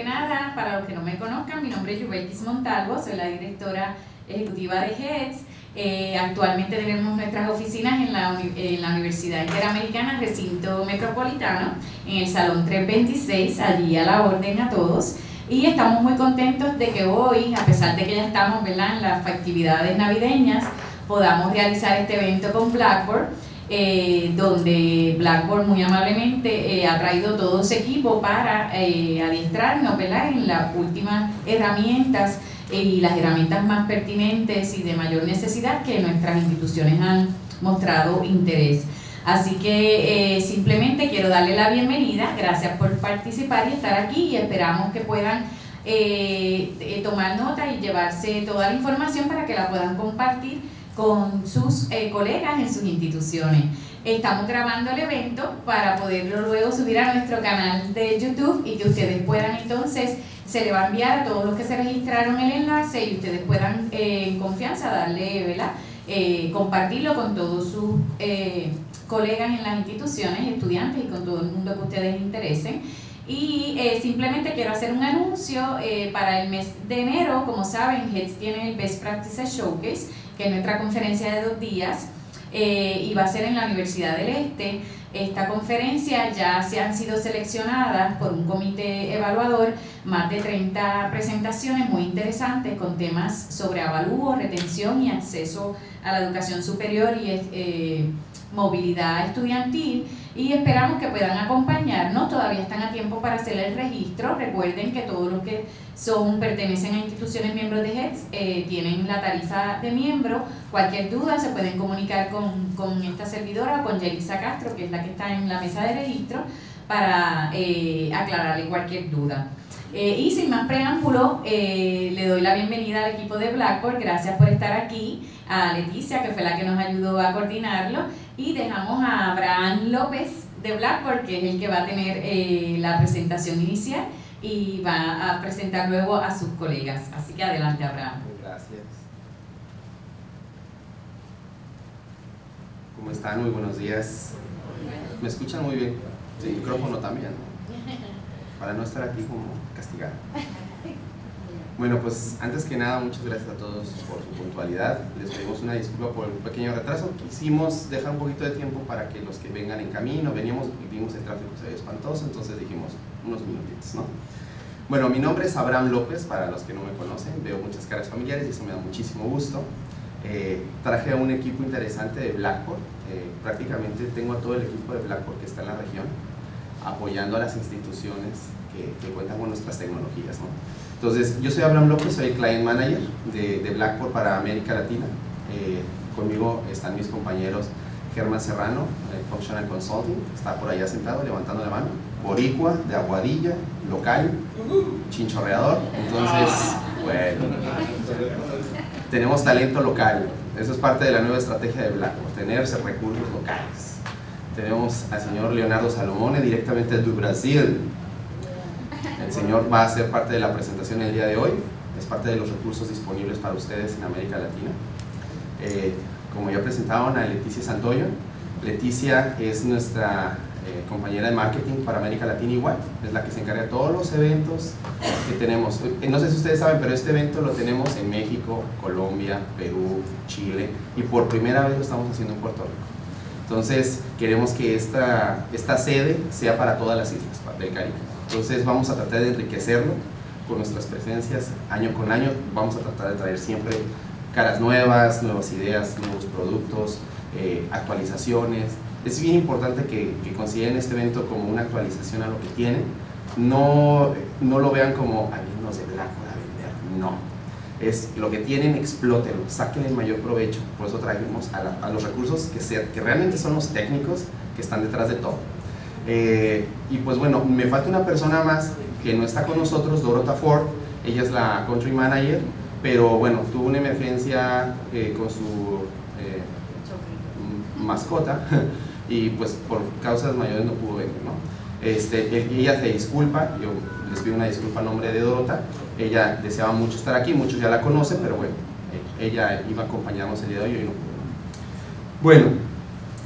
que nada, para los que no me conozcan, mi nombre es Juventus Montalvo, soy la directora ejecutiva de HEDS. Eh, actualmente tenemos nuestras oficinas en la, en la, Universidad Interamericana, recinto metropolitano, en el Salón 326, allí a la orden a todos. Y estamos muy contentos de que hoy, a pesar de que ya estamos ¿verdad? en las actividades navideñas, podamos realizar este evento con Blackboard eh, donde Blackboard muy amablemente eh, ha traído todo su equipo para eh, adiestrarnos en las últimas herramientas y las herramientas más pertinentes y de mayor necesidad que nuestras instituciones han mostrado interés. Así que simplemente quiero darle la bienvenida, gracias por participar y estar aquí y esperamos que puedan tomar nota y llevarse toda la información para que la puedan compartir con sus eh, colegas en sus instituciones. Estamos grabando el evento para poderlo luego subir a nuestro canal de YouTube y que ustedes puedan entonces, se le va a enviar a todos los que se registraron el enlace y ustedes puedan eh, en confianza darle, ¿verdad? Eh, compartirlo con todos sus colegas en las instituciones, estudiantes y con todo el mundo que ustedes interesen. Y simplemente quiero hacer un anuncio para el mes de enero, como saben, HEDS tiene el Best Practices Showcase que es nuestra conferencia de dos días, eh, y va a ser en la Universidad del Este. Esta conferencia ya se han sido seleccionadas por un comité evaluador, más de 30 presentaciones muy interesantes con temas sobre avalúo, retención y acceso a la educación superior y eh, movilidad estudiantil y esperamos que puedan acompañarnos. Todavía están a tiempo para hacer el registro. Recuerden que todos los que son pertenecen a instituciones miembros de HEDS eh, tienen la tarifa de miembro. Cualquier duda se pueden comunicar con, con esta servidora, con Yelisa Castro, que es la que está en la mesa de registro, para eh, aclararle cualquier duda. Eh, y sin más preámbulo, le doy la bienvenida al equipo de Blackboard. Gracias por estar aquí. A Leticia, que fue la que nos ayudó a coordinarlo y dejamos a Abraham López de Blackboard, que es el que va a tener eh, la presentación inicial y va a presentar luego a sus colegas. Así que adelante, Abraham. Gracias. ¿Cómo están? Muy buenos días. ¿Me escuchan muy bien? Sí, micrófono también. Para no estar aquí como castigado. Bueno, pues antes que nada, muchas gracias a todos por su puntualidad. Les pedimos una disculpa por un pequeño retraso. Quisimos dejar un poquito de tiempo para que los que vengan en camino, veníamos y vimos el tráfico se ve espantoso, entonces dijimos unos minutitos, ¿no? Bueno, mi nombre es Abraham López, para los que no me conocen, veo muchas caras familiares y eso me da muchísimo gusto. Eh, traje a un equipo interesante de Blackboard, eh, prácticamente tengo a todo el equipo de Blackboard que está en la región, apoyando a las instituciones que, que cuentan con nuestras tecnologías, ¿no? Entonces, yo soy Abraham López, soy Client Manager de, de Blackboard para América Latina. Eh, conmigo están mis compañeros Germán Serrano, Functional Consulting, está por allá sentado levantando la mano. Boricua, de Aguadilla, local, chinchorreador. Entonces, bueno, tenemos talento local. Eso es parte de la nueva estrategia de Blackboard, tener recursos locales. Tenemos al señor Leonardo Salomone directamente de Brasil, el señor va a ser parte de la presentación el día de hoy, es parte de los recursos disponibles para ustedes en América Latina. Eh, como ya presentaron a Leticia Santoyo, Leticia es nuestra eh, compañera de marketing para América Latina igual, es la que se encarga de todos los eventos que tenemos. Eh, no sé si ustedes saben, pero este evento lo tenemos en México, Colombia, Perú, Chile y por primera vez lo estamos haciendo en Puerto Rico. Entonces queremos que esta, esta sede sea para todas las islas del Caribe. Entonces vamos a tratar de enriquecerlo con nuestras presencias año con año. Vamos a tratar de traer siempre caras nuevas, nuevas ideas, nuevos productos, eh, actualizaciones. Es bien importante que, que, consideren este evento como una actualización a lo que tienen. No, no lo vean como algunos de blanco a vender, no. Es lo que tienen, explótenlo, saquen el mayor provecho. Por eso traemos a, a los recursos que, que realmente son los técnicos que están detrás de todo eh, y pues bueno, me falta una persona más que no está con nosotros, Dorota Ford, ella es la country manager, pero bueno, tuvo una emergencia eh, con su eh, mascota y pues por causas mayores no pudo venir, ¿no? Este, ella se disculpa, yo les pido una disculpa a nombre de Dorota, ella deseaba mucho estar aquí, muchos ya la conocen, pero bueno, ella iba a acompañarnos el día de hoy y no pudo. Bueno,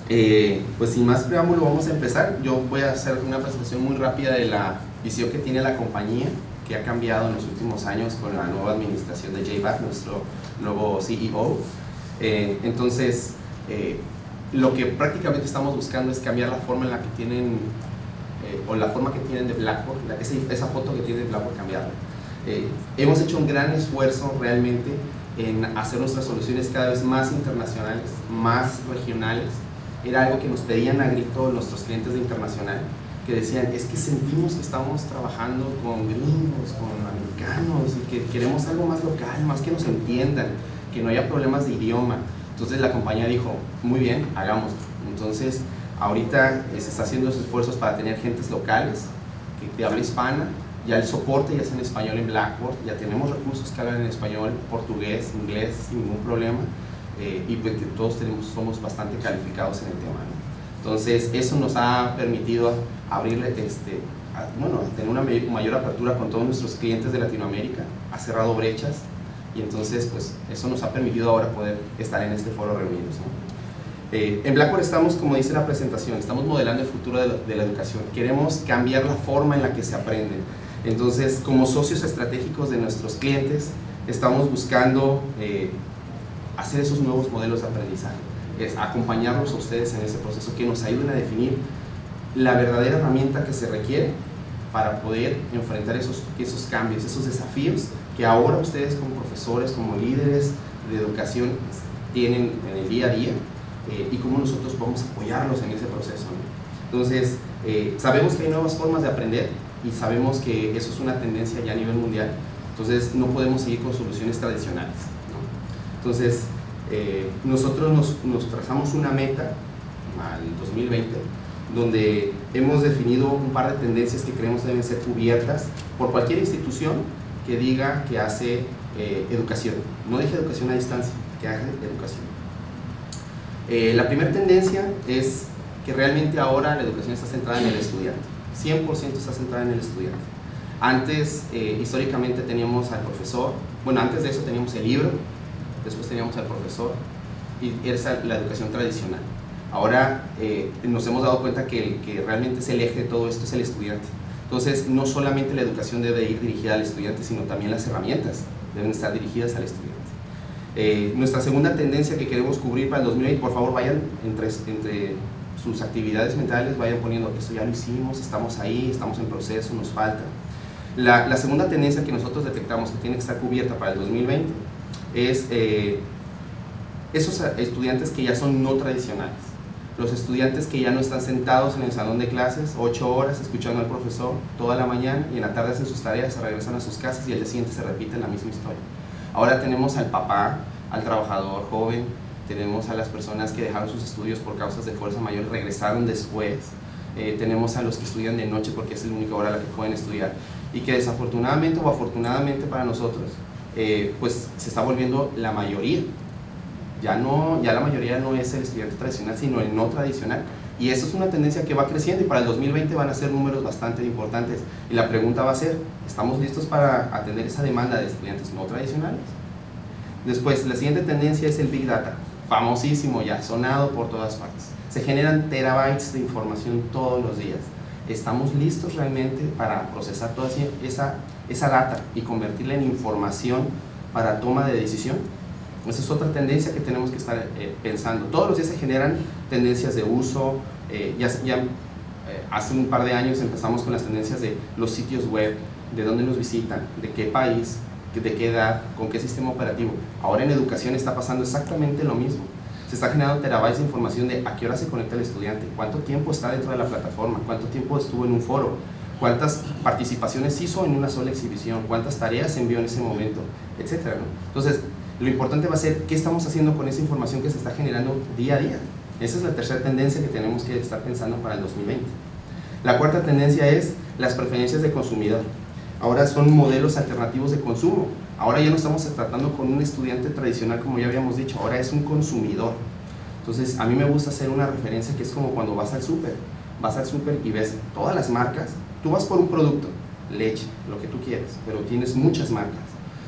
eh, pues sin más preámbulo vamos a empezar. Yo voy a hacer una presentación muy rápida de la visión que tiene la compañía que ha cambiado en los últimos años con la nueva administración de JBAC, nuestro nuevo CEO. Eh, entonces, eh, lo que prácticamente estamos buscando es cambiar la forma en la que tienen, eh, o la forma que tienen de Blackboard, la, esa, esa, foto que tiene de Blackboard, cambiarla. hemos hecho un gran esfuerzo realmente en hacer nuestras soluciones cada vez más internacionales, más regionales. Era algo que nos pedían a grito nuestros clientes de internacional que decían, es que sentimos que estamos trabajando con gringos, con americanos y que queremos algo más local, más que nos entiendan, que no haya problemas de idioma. Entonces la compañía dijo, muy bien, hagámoslo. Entonces ahorita se está haciendo esfuerzos para tener gentes locales que de habla hispana, ya el soporte ya es en español en Blackboard, ya tenemos recursos que hablan en español, portugués, inglés, sin ningún problema, eh, y pues que todos tenemos, somos bastante calificados en el tema. Entonces eso nos ha permitido abrirle, este, bueno, tener una mayor apertura con todos nuestros clientes de Latinoamérica, ha cerrado brechas y entonces pues eso nos ha permitido ahora poder estar en este foro reunidos. Eh, en Blackboard estamos, como dice la presentación, estamos modelando el futuro de la, educación. Queremos cambiar la forma en la que se aprende. Entonces, como socios estratégicos de nuestros clientes, estamos buscando eh, hacer esos nuevos modelos de aprendizaje. Es acompañarlos a ustedes en ese proceso, que nos ayuden a definir la verdadera herramienta que se requiere para poder enfrentar esos, esos cambios, esos desafíos que ahora ustedes como profesores, como líderes de educación tienen en el día a día eh, y cómo nosotros podemos apoyarlos en ese proceso. Entonces, eh, sabemos que hay nuevas formas de aprender y sabemos que eso es una tendencia ya a nivel mundial, entonces no podemos seguir con soluciones tradicionales. Entonces, eh, nosotros nos, nos trazamos una meta al 2020 donde hemos definido un par de tendencias que creemos deben ser cubiertas por cualquier institución que diga que hace eh, educación. No deje educación a distancia, que haga educación. Eh, la primera tendencia es que realmente ahora la educación está centrada en el estudiante. 100% está centrada en el estudiante. Antes, eh, históricamente, teníamos al profesor, bueno, antes de eso teníamos el libro, después teníamos al profesor, y esa es la educación tradicional. Ahora nos hemos dado cuenta que, que realmente es el eje de todo esto es el estudiante. Entonces, no solamente la educación debe ir dirigida al estudiante, sino también las herramientas deben estar dirigidas al estudiante. Eh, nuestra segunda tendencia que queremos cubrir para el 2020, por favor vayan entre, sus actividades mentales, vayan poniendo, esto ya lo hicimos, estamos ahí, estamos en proceso, nos falta. La, la segunda tendencia que nosotros detectamos que tiene que estar cubierta para el 2020 es eh, esos estudiantes que ya son no tradicionales los estudiantes que ya no están sentados en el salón de clases, ocho horas escuchando al profesor toda la mañana y en la tarde hacen sus tareas, se regresan a sus casas y al día siguiente se repite la misma historia. Ahora tenemos al papá, al trabajador joven, tenemos a las personas que dejaron sus estudios por causas de fuerza mayor y regresaron después, eh, tenemos a los que estudian de noche porque es la única hora a la que pueden estudiar. Y que desafortunadamente o afortunadamente para nosotros, eh, pues se está volviendo la mayoría ya, no, ya la mayoría no es el estudiante tradicional, sino el no tradicional. Y eso es una tendencia que va creciendo y para el 2020 van a ser números bastante importantes. Y la pregunta va a ser, ¿estamos listos para atender esa demanda de estudiantes no tradicionales? Después, la siguiente tendencia es el Big Data, famosísimo ya, sonado por todas partes. Se generan terabytes de información todos los días. ¿Estamos listos realmente para procesar toda esa, esa data y convertirla en información para toma de decisión? Esa es otra tendencia que tenemos que estar eh, pensando. Todos los días se generan tendencias de uso. Eh, ya, ya eh, hace un par de años empezamos con las tendencias de los sitios web, de dónde nos visitan, de qué país, de qué edad, con qué sistema operativo. Ahora en educación está pasando exactamente lo mismo. Se está generando terabytes de información de a qué hora se conecta el estudiante, cuánto tiempo está dentro de la plataforma, cuánto tiempo estuvo en un foro, cuántas participaciones hizo en una sola exhibición, cuántas tareas envió en ese momento, etc. Entonces, lo importante va a ser qué estamos haciendo con esa información que se está generando día a día. Esa es la tercera tendencia que tenemos que estar pensando para el 2020. La cuarta tendencia es las preferencias de consumidor. Ahora son modelos alternativos de consumo. Ahora ya no estamos tratando con un estudiante tradicional como ya habíamos dicho, ahora es un consumidor. Entonces a mí me gusta hacer una referencia que es como cuando vas al súper. Vas al súper y ves todas las marcas. Tú vas por un producto, leche, lo que tú quieres, pero tienes muchas marcas.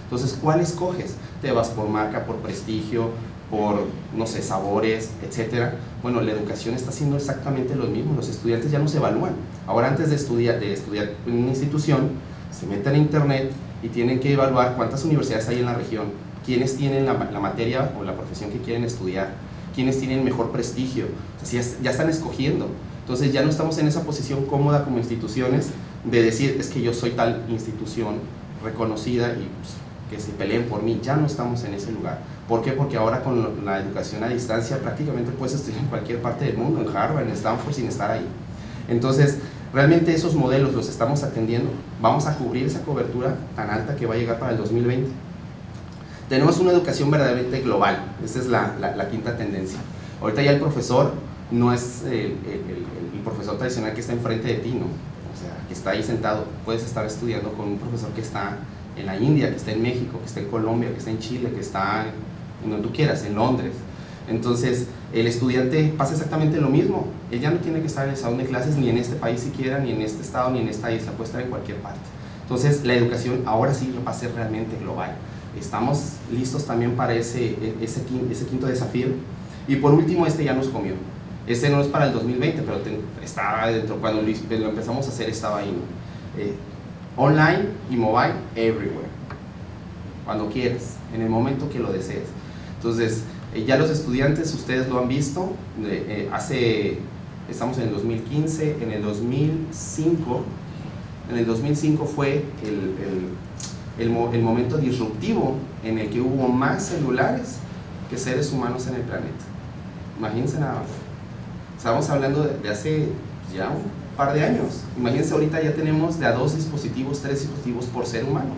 Entonces, ¿cuál escoges? Te vas por marca, por prestigio, por, no sé, sabores, etcétera. Bueno, la educación está haciendo exactamente lo mismo. Los estudiantes ya no se evalúan. Ahora, antes de estudiar, de estudiar en una institución, se meten a internet y tienen que evaluar cuántas universidades hay en la región, quiénes tienen la, materia o la profesión que quieren estudiar, quiénes tienen mejor prestigio, ya, ya están escogiendo. Entonces ya no estamos en esa posición cómoda como instituciones de decir es que yo soy tal institución reconocida y pues, que se peleen por mí, ya no estamos en ese lugar. ¿Por qué? Porque ahora con la educación a distancia prácticamente puedes estudiar en cualquier parte del mundo, en Harvard, en Stanford, sin estar ahí. Entonces, realmente esos modelos los estamos atendiendo. Vamos a cubrir esa cobertura tan alta que va a llegar para el 2020. Tenemos una educación verdaderamente global, esa es la, la, quinta tendencia. Ahorita ya el profesor no es el, el, el, profesor tradicional que está enfrente de ti, ¿no? O sea, que está ahí sentado. Puedes estar estudiando con un profesor que está en la India, que está en México, que está en Colombia, que está en Chile, que está en donde tú quieras, en Londres. Entonces, el estudiante pasa exactamente lo mismo. Él ya no tiene que estar en el salón de clases ni en este país siquiera, ni en este estado, ni en esta isla, puede estar en cualquier parte. Entonces, la educación ahora sí va a ser realmente global. Estamos listos también para ese, ese, ese quinto desafío. Y por último, este ya nos comió. Este no es para el 2020, pero estaba dentro, cuando lo, empezamos a hacer estaba ahí. Eh, online y mobile, everywhere. Cuando quieras, en el momento que lo desees. Entonces, eh, ya los estudiantes, ustedes lo han visto, eh, hace, estamos en el 2015, en el 2005, en el 2005 fue el, el, el, momento disruptivo en el que hubo más celulares que seres humanos en el planeta. Imagínense nada más. Estamos hablando de, hace ya un par de años. Imagínense ahorita ya tenemos de a dos dispositivos, tres dispositivos por ser humano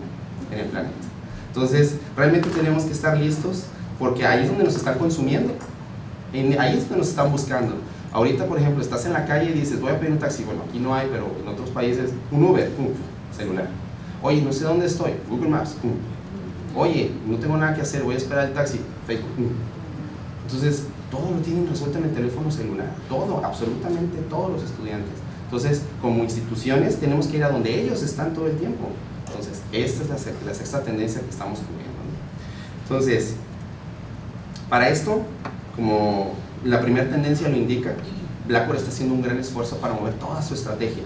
en el planeta. Entonces, realmente tenemos que estar listos porque ahí es donde nos están consumiendo, ahí es donde nos están buscando. Ahorita, por ejemplo, estás en la calle y dices, voy a pedir un taxi, bueno, aquí no hay, pero en otros países, un Uber, celular. Oye, no sé dónde estoy, Google Maps. Oye, no tengo nada que hacer, voy a esperar el taxi, Facebook. Entonces, todo lo tienen resuelto en el teléfono celular, todo, absolutamente todos los estudiantes. Entonces, como instituciones, tenemos que ir a donde ellos están todo el tiempo. Entonces, esta es la, sexta tendencia que estamos cubriendo. Entonces, para esto, como la primera tendencia lo indica, Blackboard está haciendo un gran esfuerzo para mover toda su estrategia.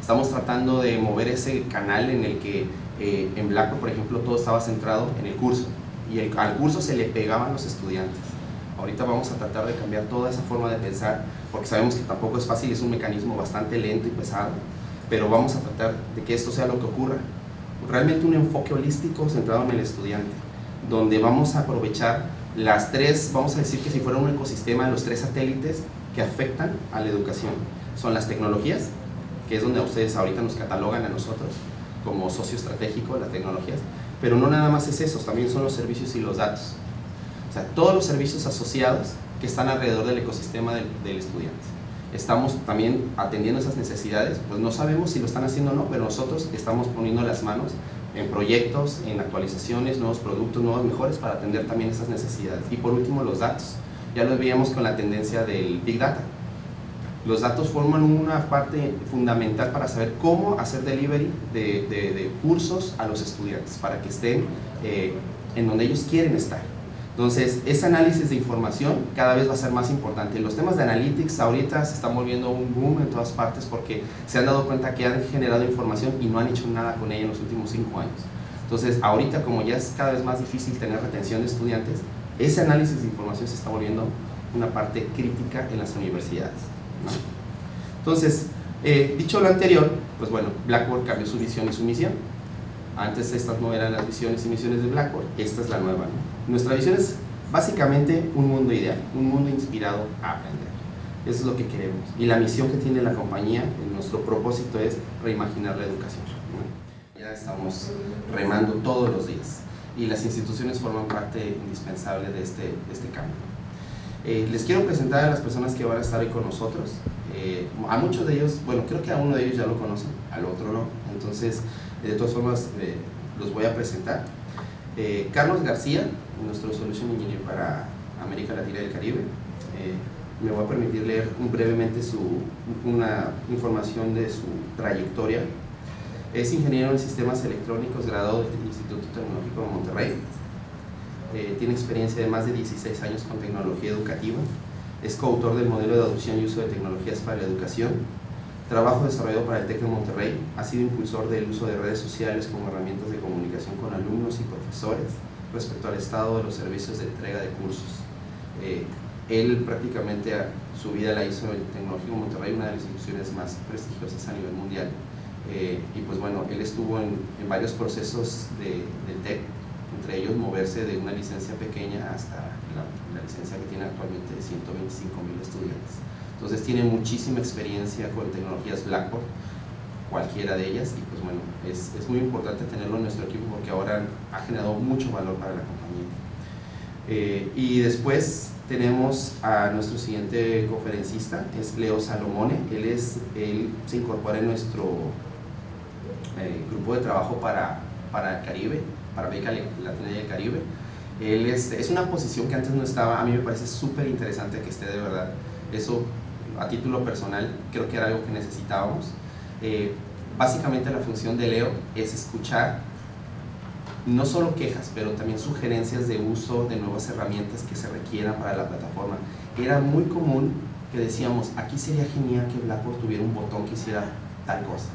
Estamos tratando de mover ese canal en el que eh, en Blackboard, por ejemplo, todo estaba centrado en el curso y al curso se le pegaban los estudiantes. Ahorita vamos a tratar de cambiar toda esa forma de pensar, porque sabemos que tampoco es fácil, es un mecanismo bastante lento y pesado, pero vamos a tratar de que esto sea lo que ocurra. Realmente un enfoque holístico centrado en el estudiante, donde vamos a aprovechar las tres, vamos a decir que si fuera un ecosistema, los tres satélites que afectan a la educación son las tecnologías, que es donde ustedes ahorita nos catalogan a nosotros como socio estratégico las tecnologías, pero no nada más es eso, también son los servicios y los datos. O sea, todos los servicios asociados que están alrededor del ecosistema del, estudiante. Estamos también atendiendo esas necesidades, pues no sabemos si lo están haciendo o no, pero nosotros estamos poniendo las manos en proyectos, en actualizaciones, nuevos productos, nuevos mejores para atender también esas necesidades. Y por último, los datos. Ya lo veíamos con la tendencia del Big Data. Los datos forman una parte fundamental para saber cómo hacer delivery de, de, cursos a los estudiantes, para que estén eh, en donde ellos quieren estar. Entonces, ese análisis de información cada vez va a ser más importante. Los temas de analytics ahorita se están volviendo un boom en todas partes porque se han dado cuenta que han generado información y no han hecho nada con ella en los últimos cinco años. Entonces, ahorita como ya es cada vez más difícil tener retención de estudiantes, ese análisis de información se está volviendo una parte crítica en las universidades. Entonces, eh, dicho lo anterior, pues bueno, Blackboard cambió su visión y su misión. Antes estas no eran las visiones y misiones de Blackboard, esta es la nueva. ¿no? Nuestra visión es básicamente un mundo ideal, un mundo inspirado a aprender. Eso es lo que queremos. Y la misión que tiene la compañía, nuestro propósito es reimaginar la educación. Ya estamos remando todos los días y las instituciones forman parte indispensable de este, de este cambio. Eh, les quiero presentar a las personas que van a estar hoy con nosotros. Eh, a muchos de ellos, bueno, creo que a uno de ellos ya lo conocen, al otro no. Entonces, de todas formas, eh, los voy a presentar. Carlos García, nuestro Solution Engineer para América Latina y el Caribe. Eh, me voy a permitir leer brevemente su, una información de su trayectoria. Es ingeniero en sistemas electrónicos, graduado del Instituto Tecnológico de Monterrey. Eh, tiene experiencia de más de 16 años con tecnología educativa. Es coautor del modelo de adopción y uso de tecnologías para la educación. trabajo desarrollado para el TEC de Monterrey, ha sido impulsor del uso de redes sociales como herramientas de comunicación con alumnos y profesores respecto al estado de los servicios de entrega de cursos. Eh, él prácticamente su vida la hizo en Tecnológico Monterrey, una de las instituciones más prestigiosas a nivel mundial. Eh, y pues bueno, él estuvo en, varios procesos de, del TEC, entre ellos moverse de una licencia pequeña hasta la, licencia que tiene actualmente de 125 mil estudiantes. Entonces tiene muchísima experiencia con tecnologías Blackboard, cualquiera de ellas, y pues bueno, es, es muy importante tenerlo en nuestro equipo porque ahora ha generado mucho valor para la compañía. Eh, y después tenemos a nuestro siguiente conferencista, es Leo Salomone. Él, es, él se incorpora en nuestro eh, grupo de trabajo para, para el Caribe, para América Latina y el Caribe. Él es, es una posición que antes no estaba, a mí me parece súper interesante que esté de verdad. Eso, a título personal, creo que era algo que necesitábamos. Eh, básicamente la función de Leo es escuchar no solo quejas, pero también sugerencias de uso de nuevas herramientas que se requieran para la plataforma. Era muy común que decíamos, aquí sería genial que Blackboard tuviera un botón que hiciera tal cosa.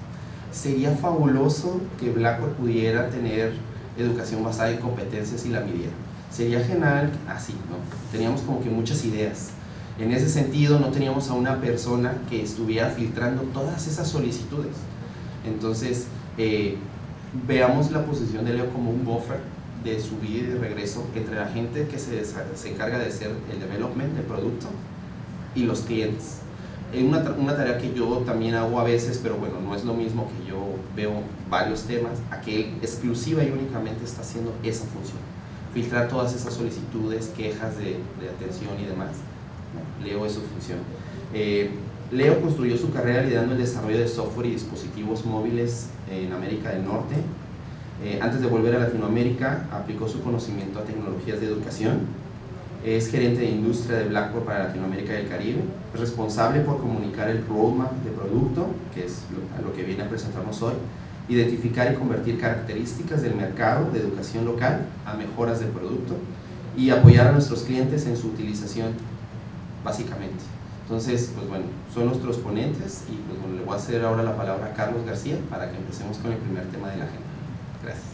Sería fabuloso que Blackboard pudiera tener educación basada en competencias y la midiera. Sería genial, así, ¿no? Teníamos como que muchas ideas. En ese sentido, no teníamos a una persona que estuviera filtrando todas esas solicitudes. Entonces, eh, veamos la posición de Leo como un buffer de subida y de regreso entre la gente que se, se encarga de hacer el development del producto y los clientes. Es una, tarea que yo también hago a veces, pero bueno, no es lo mismo que yo veo varios temas, a que él exclusiva y únicamente está haciendo esa función. Filtrar todas esas solicitudes, quejas de atención y demás. Leo es su función. Eh, Leo construyó su carrera liderando el desarrollo de software y dispositivos móviles en América del Norte. Eh, antes de volver a Latinoamérica, aplicó su conocimiento a tecnologías de educación. Es gerente de industria de Blackboard para Latinoamérica y el Caribe. Es responsable por comunicar el roadmap de producto, que es lo, lo que viene a presentarnos hoy. Identificar y convertir características del mercado de educación local a mejoras del producto y apoyar a nuestros clientes en su utilización, básicamente. Entonces, pues bueno, son nuestros ponentes y pues bueno, le voy a hacer ahora la palabra a Carlos García para que empecemos con el primer tema de la agenda. Gracias.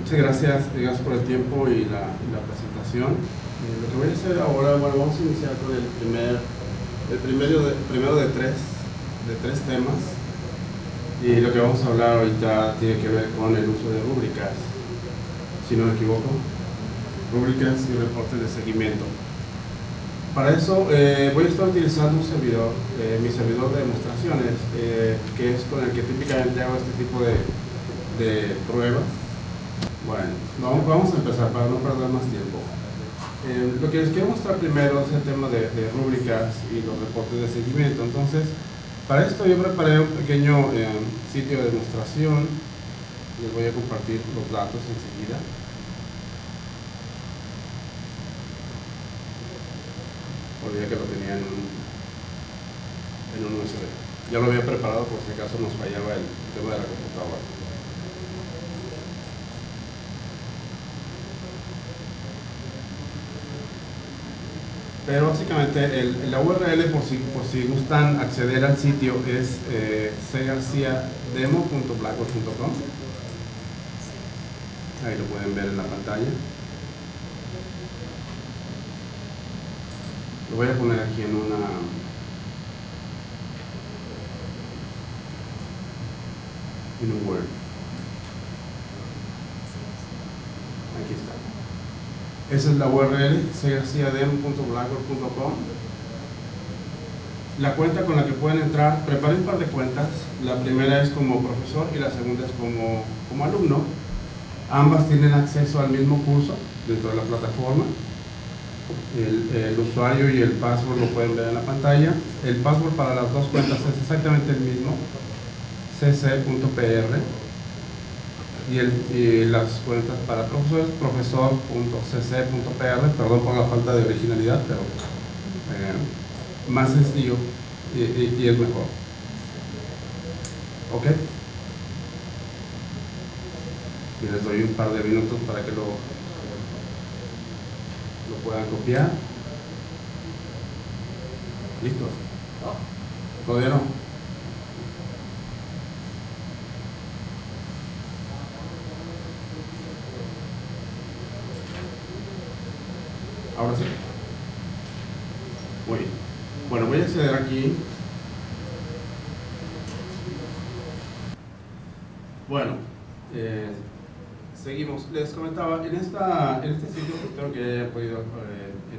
Muchas gracias, gracias por el tiempo y la, presentación. Eh, lo que voy a hacer ahora, bueno, vamos a iniciar con el primer, el primero de, primero de tres, de tres temas. Y lo que vamos a hablar ahorita tiene que ver con el uso de rúbricas, si no me equivoco rúbricas y reportes de seguimiento. Para eso eh, voy a estar utilizando un servidor, eh, mi servidor de demostraciones, eh, que es con el que típicamente hago este tipo de, de pruebas. Bueno, vamos, a empezar para no perder más tiempo. lo que les quiero mostrar primero es el tema de, de, rúbricas y los reportes de seguimiento. Entonces, para esto yo preparé un pequeño sitio de demostración. Les voy a compartir los datos enseguida. Olvidé que lo tenía en un, en un USB. Ya lo había preparado por si acaso nos fallaba el tema de la computadora. Pero básicamente el, la URL, por si, por si gustan acceder al sitio, es eh. Ahí lo pueden ver en la pantalla. Lo voy a poner aquí en una... en un Word. Aquí está. Esa es la URL, cgarciadem.blackboard.com. La cuenta con la que pueden entrar, preparé un par de cuentas. La primera es como profesor y la segunda es como, como alumno. Ambas tienen acceso al mismo curso dentro de la plataforma el, usuario y el password lo pueden ver en la pantalla. El password para las dos cuentas es exactamente el mismo, cc.pr. Y, y, las cuentas para profesores, profesor.cc.pr, perdón por la falta de originalidad, pero eh, más sencillo y, y, es mejor. ¿Ok? Y les doy un par de minutos para que lo lo puedan copiar. ¿Listos? No. Todavía no.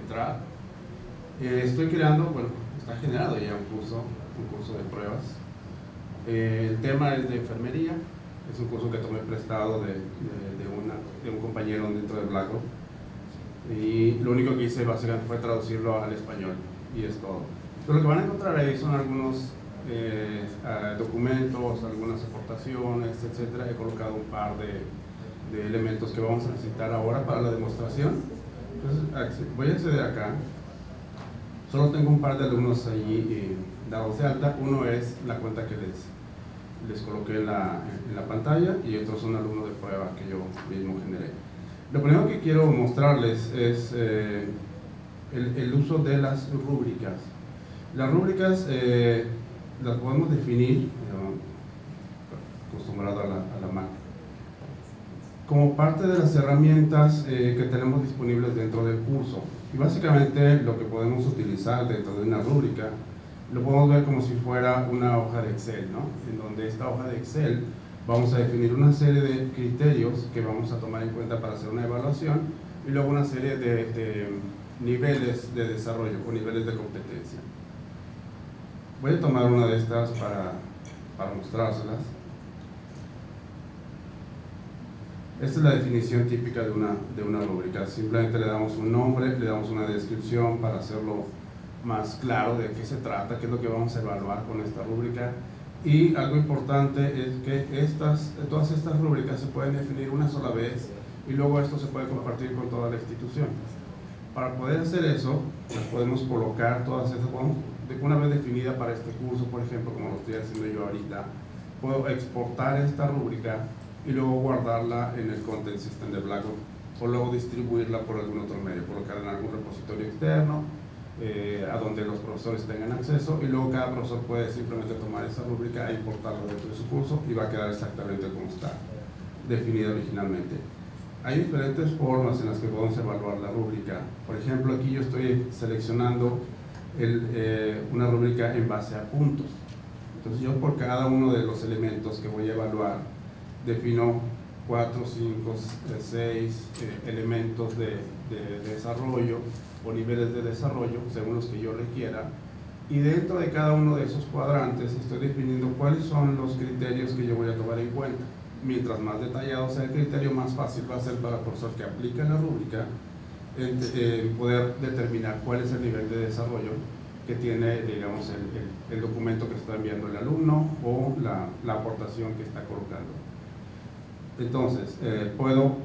Entrar. Eh, estoy creando, bueno, está generado ya un curso, un curso de pruebas. el tema es de enfermería. Es un curso que tomé prestado de, de, una, de un compañero dentro de BlackRock y lo único que hice básicamente fue traducirlo al español y es todo. lo que van a encontrar ahí son algunos eh, documentos, algunas aportaciones, etcétera. He colocado un par de, de, elementos que vamos a necesitar ahora para la demostración. Entonces, voy a acceder acá. Solo tengo un par de alumnos eh, dados de alta. Uno es la cuenta que les, les coloqué en la, en la pantalla y otro es un alumno de prueba que yo mismo generé. Lo primero que quiero mostrarles es eh, el, uso de las rúbricas. Las rúbricas eh, las podemos definir, acostumbrado a la, a Mac, como parte de las herramientas eh, que tenemos disponibles dentro del curso. Y básicamente lo que podemos utilizar dentro de una rúbrica lo podemos ver como si fuera una hoja de Excel, ¿no? en donde esta hoja de Excel vamos a definir una serie de criterios que vamos a tomar en cuenta para hacer una evaluación y luego una serie de, niveles de desarrollo o niveles de competencia. Voy a tomar una de estas para, para mostrárselas. Esta es la definición típica de una, de una rúbrica. Simplemente le damos un nombre, le damos una descripción para hacerlo más claro de qué se trata, qué es lo que vamos a evaluar con esta rúbrica y algo importante es que estas, todas estas rúbricas se pueden definir una sola vez y luego esto se puede compartir con toda la institución. Para poder hacer eso, pues podemos colocar todas estas, una vez definida para este curso, por ejemplo, como lo estoy haciendo yo ahorita, puedo exportar esta rúbrica y luego guardarla en el Content System de Blackboard o luego distribuirla por algún otro medio, colocar en algún repositorio externo eh, a donde los profesores tengan acceso y luego cada profesor puede simplemente tomar esa rúbrica e importarla dentro de su curso y va a quedar exactamente como está definida originalmente. Hay diferentes formas en las que podemos evaluar la rúbrica. Por ejemplo, aquí yo estoy seleccionando el, eh, una rúbrica en base a puntos. Entonces yo por cada uno de los elementos que voy a evaluar defino 4, 5, 6 elementos de, de desarrollo o niveles de desarrollo, según los que yo requiera, y dentro de cada uno de esos cuadrantes estoy definiendo cuáles son los criterios que yo voy a tomar en cuenta. Mientras más detallado sea el criterio, más fácil va a ser para el profesor que aplica la rúbrica poder determinar cuál es el nivel de desarrollo que tiene, digamos, el, el, documento que está enviando el alumno o la, la aportación que está colocando. Entonces, eh, puedo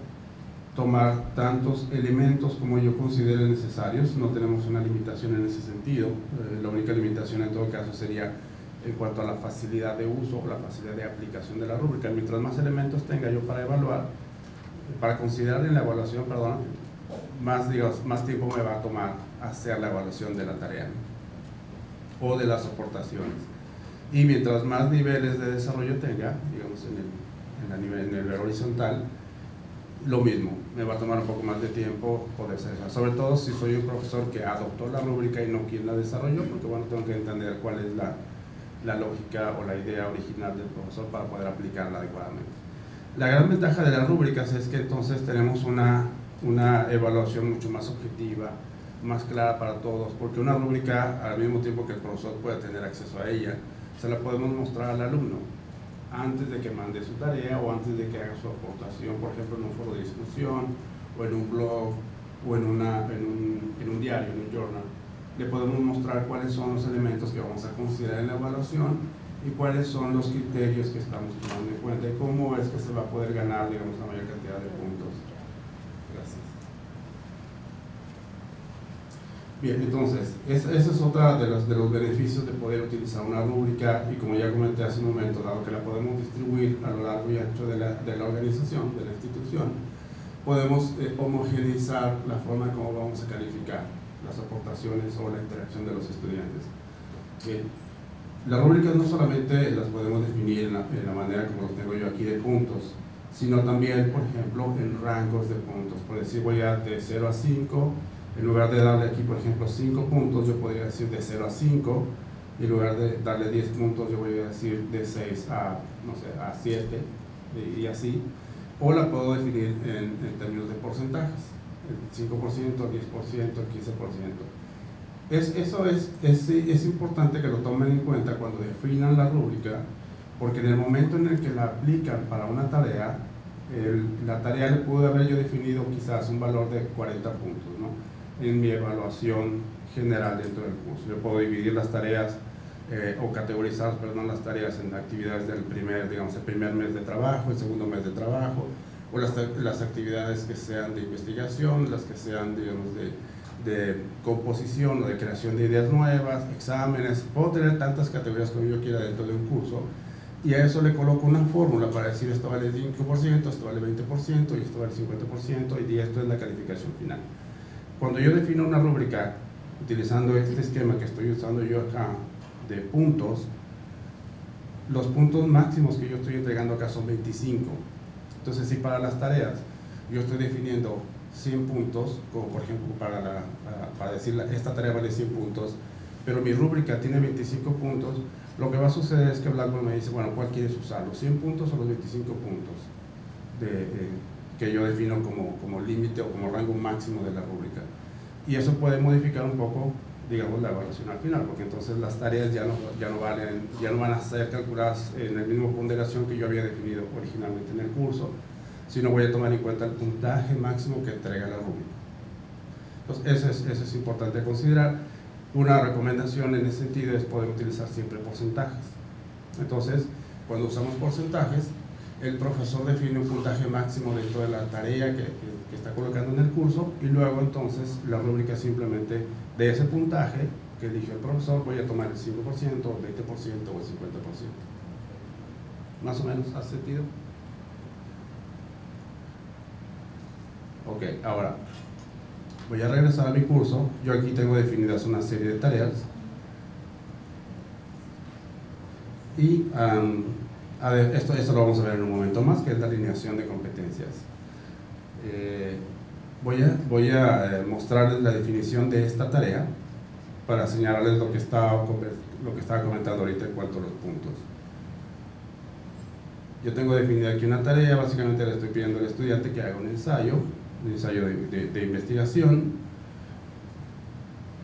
tomar tantos elementos como yo considere necesarios, no tenemos una limitación en ese sentido, eh, la única limitación en todo caso sería en cuanto a la facilidad de uso o la facilidad de aplicación de la rúbrica. Mientras más elementos tenga yo para evaluar, para considerar en la evaluación, perdón, más, digamos, más tiempo me va a tomar hacer la evaluación de la tarea o de las aportaciones. Y mientras más niveles de desarrollo tenga, digamos en el, en el nivel, en el horizontal, lo mismo, me va a tomar un poco más de tiempo poder hacer eso. Sobre todo si soy un profesor que adoptó la rúbrica y no quien la desarrolló, porque bueno, tengo que entender cuál es la, la lógica o la idea original del profesor para poder aplicarla adecuadamente. La gran ventaja de las rúbricas es que entonces tenemos una, una evaluación mucho más objetiva, más clara para todos, porque una rúbrica, al mismo tiempo que el profesor puede tener acceso a ella, se la podemos mostrar al alumno antes de que mande su tarea o antes de que haga su aportación, por ejemplo, en un foro de discusión o en un blog o en, una, en, un, en un diario, en un journal. Le podemos mostrar cuáles son los elementos que vamos a considerar en la evaluación y cuáles son los criterios que estamos tomando en cuenta y cómo es que se va a poder ganar, digamos, la mayor cantidad de puntos. Bien, entonces, ese es otra de los, de los beneficios de poder utilizar una rúbrica y como ya comenté hace un momento, dado que la podemos distribuir a lo largo y ancho de la, de la organización, de la institución, podemos eh, homogeneizar la forma como vamos a calificar las aportaciones o la interacción de los estudiantes. Bien. Las rúbricas no solamente las podemos definir en la, en la manera como los tengo yo aquí de puntos, sino también, por ejemplo, en rangos de puntos. Por decir, voy a de 0 a 5, en lugar de darle aquí, por ejemplo, 5 puntos, yo podría decir de 0 a 5, y en lugar de darle 10 puntos, yo voy a decir de 6 a, no sé, a 7, y, así. O la puedo definir en, en términos de porcentajes, el 5%, el 10%, el 15%. Es, eso es, es, es importante que lo tomen en cuenta cuando definan la rúbrica, porque en el momento en el que la aplican para una tarea, la tarea le pude haber yo definido quizás un valor de 40 puntos ¿no? En mi evaluación general dentro del curso. Yo puedo dividir las tareas eh, o categorizar perdón, las tareas en actividades del primer, digamos, el primer mes de trabajo, el segundo mes de trabajo, o las, las actividades que sean de investigación, las que sean, digamos, de, de composición o de creación de ideas nuevas, exámenes. Puedo tener tantas categorías como yo quiera dentro de un curso y a eso le coloco una fórmula para decir esto vale 5%, esto vale 20% y esto vale 50% y esto es la calificación final. Cuando yo defino una rúbrica utilizando este esquema que estoy usando yo acá, de puntos, los puntos máximos que yo estoy entregando acá son 25. Entonces, si para las tareas yo estoy definiendo 100 puntos, como por ejemplo para, la, para, decir esta tarea vale 100 puntos, pero mi rúbrica tiene 25 puntos, lo que va a suceder es que Blackboard me dice, bueno, ¿cuál quieres usar? ¿Los 100 puntos o los 25 puntos? Eh, que yo defino como, como límite o como rango máximo de la rúbrica. Y eso puede modificar un poco digamos, la evaluación al final, porque entonces las tareas ya no, ya no, valen, ya no van a ser calculadas en el mismo ponderación que yo había definido originalmente en el curso, sino voy a tomar en cuenta el puntaje máximo que entrega la rúbrica. Entonces, eso es, eso es importante considerar. Una recomendación en ese sentido es poder utilizar siempre porcentajes. Entonces, cuando usamos porcentajes, el profesor define un puntaje máximo dentro de la tarea que, que, está colocando en el curso y luego entonces la rúbrica simplemente de ese puntaje que eligió el profesor voy a tomar el 5%, el 20% o el 50%. ¿Más o menos hace sentido? Ok, ahora voy a regresar a mi curso. Yo aquí tengo definidas una serie de tareas. Y a ver, esto, esto lo vamos a ver en un momento más, que es la alineación de competencias. Eh, voy a, voy a eh, mostrarles la definición de esta tarea para señalarles lo que, estaba, lo que estaba comentando ahorita en cuanto a los puntos. Yo tengo definida aquí una tarea, básicamente le estoy pidiendo al estudiante que haga un ensayo, un ensayo de, investigación,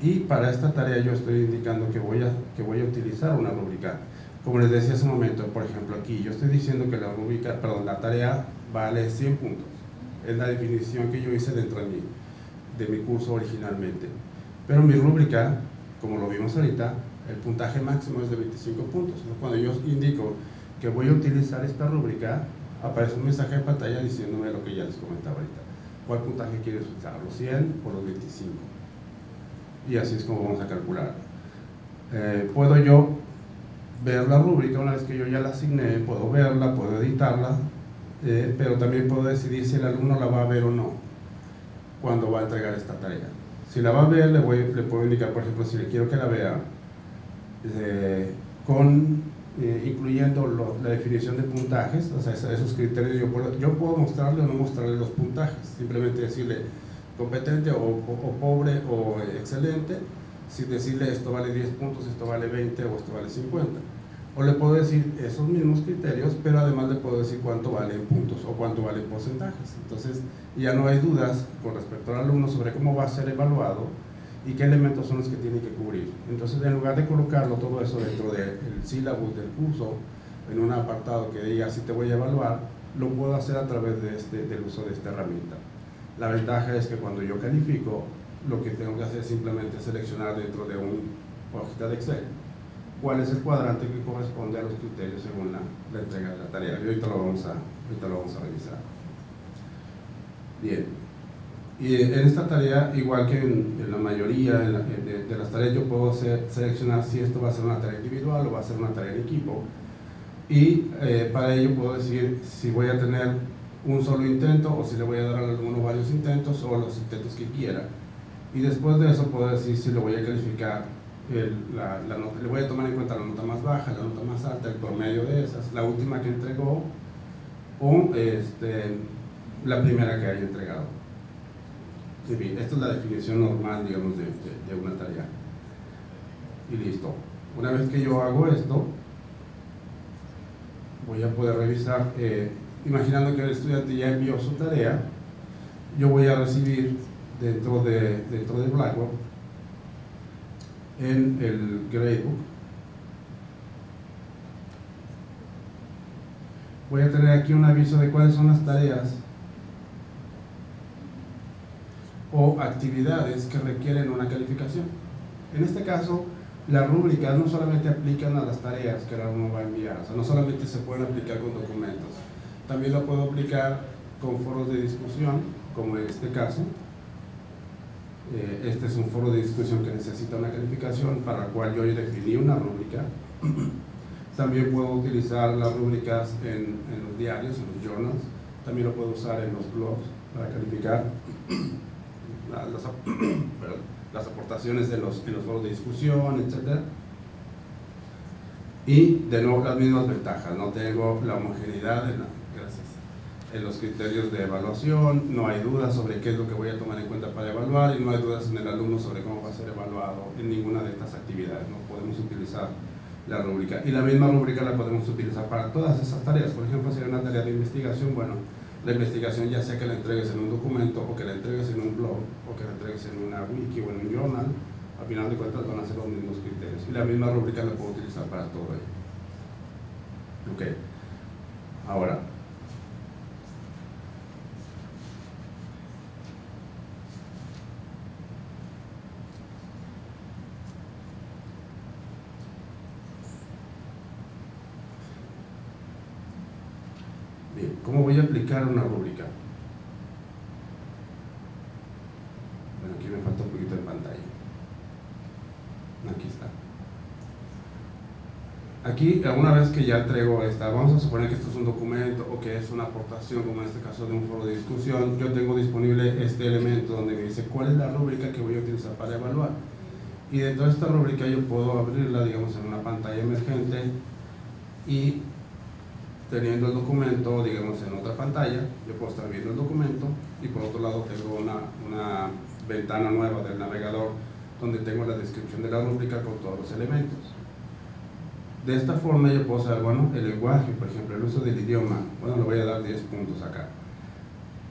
y para esta tarea yo estoy indicando que voy a, que voy a utilizar una rúbrica como les decía hace un momento, por ejemplo aquí, yo estoy diciendo que la rúbrica, perdón, la tarea vale 100 puntos. Es la definición que yo hice dentro de mi, de mi curso originalmente. Pero mi rúbrica, como lo vimos ahorita, el puntaje máximo es de 25 puntos. Cuando yo indico que voy a utilizar esta rúbrica, aparece un mensaje en pantalla diciéndome lo que ya les comentaba ahorita. ¿Cuál puntaje quieres usar? ¿Los 100 o los 25? Y así es como vamos a calcular. Eh, puedo yo ver la rúbrica, una vez que yo ya la asigné, puedo verla, puedo editarla, eh, pero también puedo decidir si el alumno la va a ver o no cuando va a entregar esta tarea. Si la va a ver, le, voy, le puedo indicar, por ejemplo, si le quiero que la vea, eh, con, eh, incluyendo la definición de puntajes, o sea, esos criterios, yo puedo, mostrarle o no mostrarle los puntajes, simplemente decirle competente o, o pobre o excelente, sin decirle esto vale 10 puntos, esto vale 20 o esto vale 50. O le puedo decir esos mismos criterios, pero además le puedo decir cuánto vale en puntos o cuánto vale en porcentajes. Entonces ya no hay dudas con respecto al alumno sobre cómo va a ser evaluado y qué elementos son los que tiene que cubrir. Entonces en lugar de colocarlo todo eso dentro del sílabus del curso, en un apartado que diga si te voy a evaluar, lo puedo hacer a través de este, del uso de esta herramienta. La ventaja es que cuando yo califico, lo que tengo que hacer es simplemente seleccionar dentro de un hojita de Excel cuál es el cuadrante que corresponde a los criterios según la, entrega de la tarea. Y ahorita lo vamos a, ahorita lo vamos a revisar. Bien. Y en esta tarea, igual que en, la mayoría de, las tareas, yo puedo seleccionar si esto va a ser una tarea individual o va a ser una tarea en equipo. Y eh, para ello puedo decir si voy a tener un solo intento o si le voy a dar al alumno varios intentos o los intentos que quiera y después de eso puedo decir si lo voy a calificar la, nota, le voy a tomar en cuenta la nota más baja, la nota más alta, el promedio de esas, la última que entregó o este, la primera que haya entregado. esta es la definición normal, digamos, de, de, una tarea. Y listo. Una vez que yo hago esto, voy a poder revisar, eh, imaginando que el estudiante ya envió su tarea, yo voy a recibir dentro de, dentro de Blackboard en el gradebook voy a tener aquí un aviso de cuáles son las tareas o actividades que requieren una calificación. En este caso, las rúbricas no solamente aplican a las tareas que el alumno va a enviar, o sea, no solamente se pueden aplicar con documentos, también lo puedo aplicar con foros de discusión, como en este caso. Eh, este es un foro de discusión que necesita una calificación para la cual yo definí una rúbrica. También puedo utilizar las rúbricas en, los diarios, en los journals. También lo puedo usar en los blogs para calificar las, aportaciones de los, en los foros de discusión, etc. Y de nuevo las mismas ventajas, no tengo la homogeneidad en, gracias, en los criterios de evaluación, no hay dudas sobre qué es lo que voy a tomar en cuenta para evaluar y no hay dudas en el alumno sobre cómo va a ser evaluado en ninguna de estas actividades. No podemos utilizar la rúbrica. Y la misma rúbrica la podemos utilizar para todas esas tareas. Por ejemplo, si hay una tarea de investigación, bueno, la investigación ya sea que la entregues en un documento o que la entregues en un blog o que la entregues en una wiki o en un journal, al final de cuentas van a ser los mismos criterios. Y la misma rúbrica la puedo utilizar para todo ello. Ok. Ahora, ¿Cómo voy a aplicar una rúbrica? Bueno, aquí me falta un poquito de pantalla. Aquí está. Aquí, una vez que ya entrego esta, vamos a suponer que esto es un documento o que es una aportación, como en este caso de un foro de discusión, yo tengo disponible este elemento donde me dice cuál es la rúbrica que voy a utilizar para evaluar. Y dentro de esta rúbrica yo puedo abrirla, digamos, en una pantalla emergente y teniendo el documento, digamos, en otra pantalla, yo puedo estar viendo el documento y por otro lado tengo una, una ventana nueva del navegador donde tengo la descripción de la rúbrica con todos los elementos. De esta forma yo puedo saber, bueno, el lenguaje, por ejemplo, el uso del idioma, bueno, le voy a dar 10 puntos acá.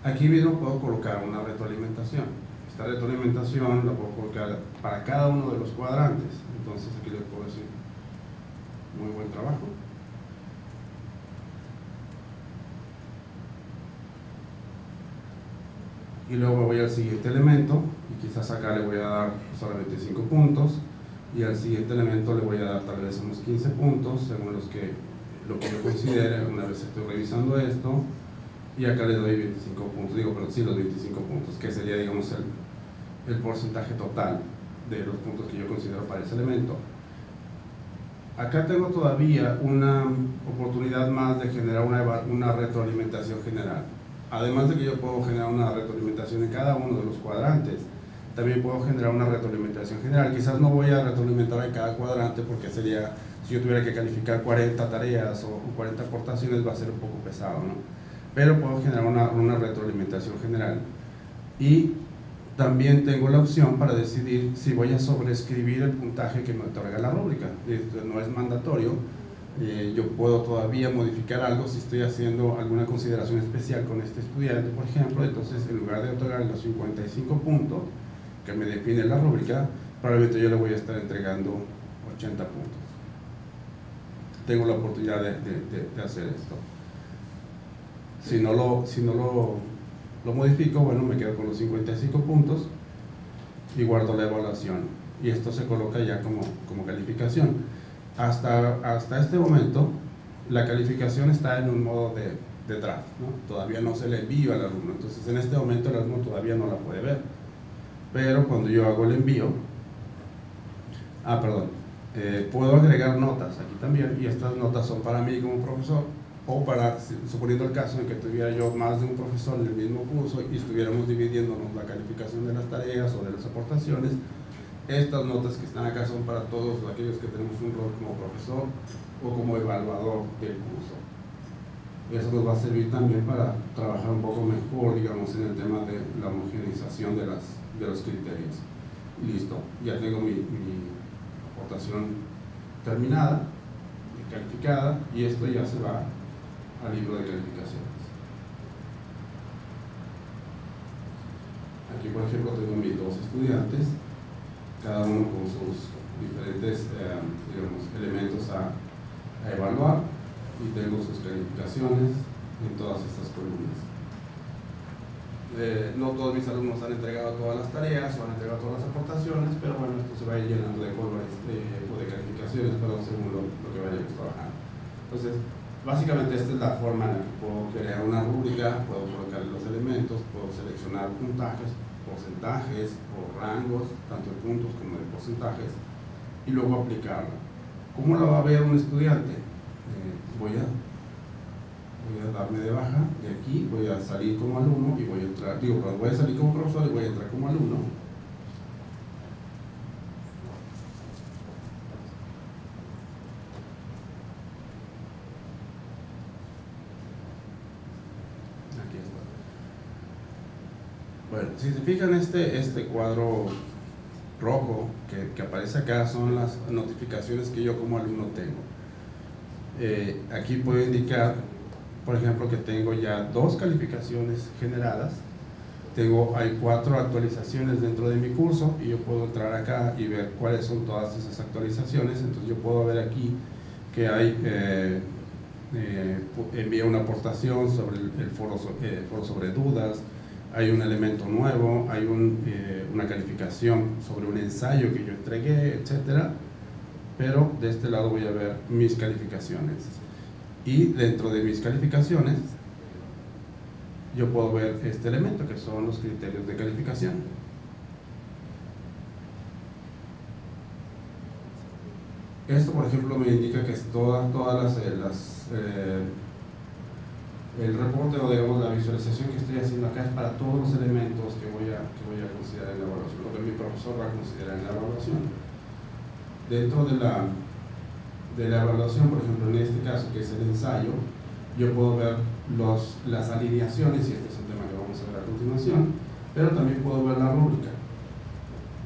Aquí mismo puedo colocar una retroalimentación. Esta retroalimentación la puedo colocar para cada uno de los cuadrantes. Entonces aquí le puedo decir, muy buen trabajo. Y luego me voy al siguiente elemento y quizás acá le voy a dar solamente 5 puntos y al siguiente elemento le voy a dar tal vez unos 15 puntos según los que, lo que yo considere una vez estoy revisando esto y acá le doy 25 puntos, digo, pero sí los 25 puntos, que sería digamos el, el porcentaje total de los puntos que yo considero para ese elemento. Acá tengo todavía una oportunidad más de generar una, una retroalimentación general además de que yo puedo generar una retroalimentación en cada uno de los cuadrantes, también puedo generar una retroalimentación general. Quizás no voy a retroalimentar en cada cuadrante porque sería, si yo tuviera que calificar 40 tareas o 40 aportaciones va a ser un poco pesado, ¿no? Pero puedo generar una, una retroalimentación general. Y también tengo la opción para decidir si voy a sobreescribir el puntaje que me otorga la rúbrica. No es mandatorio, eh, yo puedo todavía modificar algo si estoy haciendo alguna consideración especial con este estudiante, por ejemplo, entonces en lugar de otorgar los 55 puntos que me define la rúbrica, probablemente yo le voy a estar entregando 80 puntos. Tengo la oportunidad de, de, hacer esto. Si no, lo, si no lo, lo modifico, bueno, me quedo con los 55 puntos y guardo la evaluación. Y esto se coloca ya como, como calificación hasta, hasta este momento la calificación está en un modo de, de draft, ¿no? todavía no se le envío al alumno, entonces en este momento el alumno todavía no la puede ver. Pero cuando yo hago el envío, ah, perdón, eh, puedo agregar notas aquí también y estas notas son para mí como profesor o para, suponiendo el caso en que tuviera yo más de un profesor en el mismo curso y estuviéramos dividiéndonos la calificación de las tareas o de las aportaciones, Estas notas que están acá son para todos aquellos que tenemos un rol como profesor o como evaluador del curso. Eso nos va a servir también para trabajar un poco mejor, digamos, en el tema de la homogeneización de, las, de los criterios. Listo, ya tengo mi, mi aportación terminada, calificada, y esto ya se va al libro de calificaciones. Aquí, por ejemplo, tengo mis dos estudiantes, cada uno con sus diferentes eh, digamos, elementos a, a evaluar y tengo sus calificaciones en todas estas columnas. Eh, no todos mis alumnos han entregado todas las tareas o han entregado todas las aportaciones, pero bueno, esto se va a ir llenando de colores eh, o de calificaciones, pero según lo, lo, que vayamos trabajando. Entonces, básicamente esta es la forma en la que puedo crear una rúbrica, puedo colocar los elementos, puedo seleccionar puntajes, porcentajes o rangos, tanto de puntos como de porcentajes, y luego aplicarla. ¿Cómo la va a ver un estudiante? Eh, voy, a, voy a darme de baja de aquí, voy a salir como alumno y voy a entrar, digo, voy a salir como profesor y voy a entrar como alumno. Aquí está. Bueno, si se fijan este, este cuadro rojo que, que, aparece acá son las notificaciones que yo como alumno tengo. Eh, aquí puedo indicar, por ejemplo, que tengo ya dos calificaciones generadas. Tengo, hay cuatro actualizaciones dentro de mi curso y yo puedo entrar acá y ver cuáles son todas esas actualizaciones. Entonces yo puedo ver aquí que hay, eh, eh, envía una aportación sobre el, foro sobre dudas, hay un elemento nuevo, hay eh, una calificación sobre un ensayo que yo entregué, etc. Pero de este lado voy a ver mis calificaciones. Y dentro de mis calificaciones, yo puedo ver este elemento que son los criterios de calificación. Esto, por ejemplo, me indica que es toda, todas las, eh, eh, el reporte o digamos la visualización que estoy haciendo acá es para todos los elementos que voy a, que voy a considerar en la evaluación, lo que mi profesor va a considerar en la evaluación. Dentro de la, de la evaluación, por ejemplo, en este caso que es el ensayo, yo puedo ver los, las alineaciones, y este es un tema que vamos a ver a continuación, pero también puedo ver la rúbrica.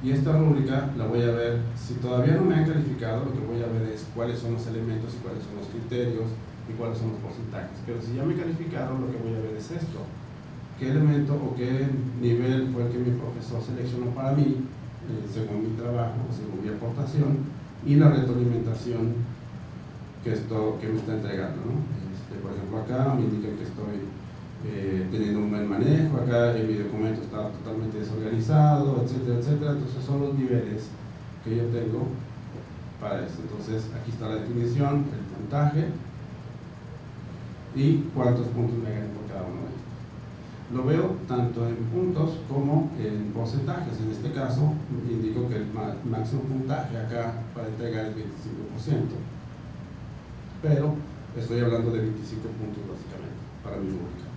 Y esta rúbrica la voy a ver, si todavía no me han calificado, lo que voy a ver es cuáles son los elementos y cuáles son los criterios, y cuáles son los porcentajes. Pero si ya me calificaron, lo que voy a ver es esto. ¿Qué elemento o qué nivel fue el que mi profesor seleccionó para mí, eh, según mi trabajo, según mi aportación, y la retroalimentación que, esto, que me está entregando? ¿no? Este, por ejemplo, acá me indica que estoy eh, teniendo un buen manejo, acá mi documento está totalmente desorganizado, etcétera, etcétera. Entonces son los niveles que yo tengo para esto. Entonces aquí está la definición, el puntaje, y cuántos puntos me gané por cada uno de ellos. Lo veo tanto en puntos como en porcentajes. En este caso, indico que el máximo puntaje acá para entregar es 25%. Pero estoy hablando de 25 puntos básicamente para mi rúbrica.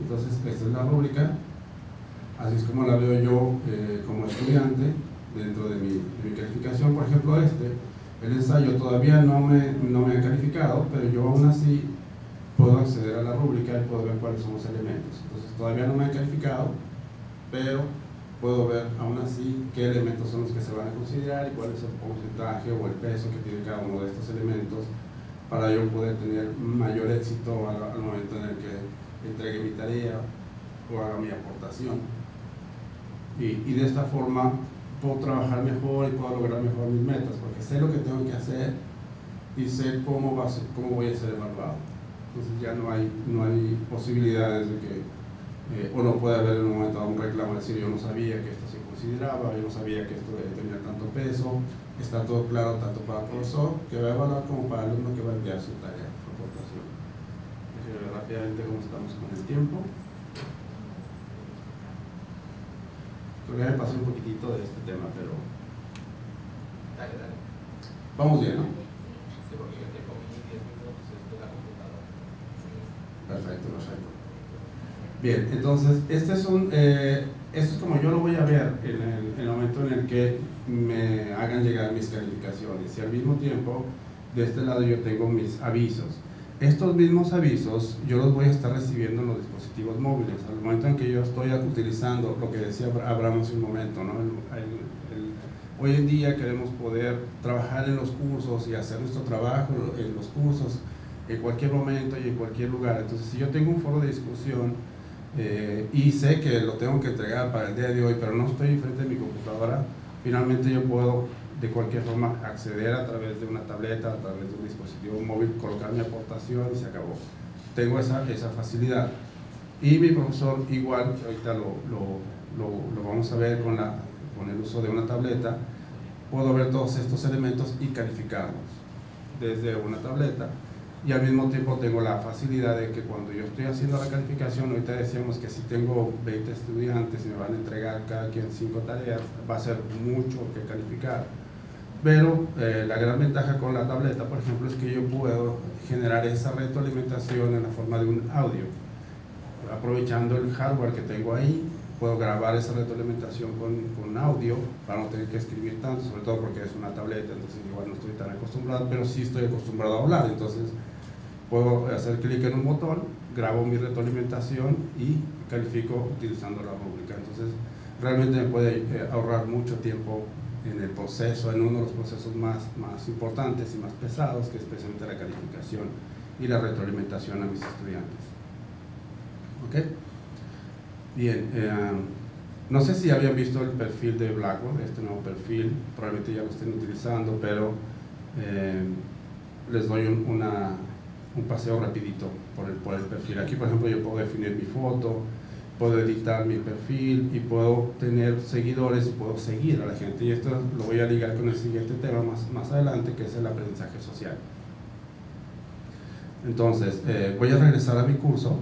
Entonces, esta es la rúbrica. Así es como la veo yo eh, como estudiante dentro de mi, de mi calificación. Por ejemplo, este el ensayo todavía no me, no me ha calificado, pero yo aún así puedo acceder a la rúbrica y puedo ver cuáles son los elementos. Entonces todavía no me han calificado, pero puedo ver aún así qué elementos son los que se van a considerar y cuál es el porcentaje o el peso que tiene cada uno de estos elementos para yo poder tener mayor éxito al, al momento en el que entregue mi tarea o haga mi aportación. Y, y de esta forma puedo trabajar mejor y puedo lograr mejor mis metas, porque sé lo que tengo que hacer y sé cómo, va a ser, cómo voy a ser evaluado. Entonces ya no hay, no hay posibilidades de que eh, uno pueda haber en un momento dado un reclamo, decir yo no sabía que esto se consideraba, yo no sabía que esto tenía tanto peso, está todo claro tanto para el profesor que va a evaluar como para el alumno que va a enviar su tarea, rápidamente cómo estamos con el tiempo. Creo que me pasé un poquitito de este tema, pero... Dale, dale. Vamos bien, ¿no? Sí, porque yo tengo 10 minutos esto la computadora. Perfecto, perfecto. Bien, entonces, este es un... Eh, eso es como yo lo voy a ver en el, en el, momento en el que me hagan llegar mis calificaciones. Y al mismo tiempo, de este lado yo tengo mis avisos. Estos mismos avisos yo los voy a estar recibiendo en los dispositivos móviles. Al momento en que yo estoy utilizando lo que decía Abraham hace un momento, ¿no? hoy en día queremos poder trabajar en los cursos y hacer nuestro trabajo en los cursos en cualquier momento y en cualquier lugar. Entonces, si yo tengo un foro de discusión eh, y sé que lo tengo que entregar para el día de hoy, pero no estoy frente a mi computadora, finalmente yo puedo de cualquier forma acceder a través de una tableta, a través de un dispositivo móvil, colocar mi aportación y se acabó. Tengo esa, esa facilidad. Y mi profesor igual, ahorita lo, lo, lo, vamos a ver con, la, con el uso de una tableta, puedo ver todos estos elementos y calificarlos desde una tableta y al mismo tiempo tengo la facilidad de que cuando yo estoy haciendo la calificación, ahorita decíamos que si tengo 20 estudiantes y me van a entregar cada quien 5 tareas, va a ser mucho que calificar. Pero eh, la gran ventaja con la tableta, por ejemplo, es que yo puedo generar esa retroalimentación en la forma de un audio. Aprovechando el hardware que tengo ahí, puedo grabar esa retroalimentación con, con audio para no tener que escribir tanto, sobre todo porque es una tableta, entonces igual no estoy tan acostumbrado, pero sí estoy acostumbrado a hablar, entonces puedo hacer clic en un botón, grabo mi retroalimentación y califico utilizando la rúbrica. Entonces, realmente me puede eh, ahorrar mucho tiempo en el proceso, en uno de los procesos más, más importantes y más pesados, que es especialmente la calificación y la retroalimentación a mis estudiantes. ¿Ok? Bien, eh, no sé si habían visto el perfil de Blackboard, este nuevo perfil, probablemente ya lo estén utilizando, pero eh, les doy una, un paseo rapidito por el, por el perfil. Aquí, por ejemplo, yo puedo definir mi foto, puedo editar mi perfil y puedo tener seguidores y puedo seguir a la gente. Y esto lo voy a ligar con el siguiente tema más, más adelante, que es el aprendizaje social. Entonces, eh, voy a regresar a mi curso.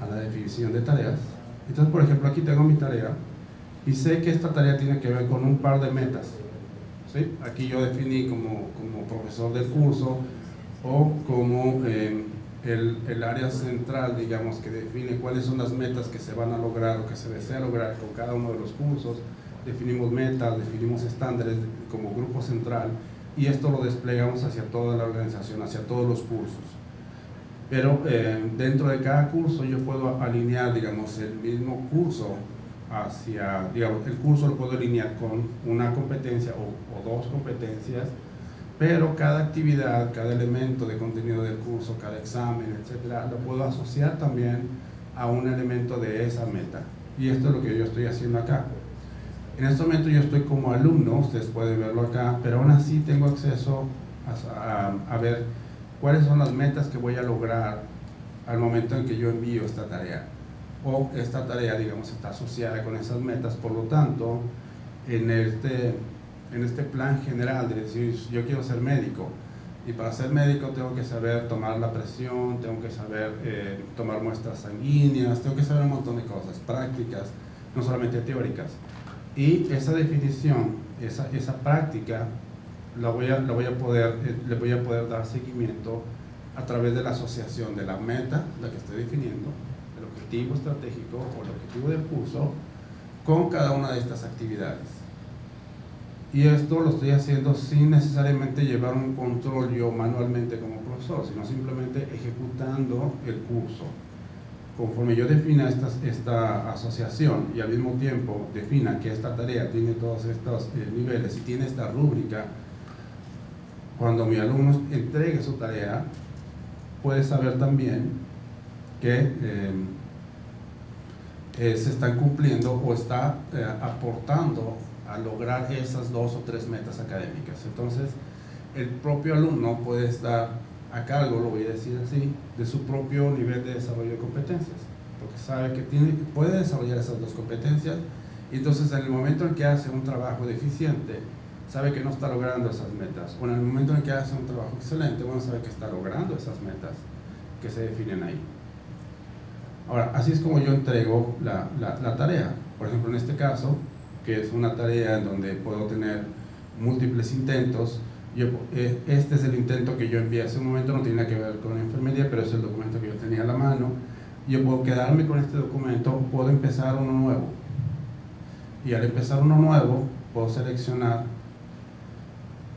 A la definición de tareas. Entonces, por ejemplo, aquí tengo mi tarea y sé que esta tarea tiene que ver con un par de metas. ¿Sí? Aquí yo definí como, como profesor del curso o como eh, el, el, área central, digamos, que define cuáles son las metas que se van a lograr o que se desea lograr con cada uno de los cursos. Definimos metas, definimos estándares como grupo central y esto lo desplegamos hacia toda la organización, hacia todos los cursos pero eh, dentro de cada curso yo puedo alinear, digamos, el mismo curso hacia, digamos, el curso lo puedo alinear con una competencia o, dos competencias, pero cada actividad, cada elemento de contenido del curso, cada examen, etcétera, lo puedo asociar también a un elemento de esa meta. Y esto es lo que yo estoy haciendo acá. En este momento yo estoy como alumno, ustedes pueden verlo acá, pero aún así tengo acceso a, a ver cuáles son las metas que voy a lograr al momento en que yo envío esta tarea. O esta tarea, digamos, está asociada con esas metas, por lo tanto, en este, en este plan general de decir, yo quiero ser médico, y para ser médico tengo que saber tomar la presión, tengo que saber eh, tomar muestras sanguíneas, tengo que saber un montón de cosas, prácticas, no solamente teóricas. Y esa definición, esa, esa práctica, la voy a, la voy a poder, eh, le voy a poder dar seguimiento a través de la asociación de la meta, la que estoy definiendo, objetivo estratégico o el objetivo del curso, con cada una de estas actividades. Y esto lo estoy haciendo sin necesariamente llevar un control yo manualmente como profesor, sino simplemente ejecutando el curso. Conforme yo defina esta, esta asociación y al mismo tiempo defina que esta tarea tiene todos estos eh, niveles y tiene esta rúbrica, cuando mi alumno entregue su tarea, puede saber también que eh, eh, se están cumpliendo o está eh, aportando a lograr esas dos o tres metas académicas. Entonces, el propio alumno puede estar a cargo, lo voy a decir así, de su propio nivel de desarrollo de competencias, porque sabe que tiene, puede desarrollar esas dos competencias y entonces en el momento en que hace un trabajo deficiente, sabe que no está logrando esas metas. O en el momento en que hace un trabajo excelente, bueno, sabe que está logrando esas metas que se definen ahí. Ahora, así es como yo entrego la, la, tarea. Por ejemplo, en este caso, que es una tarea en donde puedo tener múltiples intentos, Yo, eh, este es el intento que yo envié hace un momento, no tiene que ver con la enfermería, pero es el documento que yo tenía a la mano. Yo puedo quedarme con este documento, puedo empezar uno nuevo. Y al empezar uno nuevo, puedo seleccionar,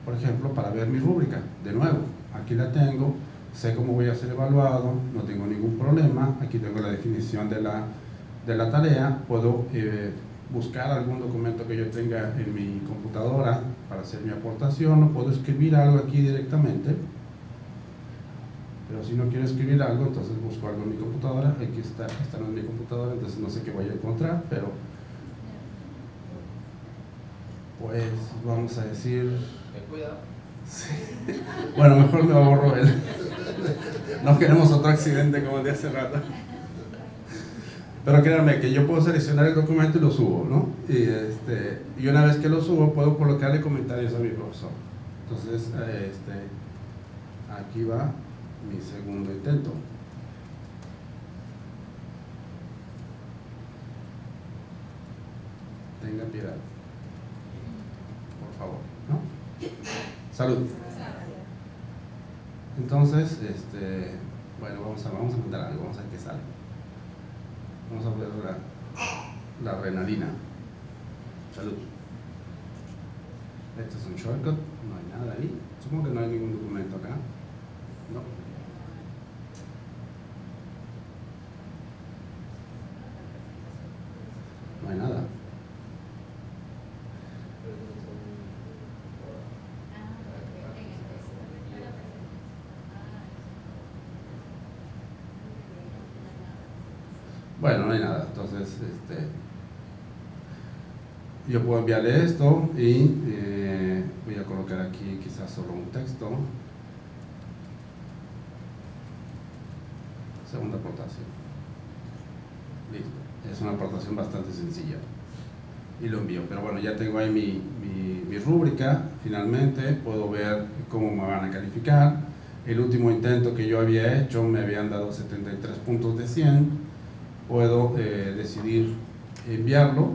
por ejemplo, para ver mi rúbrica. De nuevo, aquí la tengo, sé cómo voy a ser evaluado, no tengo ningún problema. Aquí tengo la definición de la, de la tarea, puedo eh, buscar algún documento que yo tenga en mi computadora para hacer mi aportación, o puedo escribir algo aquí directamente. Pero si no quiero escribir algo, entonces busco algo en mi computadora. Aquí está, esta no es mi computadora, entonces no sé qué voy a encontrar, pero pues vamos a decir... cuidado. Bueno, mejor me ahorro él. No queremos otro accidente como el de hace rato. Pero créanme que yo puedo seleccionar el documento y lo subo, ¿no? Y, este, y una vez que lo subo, puedo colocarle comentarios a mi profesor. Entonces, este, aquí va mi segundo intento. Tenga piedad. Por favor, ¿no? Salud. Entonces, este, bueno, vamos a, vamos a algo, vamos a ver qué sale. Vamos a ver la, la renalina. Salud. Este es un shortcut, no hay nada ahí. Supongo que no hay ningún documento acá. No. No hay nada. Bueno, no hay nada. Entonces, este, yo puedo enviarle esto y eh, voy a colocar aquí quizás solo un texto. Segunda aportación. Listo. Es una aportación bastante sencilla. Y lo envío. Pero bueno, ya tengo ahí mi, mi, mi rúbrica. Finalmente puedo ver cómo me van a calificar. El último intento que yo había hecho me habían dado 73 puntos de 100 puedo eh, decidir enviarlo,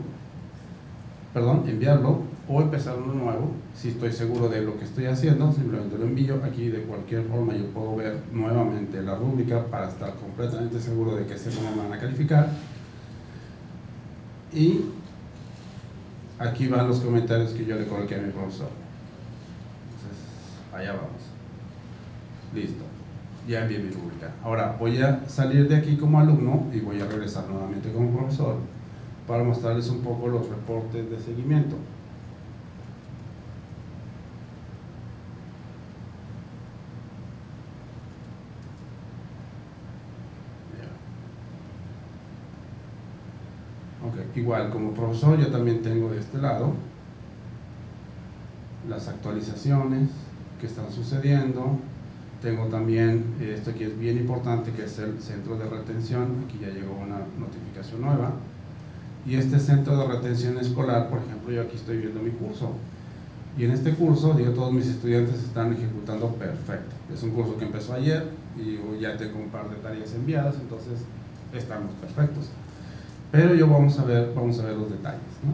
perdón, enviarlo o empezar uno nuevo. Si estoy seguro de lo que estoy haciendo, simplemente lo envío. Aquí de cualquier forma yo puedo ver nuevamente la rúbrica para estar completamente seguro de que cómo me van a calificar. Y aquí van los comentarios que yo le coloqué a mi profesor. Entonces, allá vamos. Listo ya envié mi rúbrica. Ahora voy a salir de aquí como alumno y voy a regresar nuevamente como profesor para mostrarles un poco los reportes de seguimiento. Igual como profesor yo también tengo de este lado las actualizaciones que están sucediendo, tengo también, eh, esto aquí es bien importante, que es el centro de retención. Aquí ya llegó una notificación nueva. Y este centro de retención escolar, por ejemplo, yo aquí estoy viendo mi curso. Y en este curso, digo, todos mis estudiantes están ejecutando perfecto. Es un curso que empezó ayer y ya tengo un par de tareas enviadas, entonces estamos perfectos. Pero yo vamos a ver, vamos a ver los detalles. ¿no?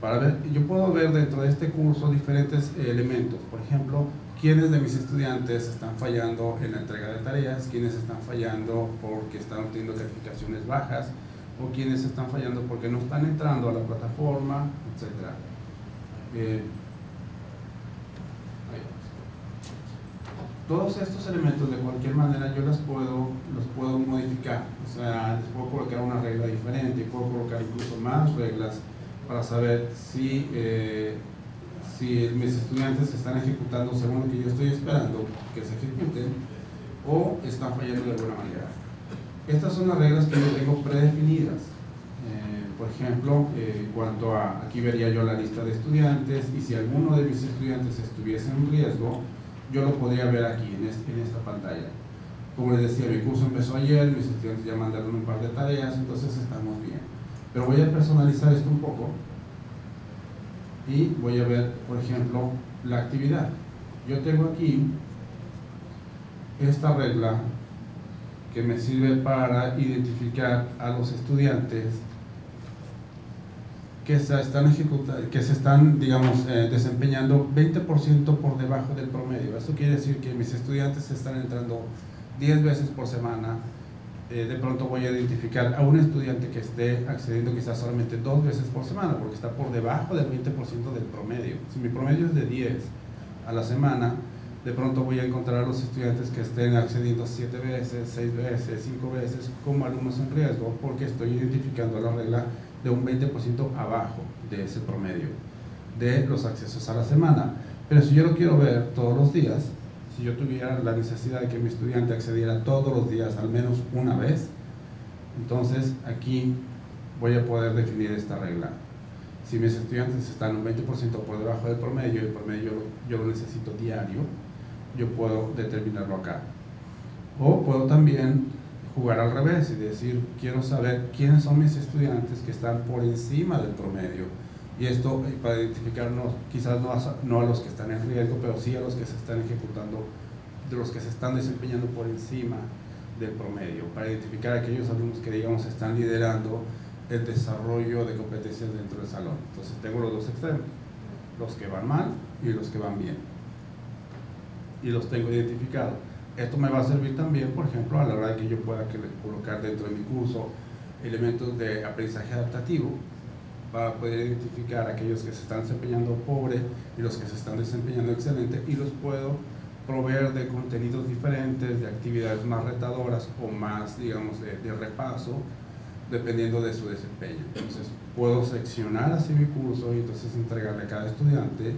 Para ver, yo puedo ver dentro de este curso diferentes elementos. Por ejemplo, quiénes de mis estudiantes están fallando en la entrega de tareas, quiénes están fallando porque están obteniendo calificaciones bajas, o quiénes están fallando porque no están entrando a la plataforma, etc. Eh, todos estos elementos de cualquier manera yo los puedo, los puedo modificar, o sea, les puedo colocar una regla diferente, puedo colocar incluso más reglas para saber si eh, si mis estudiantes están ejecutando según lo que yo estoy esperando que se ejecuten o están fallando de alguna manera. Estas son las reglas que yo tengo predefinidas. Eh, por ejemplo, eh, en cuanto a, aquí vería yo la lista de estudiantes y si alguno de mis estudiantes estuviese en riesgo, yo lo podría ver aquí en, en esta pantalla. Como les decía, mi curso empezó ayer, mis estudiantes ya mandaron un par de tareas, entonces estamos bien. Pero voy a personalizar esto un poco y voy a ver, por ejemplo, la actividad. Yo tengo aquí esta regla que me sirve para identificar a los estudiantes que se están ejecutando, que se están, digamos, eh, desempeñando 20% por debajo del promedio. Eso quiere decir que mis estudiantes están entrando 10 veces por semana. Eh, de pronto voy a identificar a un estudiante que esté accediendo quizás solamente dos veces por semana, porque está por debajo del 20% del promedio. Si mi promedio es de 10 a la semana, de pronto voy a encontrar a los estudiantes que estén accediendo 7 veces, 6 veces, 5 veces como alumnos en riesgo, porque estoy identificando la regla de un 20% abajo de ese promedio de los accesos a la semana. Pero si yo lo quiero ver todos los días, si yo tuviera la necesidad de que mi estudiante accediera todos los días al menos una vez, entonces aquí voy a poder definir esta regla. Si mis estudiantes están un 20% por debajo del promedio el promedio yo lo necesito diario, yo puedo determinarlo acá. O puedo también jugar al revés y decir, quiero saber quiénes son mis estudiantes que están por encima del promedio. Y esto eh, para identificarnos, quizás no a, los que están en riesgo, pero sí a los que se están ejecutando, de los que se están desempeñando por encima del promedio, para identificar a aquellos alumnos que digamos están liderando el desarrollo de competencias dentro del salón. Entonces tengo los dos extremos, los que van mal y los que van bien. Y los tengo identificados. Esto me va a servir también, por ejemplo, a la hora de que yo pueda colocar dentro de mi curso elementos de aprendizaje adaptativo para poder identificar aquellos que se están desempeñando pobre y los que se están desempeñando excelente y los puedo proveer de contenidos diferentes, de actividades más retadoras o más, digamos, de, de repaso, dependiendo de su desempeño. Entonces, puedo seccionar así mi curso y entonces entregarle a cada estudiante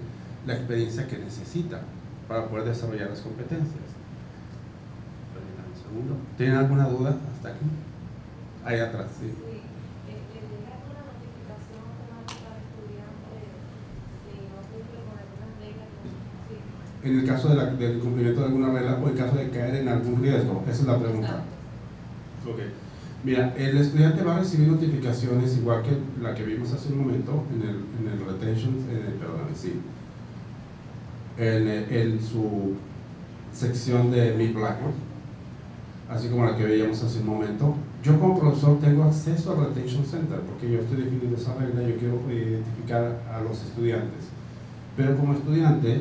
la experiencia que necesita para poder desarrollar las competencias. ¿Tienen alguna duda hasta aquí? Ahí atrás, sí. En el caso de la, del cumplimiento de alguna regla o en caso de caer en algún riesgo, esa es la pregunta. Okay. Mira, el estudiante va a recibir notificaciones igual que la que vimos hace un momento en el, en el retention, en el, perdón, sí, en, en su sección de Mi Blackboard así como la que veíamos hace un momento. Yo como profesor tengo acceso al Retention Center porque yo estoy definiendo esa regla, yo quiero identificar a los estudiantes. Pero como estudiante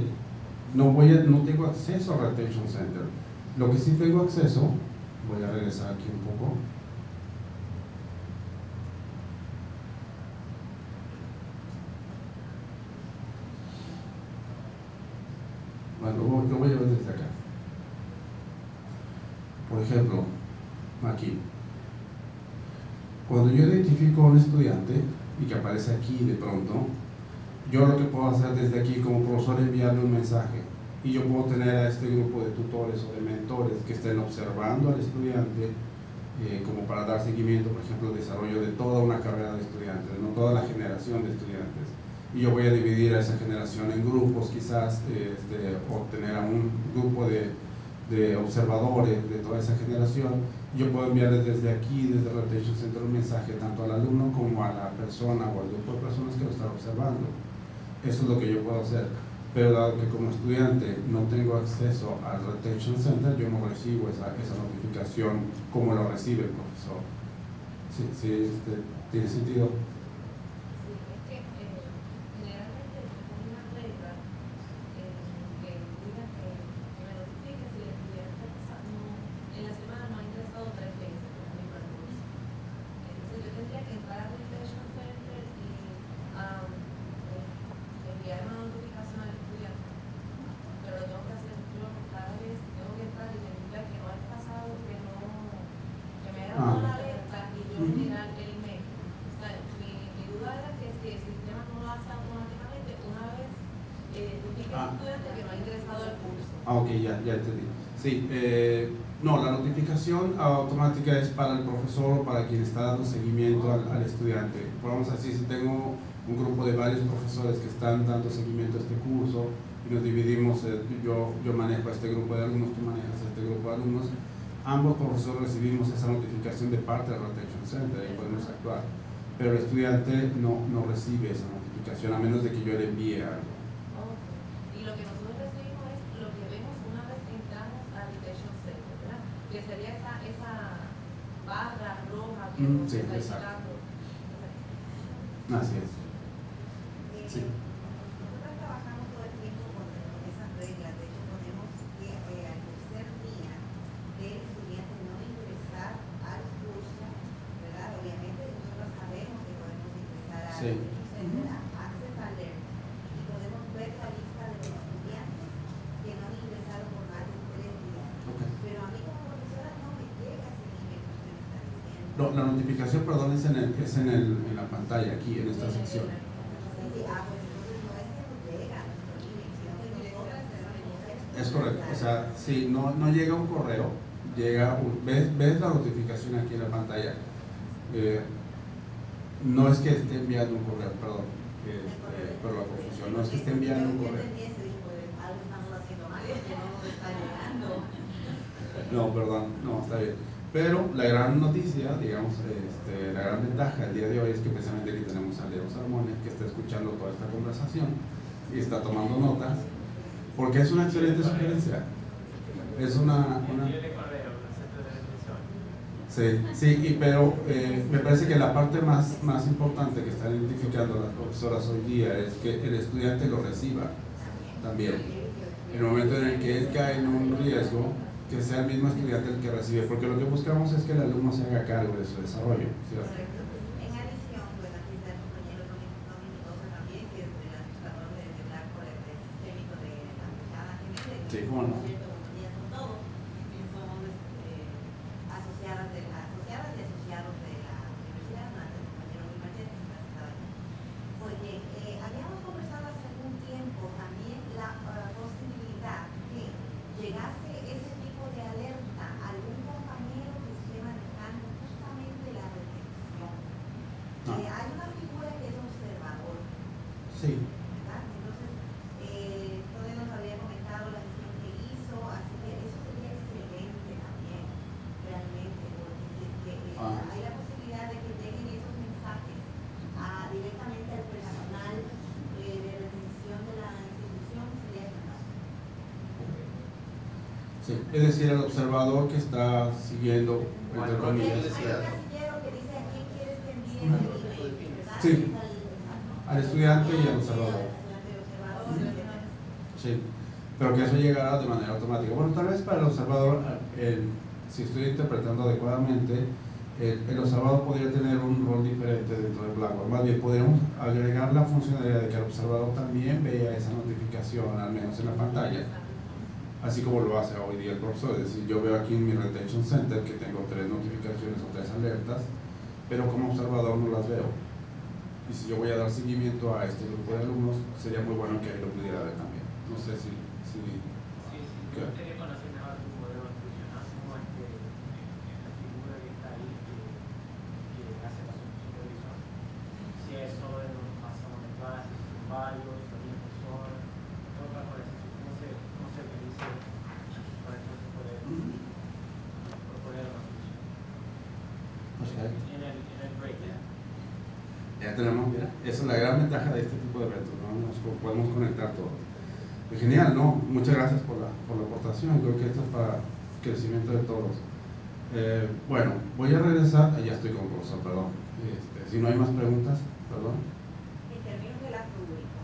no, voy a, no tengo acceso al Retention Center. Lo que sí tengo acceso, voy a regresar aquí un poco. Lo voy a ver desde acá. Por ejemplo, aquí, cuando yo identifico a un estudiante y que aparece aquí de pronto, yo lo que puedo hacer desde aquí como profesor es enviarle un mensaje y yo puedo tener a este grupo de tutores o de mentores que estén observando al estudiante eh, como para dar seguimiento, por ejemplo, al desarrollo de toda una carrera de estudiantes, no toda la generación de estudiantes. Y yo voy a dividir a esa generación en grupos quizás, este, o tener a un grupo de observadores de toda esa generación, yo puedo enviarles desde aquí, desde el Retention Center, un mensaje tanto al alumno como a la persona o al grupo de personas que lo están observando. Eso es lo que yo puedo hacer. Pero dado que como estudiante no tengo acceso al Retention Center, yo no recibo esa, esa notificación como lo recibe el profesor. ¿Sí, sí este, ¿Tiene sentido? Notificación automática es para el profesor o para quien está dando seguimiento al, estudiante. Vamos así, si tengo un grupo de varios profesores que están dando seguimiento a este curso y nos dividimos, eh, yo, yo manejo a este grupo de alumnos, tú manejas a este grupo de alumnos, ambos profesores recibimos esa notificación de parte del Rotation Center y podemos actuar. Pero el estudiante no, no recibe esa notificación a menos de que yo le envíe algo. que sería esa, esa barra roja que mm, está exacto. Así es. Sí. Es en, el, es en, el, en la pantalla, aquí, en esta sección. Es correcto, o sea, si no, no llega un correo, llega un, ves, ves la notificación aquí en la pantalla. Eh, no es que esté enviando un correo, perdón, que, eh, por la confusión, no es que esté enviando un correo. No, perdón, no, está bien. Pero la gran noticia, digamos, este, la gran ventaja el día de hoy es que precisamente aquí tenemos a Leo Salmones que está escuchando toda esta conversación y está tomando notas, porque es una excelente sugerencia. Es una... una Sí, sí, y, pero eh, me parece que la parte más, más importante que están identificando las profesoras hoy día es que el estudiante lo reciba también. En el momento en el que él cae en un riesgo, que sea el mismo estudiante el que recibe, porque lo que buscamos es que el alumno se haga cargo de su desarrollo. En adición, pues aquí está el compañero Tommy Tommy Mendoza también, que es el administrador de, de Blackboard, el sistémico de la Brigada GML. Sí, cómo no. Cierto, como ya son todos, que somos eh, asociadas, de, asociadas y asociados de la universidad, más el compañero Luis Martínez, que está sentado ahí. Oye, eh, habíamos conversado hace algún tiempo también la eh, posibilidad que llegase ese tipo de alerta a algún compañero que esté manejando justamente la retención. Ah. Eh, hay una figura que es observador, Sí, ¿verdad? Entonces, eh, Tony nos había comentado la gestión que hizo, así que eso sería excelente también, realmente, porque si es que, eh, Ah. hay la posibilidad de que lleguen esos mensajes a- directamente al personal eh, de retención de la institución, sería fantástico. sí. Es decir, el observador que está siguiendo, entre comillas. Sí. Al- estudiante y al observador. Sí, pero que eso llegará de manera automática. Bueno, tal vez para el observador, el- si estoy interpretando adecuadamente, el, el observador podría tener un rol diferente dentro de Blackboard. Más bien, podríamos agregar la funcionalidad de que el observador también vea esa notificación, al menos en la pantalla, así como lo hace hoy día el profesor. Es decir, yo veo aquí en mi Retention Center que tengo tres notificaciones o tres alertas, pero como observador no las veo. Y si yo voy a dar seguimiento a este grupo de alumnos, sería muy bueno que ahí lo pudiera ver también. No sé si... si Sí, sí, ¿Qué? yo gustaría conocer mejor tu modelo funcional, como es que la figura que está ahí, que, que hace la supervisión, si eso es un pasamos de clase, si son varios, si son personas, otra por eso, cómo se, cómo se utiliza para entonces poder proponer una solución. Pues ahí. En el, en el breakdown. Ya tenemos, mira, esa es la gran ventaja de este tipo de eventos, ¿no? Nos co- podemos conectar todo. Y genial, ¿no? Muchas gracias por la, aportación, creo que esto es para crecimiento de todos. Eh, bueno, voy a regresar, ah, ya estoy con el profesor, perdón. Este, si no hay más preguntas, perdón. En términos de la rúbrica,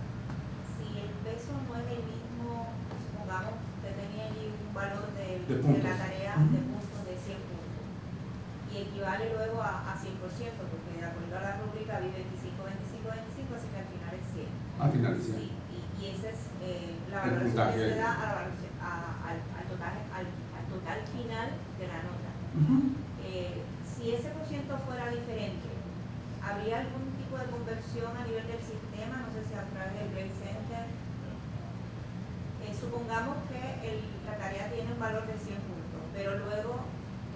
si el peso no es el mismo, supongamos que tenía allí un valor de, De de la tarea de puntos de 100 puntos y equivale luego a, a 100%, porque de acuerdo a la rúbrica vi 25, 25, 25, así que al final es 100. Al final, sí. Sí, y, y esa es eh, la El valoración que se da a la valoración- a- al, al total, al, al total final de la nota. Eh, si ese por ciento fuera diferente, ¿habría algún tipo de conversión a nivel del sistema? No sé si a través del Grade Center. Eh, supongamos que el- la tarea tiene un valor de 100 puntos, pero luego,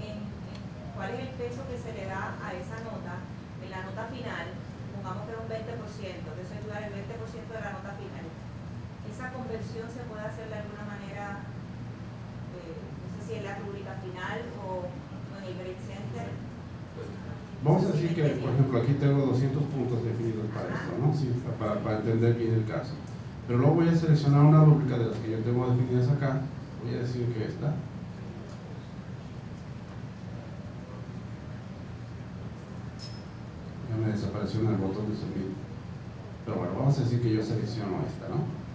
en, en ¿cuál es el peso que se le da a esa nota? En la nota final, supongamos que es un 20%, que eso equivale al 20% de la nota final. ¿Esa conversión se puede hacer de alguna manera, eh, no sé si en la rúbrica final o, o en el Grade Center? Vamos a decir que, por ejemplo, aquí tengo 200 puntos definidos para esto, ¿no? Para, entender bien el caso. Pero luego voy a seleccionar una rúbrica de las que yo tengo definidas acá. Voy a decir que esta. Ya me desapareció en el botón de subir. Pero bueno, vamos a decir que yo selecciono esta, ¿no?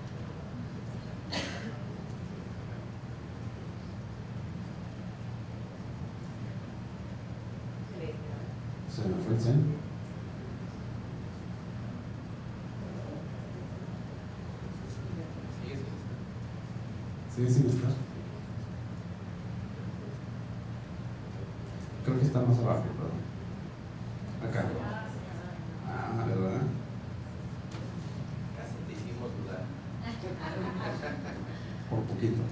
Se me fue el Zen. ¿Sigue sin estar? Creo que está más abajo, perdón. Acá. Ah, ¿verdad? Casi te hicimos dudar. Por poquito.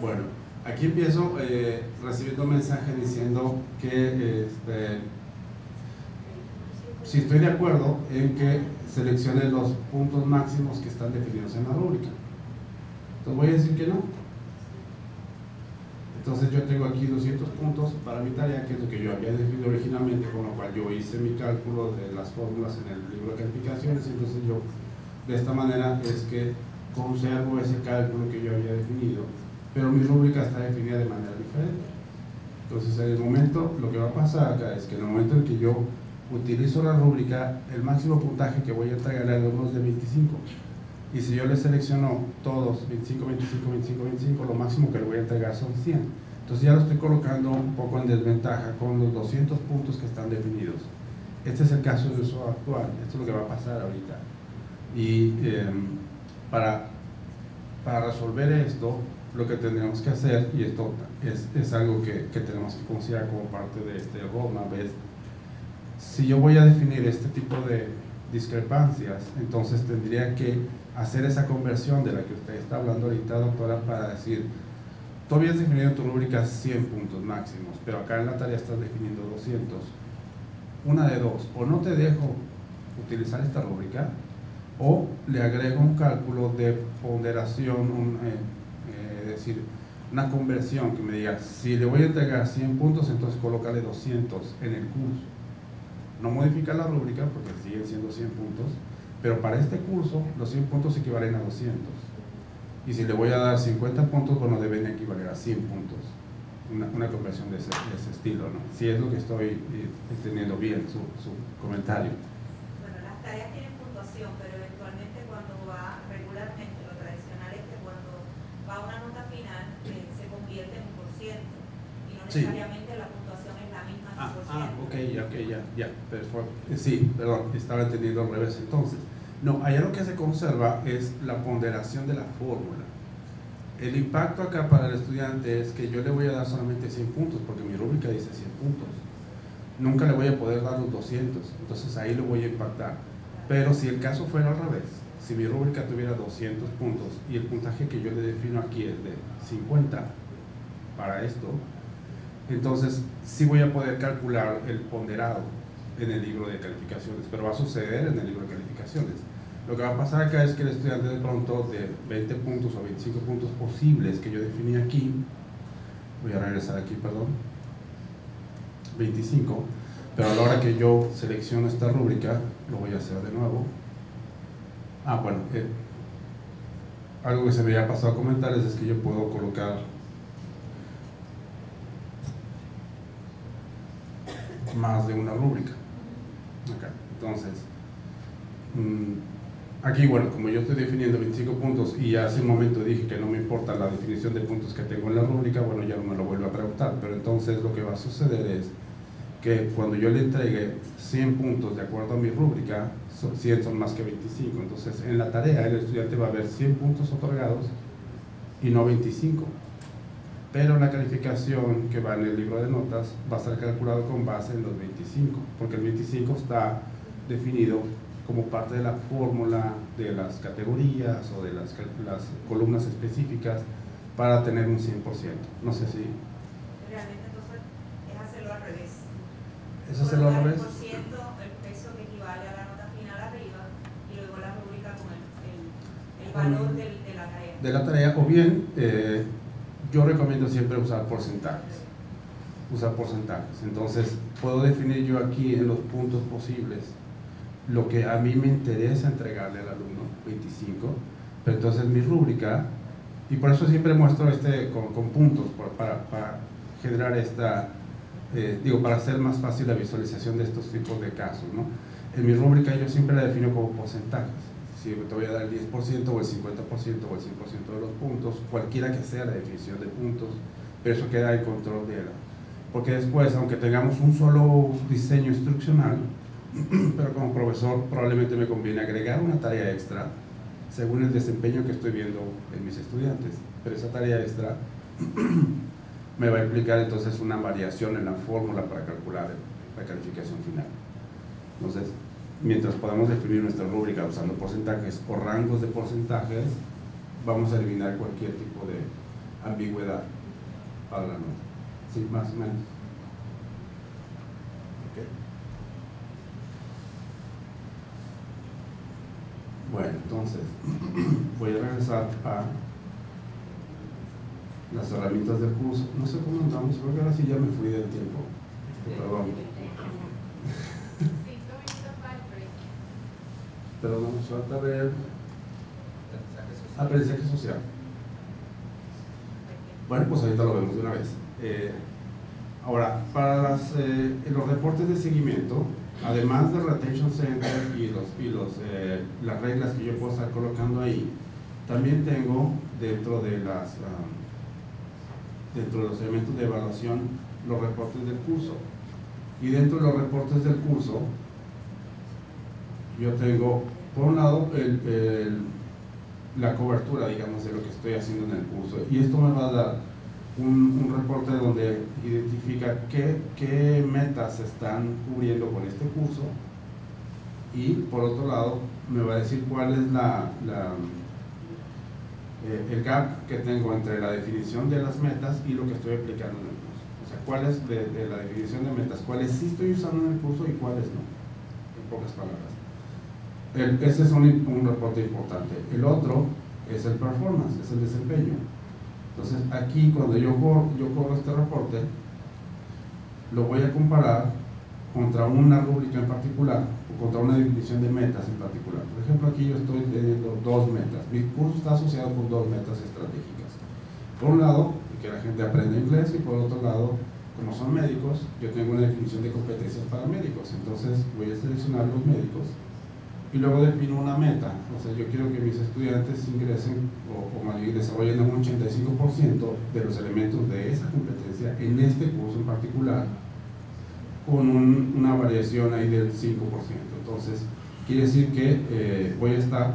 Bueno, aquí empiezo eh, recibiendo un mensaje diciendo que este, si estoy de acuerdo en que seleccione los puntos máximos que están definidos en la rúbrica. Entonces voy a decir que no. Entonces yo tengo aquí 200 puntos para mi tarea, que es lo que yo había definido originalmente, con lo cual yo hice mi cálculo de las fórmulas en el libro de calificaciones, entonces yo de esta manera es que conservo ese cálculo que yo había definido, pero mi rúbrica está definida de manera diferente. Entonces en el momento, lo que va a pasar acá es que en el momento en que yo utilizo la rúbrica, el máximo puntaje que voy a entregar es alumnos de 25. Y si yo le selecciono todos 25, 25, 25, 25, lo máximo que le voy a entregar son 100. Entonces ya lo estoy colocando un poco en desventaja con los 200 puntos que están definidos. Este es el caso de uso actual, esto es lo que va a pasar ahorita. Y eh, para, para resolver esto, lo que tendríamos que hacer, y esto es, es algo que, que, tenemos que considerar como parte de este roadmap, es si yo voy a definir este tipo de discrepancias, entonces tendría que hacer esa conversión de la que usted está hablando ahorita, doctora, para decir, tú habías definido en tu rúbrica 100 puntos máximos, pero acá en la tarea estás definiendo 200. Una de dos, o no te dejo utilizar esta rúbrica, o le agrego un cálculo de ponderación, un, eh, es decir, una conversión que me diga, si le voy a entregar 100 puntos, entonces colócale 200 en el curso. No modifica la rúbrica porque siguen siendo 100 puntos, pero para este curso los 100 puntos equivalen a 200. Y si le voy a dar 50 puntos, bueno, deben equivaler a 100 puntos. Una, una conversión de ese, de ese, estilo, ¿no? Si es lo que estoy eh, entendiendo bien su, su comentario. Bueno, las tareas tienen puntuación, pero eventualmente cuando va regularmente, lo tradicional es que cuando va una nota final eh, se convierte en un por ciento no Sí. necesariamente la puntuación es la misma Ah, ah, ok, ya, ok, ya, ya, perfecto. Sí, perdón, estaba entendiendo al revés entonces. No, allá lo que se conserva es la ponderación de la fórmula. El impacto acá para el estudiante es que yo le voy a dar solamente 100 puntos, porque mi rúbrica dice 100 puntos. Nunca le voy a poder dar los 200, entonces ahí lo voy a impactar. Pero si el caso fuera al revés, si mi rúbrica tuviera 200 puntos y el puntaje que yo le defino aquí es de 50 para esto, entonces sí voy a poder calcular el ponderado en el libro de calificaciones, pero va a suceder en el libro de calificaciones. Lo que va a pasar acá es que el estudiante de pronto de 20 puntos o 25 puntos posibles que yo definí aquí, voy a regresar aquí, perdón, 25, pero a la hora que yo selecciono esta rúbrica, lo voy a hacer de nuevo. Ah, bueno, eh, algo que se me había pasado a comentarles es que yo puedo colocar más de una rúbrica. Acá. Entonces, mmm, aquí, bueno, como yo estoy definiendo 25 puntos y hace un momento dije que no me importa la definición de puntos que tengo en la rúbrica, bueno, ya no me lo vuelvo a preguntar, pero entonces lo que va a suceder es que cuando yo le entregue 100 puntos de acuerdo a mi rúbrica, son 100 son más que 25, entonces en la tarea el estudiante va a ver 100 puntos otorgados y no 25 pero la calificación que va en el libro de notas va a estar calculado con base en los 25, porque el 25 está definido como parte de la fórmula de las categorías o de las, las columnas específicas para tener un 100%. No sé si... Realmente entonces es hacerlo al revés. ¿Es hacerlo al revés? Valor del, de la tarea. De la tarea, o bien... Eh, yo recomiendo siempre usar porcentajes. Usar porcentajes. Entonces, puedo definir yo aquí en los puntos posibles lo que a mí me interesa entregarle al alumno, 25, pero entonces mi rúbrica, y por eso siempre muestro este con, puntos, para, generar esta, eh, digo, para hacer más fácil la visualización de estos tipos de casos, ¿no? En mi rúbrica yo siempre la defino como porcentajes. Si te voy a dar el 10% o el 50% o el 100% de los puntos, cualquiera que sea la definición de puntos, pero eso queda en control de la. Porque después, aunque tengamos un solo diseño instruccional, pero como profesor probablemente me conviene agregar una tarea extra según el desempeño que estoy viendo en mis estudiantes. Pero esa tarea extra me va a implicar entonces una variación en la fórmula para calcular la calificación final. Entonces, mientras podamos definir nuestra rúbrica usando porcentajes o rangos de porcentajes, vamos a eliminar cualquier tipo de ambigüedad para la nota. Sí, más o menos. Bueno, entonces, voy a regresar a las herramientas del curso. No sé cómo andamos, porque ahora sí ya me fui del tiempo. Perdón. Pero nos falta ver aprendizaje social. Bueno, pues ahorita lo vemos de una vez. Eh, ahora, para las, eh, los reportes de seguimiento, además del Retention Center y, los, y los, eh, las reglas que yo puedo estar colocando ahí, también tengo dentro de, las, dentro de los elementos de evaluación los reportes del curso. Y dentro de los reportes del curso, yo tengo, por un lado, la cobertura, digamos, de lo que estoy haciendo en el curso. Y esto me va a dar un, reporte donde identifica qué, metas se están cubriendo con este curso. Y por otro lado, me va a decir cuál es la, eh, el gap que tengo entre la definición de las metas y lo que estoy aplicando en el curso. O sea, cuáles de, de la definición de metas, cuáles sí estoy usando en el curso y cuáles no, en pocas palabras. El, ese es un, un, reporte importante. El otro es el performance, es el desempeño. Entonces aquí cuando yo corro, yo corro este reporte, lo voy a comparar contra una rúbrica en particular o contra una definición de metas en particular. Por ejemplo, aquí yo estoy teniendo dos metas. Mi curso está asociado con dos metas estratégicas. Por un lado, que la gente aprenda inglés y por otro lado, como son médicos, yo tengo una definición de competencias para médicos. Entonces voy a seleccionar los médicos y luego defino una meta. O sea, yo quiero que mis estudiantes ingresen o, desarrollen un 85% de los elementos de esa competencia en este curso en particular, con un, una variación ahí del 5%. Entonces, quiere decir que eh, voy a estar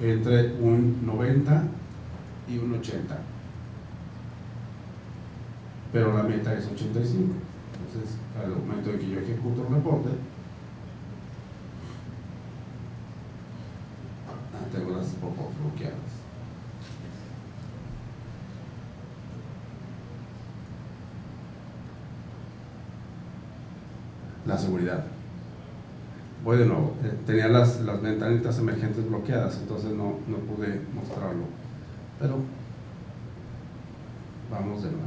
entre un 90 y un 80. Pero la meta es 85. Entonces, al momento de que yo ejecuto el reporte, tengo las popos bloqueadas. La seguridad. Voy de nuevo. Eh, tenía las, las ventanitas emergentes bloqueadas, entonces no, no pude mostrarlo. Pero vamos de nuevo.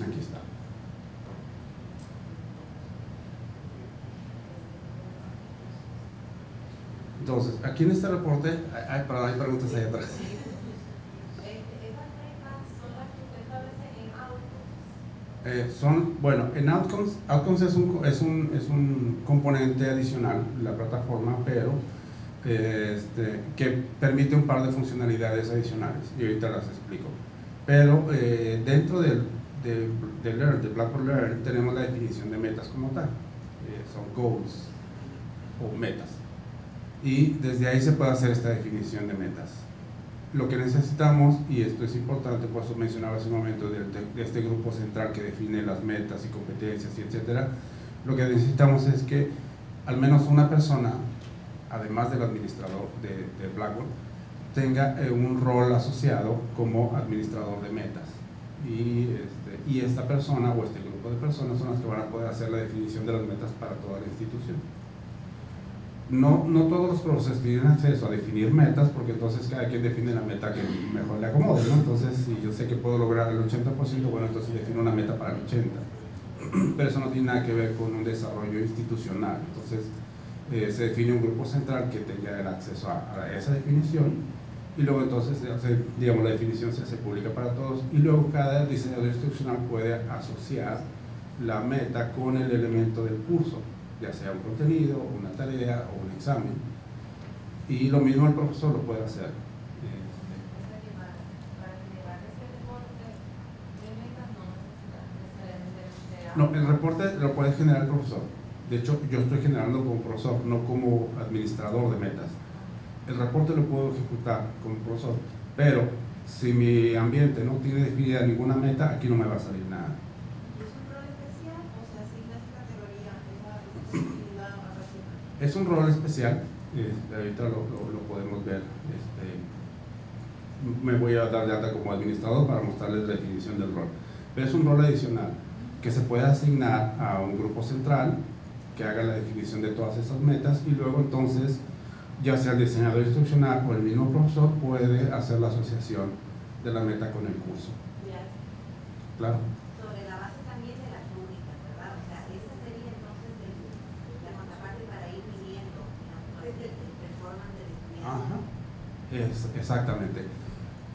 Aquí está. Entonces, aquí en este reporte, hay, preguntas ahí atrás. Eh, son, bueno, en Outcomes, Outcomes es un, es un, es un componente adicional de la plataforma, pero eh, este, que permite un par de funcionalidades adicionales, y ahorita las explico. Pero eh, dentro del, de, de, Learn, de Blackboard Learn, tenemos la definición de metas como tal. Eh, son goals o metas y desde ahí se puede hacer esta definición de metas. Lo que necesitamos, y esto es importante, por eso mencionaba hace un momento de, de, este grupo central que define las metas y competencias y etcétera, lo que necesitamos es que al menos una persona, además del administrador de, de Blackboard, tenga eh, un rol asociado como administrador de metas. Y, este, y esta persona o este grupo de personas son las que van a poder hacer la definición de las metas para toda la institución no, no todos los profesores tienen acceso a definir metas, porque entonces cada quien define la meta que mejor le acomode, ¿no? Entonces, si yo sé que puedo lograr el 80%, bueno, entonces defino una meta para el 80%. Pero eso no tiene nada que ver con un desarrollo institucional. Entonces, eh, se define un grupo central que tenga el acceso a, esa definición y luego entonces digamos, la definición se hace pública para todos y luego cada diseñador instruccional puede asociar la meta con el elemento del curso, ya sea un contenido, una tarea o un examen. Y lo mismo el profesor lo puede hacer. Este, No, el reporte lo puede generar el profesor. De hecho, yo estoy generando como profesor, no como administrador de metas. El reporte lo puedo ejecutar como profesor, pero si mi ambiente no tiene definida ninguna meta, aquí no me va a salir nada. ¿Es un rol especial o se asigna esa categoría, esa responsabilidad a personas? Es un rol especial, este, ahorita lo, lo- lo podemos ver. este, me voy a dar de alta como administrador para mostrarles la definición del rol. Pero es un rol adicional que se puede asignar a un grupo central que haga la definición de todas esas metas y luego entonces, ya sea el diseñador instruccional o el mismo profesor, puede hacer la asociación de la meta con el curso. Claro. sobre la base también de las rúbricas, ¿verdad? O sea, esa sería entonces el- la contraparte para ir midiendo digamos, el, el performance del estudiante. Ajá, es, exactamente.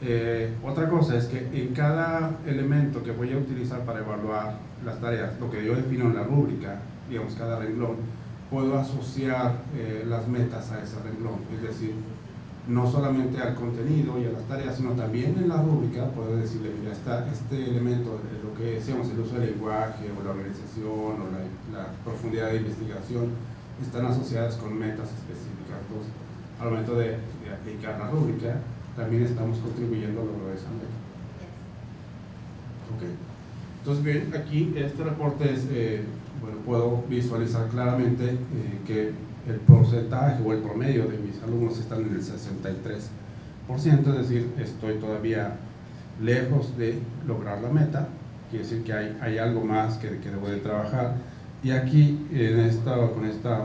Eh, otra cosa es que en cada elemento que voy a utilizar para evaluar las tareas, lo que yo defino en la rúbrica, digamos cada renglón, puedo asociar eh, las metas a ese renglón. Es decir, no solamente al contenido y a las tareas, sino también en la rúbrica puedo decirle, mira, está este elemento, lo que decíamos, el uso del lenguaje o la organización o la, la profundidad de investigación, están asociadas con metas específicas. Entonces, al momento de, aplicar la rúbrica, también estamos contribuyendo al logro de esa meta. Ok. Entonces, bien, aquí este reporte es, eh, bueno, puedo visualizar claramente eh, que el porcentaje o el promedio de mis alumnos están en el 63%, es decir, estoy todavía lejos de lograr la meta, quiere decir que hay, hay algo más que, que debo de trabajar. Y aquí, en esta, con esta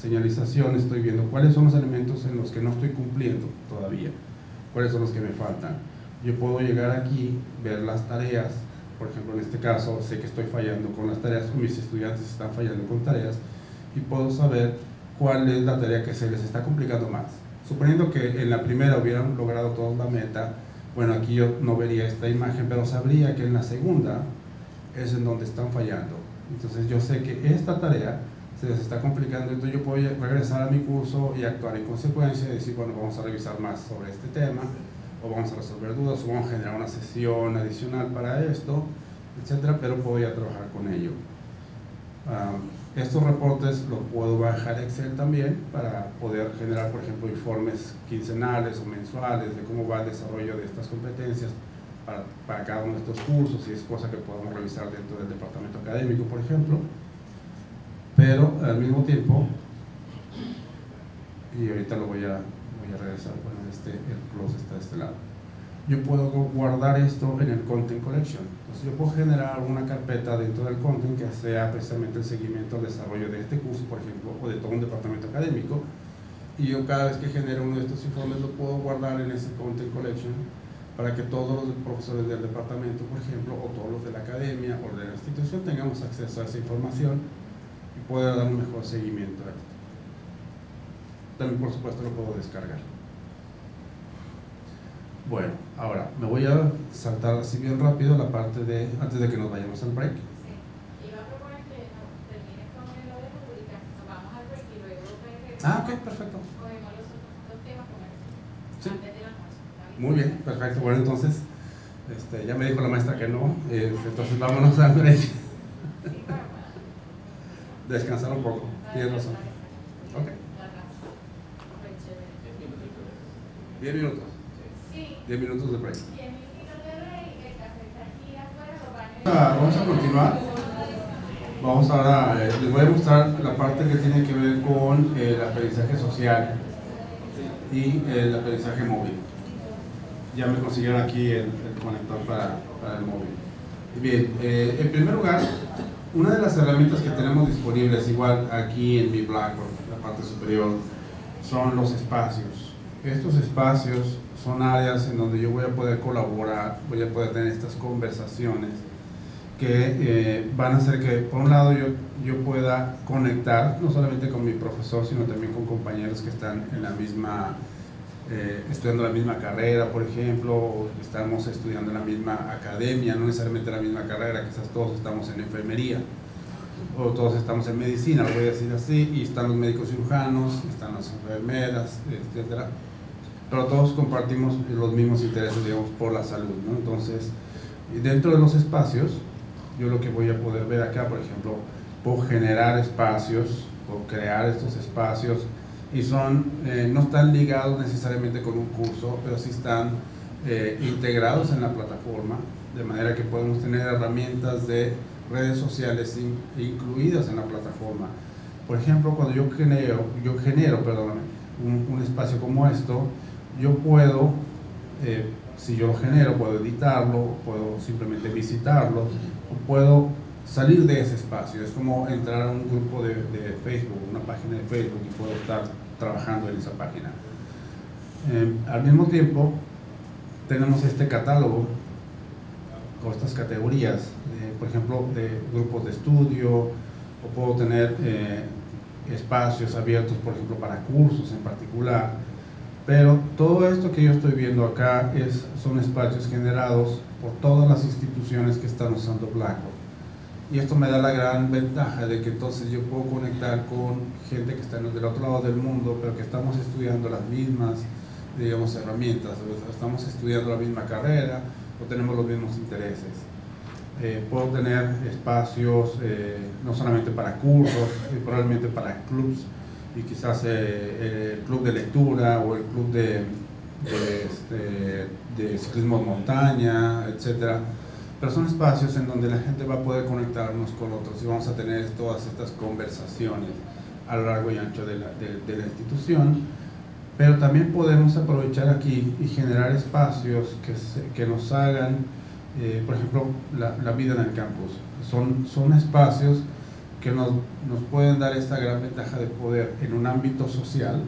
señalización, estoy viendo cuáles son los elementos en los que no estoy cumpliendo todavía, cuáles son los que me faltan. Yo puedo llegar aquí, ver las tareas, por ejemplo, en este caso, sé que estoy fallando con las tareas, mis estudiantes están fallando con tareas, y puedo saber cuál es la tarea que se les está complicando más. Suponiendo que en la primera hubieran logrado toda la meta, bueno, aquí yo no vería esta imagen, pero sabría que en la segunda es en donde están fallando. Entonces yo sé que esta tarea se les está complicando, entonces yo puedo regresar a mi curso y actuar en consecuencia y decir, bueno, vamos a revisar más sobre este tema, o vamos a resolver dudas, o vamos a generar una sesión adicional para esto, etcétera, pero puedo ya trabajar con ello. Ah, estos reportes los puedo bajar a Excel también para poder generar, por ejemplo, informes quincenales o mensuales de cómo va el desarrollo de estas competencias para, para cada uno de estos cursos, si es cosa que podamos revisar dentro del departamento académico, por ejemplo. Pero al mismo tiempo, y ahorita lo voy a, voy a regresar, bueno, este, el close está de este lado. Yo puedo guardar esto en el Content Collection. Entonces yo puedo generar una carpeta dentro del content que sea precisamente el seguimiento al desarrollo de este curso, por ejemplo, o de todo un departamento académico. Y yo cada vez que genero uno de estos informes lo puedo guardar en ese Content Collection para que todos los profesores del departamento, por ejemplo, o todos los de la academia o de la institución tengamos acceso a esa información pueda dar un mejor seguimiento a esto. También, por supuesto, lo puedo descargar. Bueno, ahora me voy a saltar así bien rápido la parte de, antes de que nos vayamos al break. Ah, ok, perfecto. Sí. Muy bien, perfecto. Bueno, entonces, este, ya me dijo la maestra que no, eh, entonces vámonos al break. Descansar un poco, tienes razón. Ok. Diez minutos, diez minutos de break. 10 minutos de break, el café está aquí afuera, los baños. Vamos a continuar. Vamos ahora, eh, les voy a mostrar la parte que tiene que ver con el aprendizaje social y el aprendizaje móvil. Ya me consiguieron aquí el, el conector para, para el móvil. Bien, eh, en primer lugar, una de las herramientas que tenemos disponibles, igual aquí en mi Blackboard, la parte superior, son los espacios. Estos espacios son áreas en donde yo voy a poder colaborar, voy a poder tener estas conversaciones que eh, van a hacer que, por un lado, yo, yo pueda conectar no solamente con mi profesor, sino también con compañeros que están en la misma eh, estudiando la misma carrera, por ejemplo, o estamos estudiando la misma academia, no necesariamente la misma carrera, quizás todos estamos en enfermería o todos estamos en medicina, lo voy a decir así, y están los médicos cirujanos, están las enfermeras, etcétera, pero todos compartimos los mismos intereses, digamos, por la salud, ¿no? Entonces, dentro de los espacios, yo lo que voy a poder ver acá, por ejemplo, puedo generar espacios, o crear estos espacios, y son, eh, no están ligados necesariamente con un curso, pero sí están eh, integrados en la plataforma, de manera que podemos tener herramientas de redes sociales in- incluidas en la plataforma. Por ejemplo, cuando yo genero, yo genero perdóname, un, un espacio como esto, yo puedo, eh, si yo lo genero, puedo editarlo, puedo simplemente visitarlo, o puedo salir de ese espacio. Es como entrar a un grupo de, de Facebook, una página de Facebook, y puedo estar trabajando en esa página. Eh, al mismo tiempo, tenemos este catálogo o estas categorías, por ejemplo, de grupos de estudio, o puedo tener eh, espacios abiertos, por ejemplo, para cursos en particular. Pero todo esto que yo estoy viendo acá es, son espacios generados por todas las instituciones que están usando Blackboard. Y esto me da la gran ventaja de que entonces yo puedo conectar con gente que está del otro lado del mundo, pero que estamos estudiando las mismas, digamos, herramientas, estamos estudiando la misma carrera o tenemos los mismos intereses. Eh, puedo tener espacios eh, no solamente para cursos, eh, probablemente para clubs, y quizás eh, el club de lectura o el club de, de, este, de ciclismo de montaña, etcétera. Pero son espacios en donde la gente va a poder conectarnos con otros y vamos a tener todas estas conversaciones a lo largo y ancho de la, institución. Pero también podemos aprovechar aquí y generar espacios que, nos hagan, eh, por ejemplo, la, vida en el campus. Son, son espacios que nos, nos pueden dar esta gran ventaja de poder, en un ámbito social,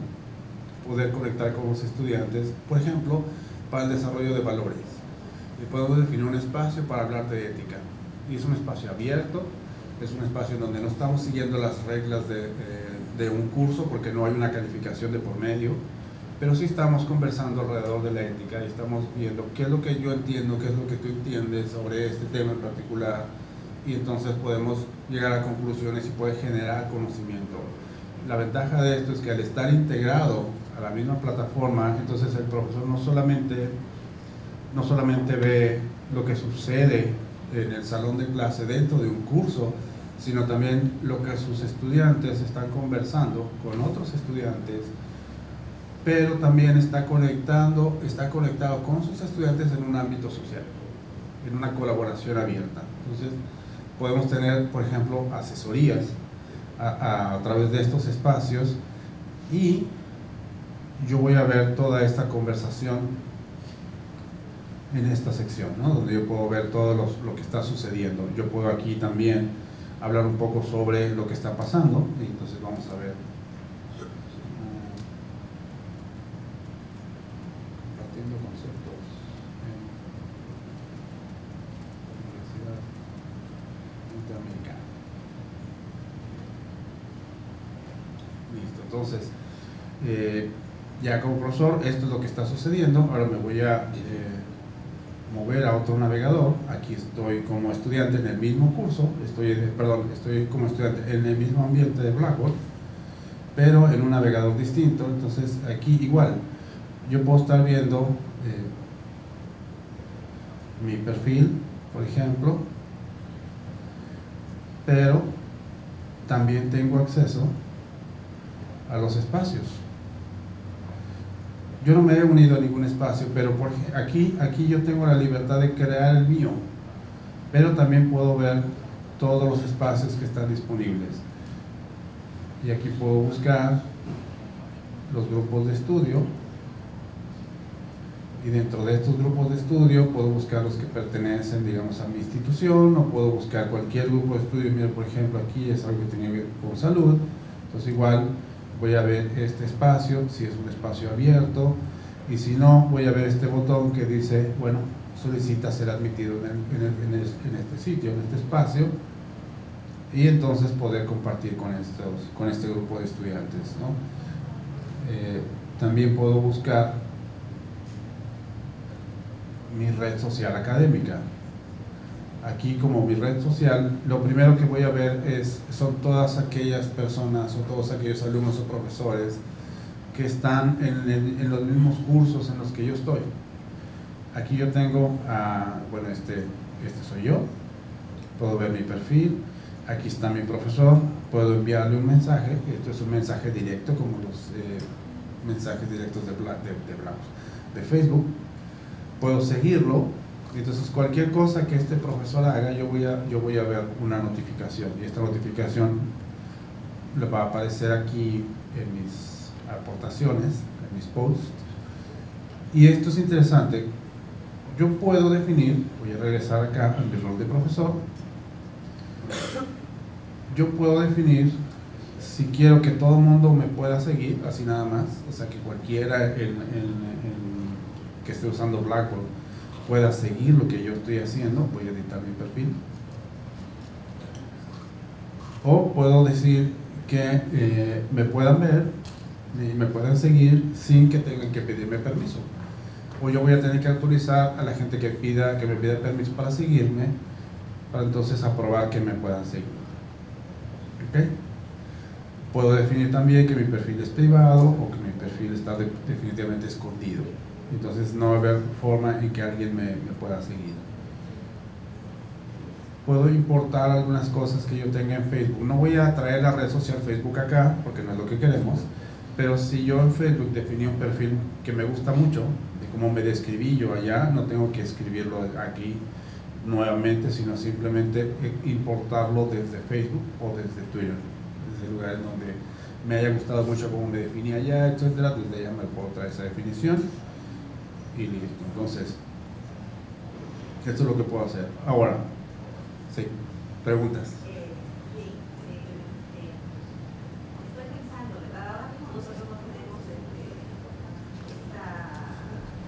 poder conectar con los estudiantes, por ejemplo, para el desarrollo de valores. Y podemos definir un espacio para hablar de ética. Y es un espacio abierto, es un espacio donde no estamos siguiendo las reglas de, eh, de un curso porque no hay una calificación de por medio, pero sí estamos conversando alrededor de la ética y estamos viendo qué es lo que yo entiendo, qué es lo que tú entiendes sobre este tema en particular y entonces podemos llegar a conclusiones y puede generar conocimiento. La ventaja de esto es que al estar integrado a la misma plataforma, entonces el profesor no solamente, no solamente ve lo que sucede en el salón de clase dentro de un curso, sino también lo que sus estudiantes están conversando con otros estudiantes, pero también está conectando, está conectado con sus estudiantes en un ámbito social, en una colaboración abierta. Entonces, podemos tener, por ejemplo, asesorías a, a- través de estos espacios y yo voy a ver toda esta conversación en esta sección, donde yo puedo ver todo lo que está sucediendo. Yo puedo aquí también hablar un poco sobre lo que está pasando entonces vamos a ver. Compartiendo conceptos Interamericana. Listo, entonces, eh, ya como profesor, esto es lo que está sucediendo. Ahora me voy a eh, mover a otro navegador. Aquí estoy como estudiante en el mismo curso, estoy, perdón, estoy como estudiante en el mismo ambiente de Blackboard, pero en un navegador distinto. Entonces, aquí igual, yo puedo estar viendo eh, mi perfil, por ejemplo, pero también tengo acceso a los espacios. Yo no me he unido a ningún espacio, pero por aquí, aquí yo tengo la libertad de crear el mío, pero también puedo ver todos los espacios que están disponibles. Y aquí puedo buscar los grupos de estudio y dentro de estos grupos de estudio puedo buscar los que pertenecen, digamos, a mi institución o puedo buscar cualquier grupo de estudio. Mira, por ejemplo, aquí es algo que tiene que ver con salud. Entonces igual voy a ver este espacio, si es un espacio abierto, y si no, voy a ver este botón que dice, bueno, solicita ser admitido en, en, en, este sitio, en este espacio, y entonces poder compartir con, estos, con este grupo de estudiantes. ¿no? Eh, también puedo buscar mi red social académica. Aquí como mi red social, lo primero que voy a ver es, son todas aquellas personas o todos aquellos alumnos o profesores que están en, el- en los mismos cursos en los que yo estoy. Aquí yo tengo, a, bueno, este, este soy yo, puedo ver mi perfil, aquí está mi profesor, puedo enviarle un mensaje, esto es un mensaje directo como los eh, mensajes directos de, de, de de Facebook, puedo seguirlo, entonces cualquier cosa que este profesor haga yo voy a, yo voy a ver una notificación y esta notificación le va a aparecer aquí en mis aportaciones, en mis posts. Y esto es interesante. Yo puedo definir, voy a regresar acá a mi rol de profesor, yo puedo definir si quiero que todo el mundo me pueda seguir, así nada más, o sea que cualquiera que esté usando Blackboard pueda seguir lo que yo estoy haciendo, voy a editar mi perfil. O puedo decir que eh, me puedan ver y me puedan seguir sin que tengan que pedirme permiso. O yo voy a tener que autorizar a la gente que pida que me pida permiso para seguirme, para entonces aprobar que me puedan seguir. ¿Ok? Puedo definir también que mi perfil es privado o que mi perfil está de- definitivamente escondido. Entonces no va a haber forma en que alguien me, me pueda seguir. Puedo importar algunas cosas que yo tenga en Facebook. No voy a traer la red social Facebook acá porque no es lo que queremos. Pero si yo en Facebook definí un perfil que me gusta mucho, de cómo me describí yo allá, no tengo que escribirlo aquí nuevamente, sino simplemente importarlo desde Facebook o desde Twitter, desde lugares donde me haya gustado mucho cómo me definí allá, etcétera, desde allá me puedo traer esa definición y listo. Entonces, esto es lo que puedo hacer. Ahora, sí, preguntas. Eh, sí, sí, eh, estoy pensando, ¿verdad? Ahora mismo nosotros no tenemos este, esta,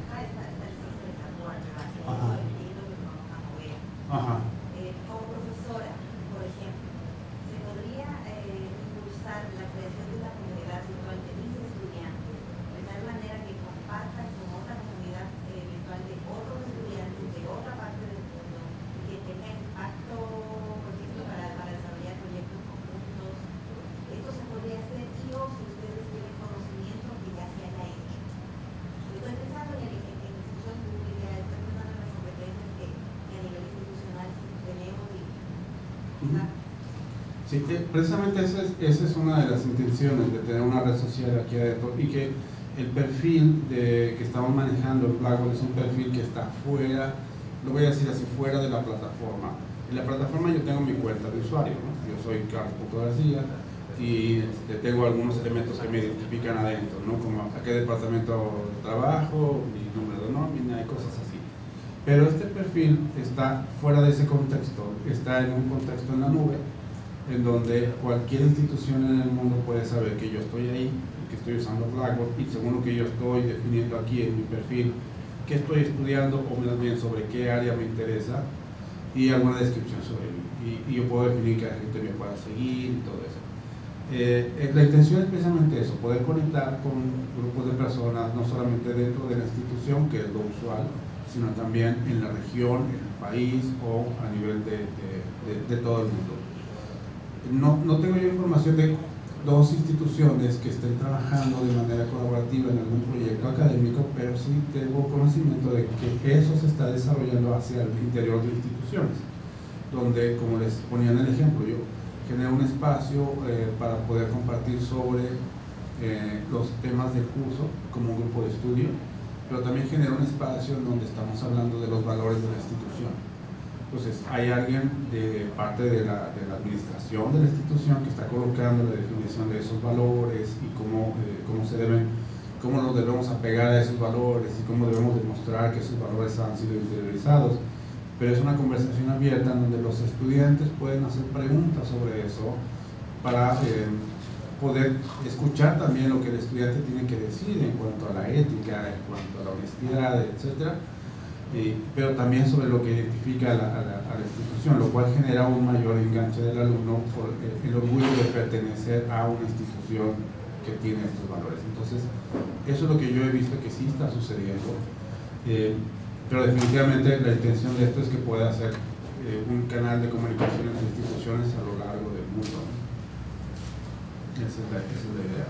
ah, esta, esta licencia de tatuaje, ¿verdad? Que Ajá. yo entiendo que nos vamos a mover. Ajá. Eh, como profesora, por ejemplo, ¿se podría eh, impulsar la creación de una comunidad virtual de mis estudiantes de tal manera que compartan con otra comunidad eh, virtual de otros estudiantes de otra parte del mundo y que tenga impacto, por ejemplo, para, para desarrollar proyectos conjuntos? Esto se podría hacer y o si ustedes tienen conocimiento que ya se haya hecho. Estoy pensando en, en, en institución pública, estoy pensando en las competencias que, que a nivel institucional tenemos y Ujú. Precisamente esa es, una de las intenciones de tener una red social aquí adentro y que el perfil que estamos manejando en Blackboard es un perfil que está fuera, lo voy a decir así, fuera de la plataforma. En la plataforma yo tengo mi cuenta de usuario, ¿no? yo soy Carlos García y este, tengo algunos elementos que me identifican adentro, ¿no? como a qué departamento trabajo, mi número de nómina y cosas así. Pero este perfil está fuera de ese contexto, está en un contexto en la nube, en donde cualquier institución en el mundo puede saber que yo estoy ahí, que estoy usando Blackboard y según lo que yo estoy definiendo aquí en mi perfil, qué estoy estudiando o más bien sobre qué área me interesa y alguna descripción sobre mí. Y, yo puedo definir que la gente me pueda seguir y todo eso. Eh, eh, la intención es precisamente eso, poder conectar con grupos de personas, no solamente dentro de la institución, que es lo usual, sino también en la región, en el país o a nivel de- de todo el mundo. No, no tengo yo información de dos instituciones que estén trabajando de manera colaborativa en algún proyecto académico, pero sí tengo conocimiento de que eso se está desarrollando hacia el interior de instituciones, donde, como les ponía en el ejemplo, yo genero un espacio eh, para poder compartir sobre eh, los temas del curso como un grupo de estudio, pero también genero un espacio en donde estamos hablando de los valores de la institución. Entonces, hay alguien de parte de la, administración de la institución que está colocando la definición de esos valores y cómo, eh, cómo se deben, cómo nos debemos apegar a esos valores y cómo debemos demostrar que esos valores han sido interiorizados. Pero es una conversación abierta en donde los estudiantes pueden hacer preguntas sobre eso para eh, poder escuchar también lo que el estudiante tiene que decir en cuanto a la ética, en cuanto a la honestidad, etcétera eh, pero también sobre lo que identifica a la, a, la, a la institución, lo cual genera un mayor enganche del alumno por el, el orgullo de pertenecer a una institución que tiene estos valores. Entonces, eso es lo que yo he visto que sí está sucediendo. Eh, pero definitivamente la intención de esto es que pueda ser eh, un canal de comunicación entre instituciones a lo largo del mundo. Esa es la, esa es la idea.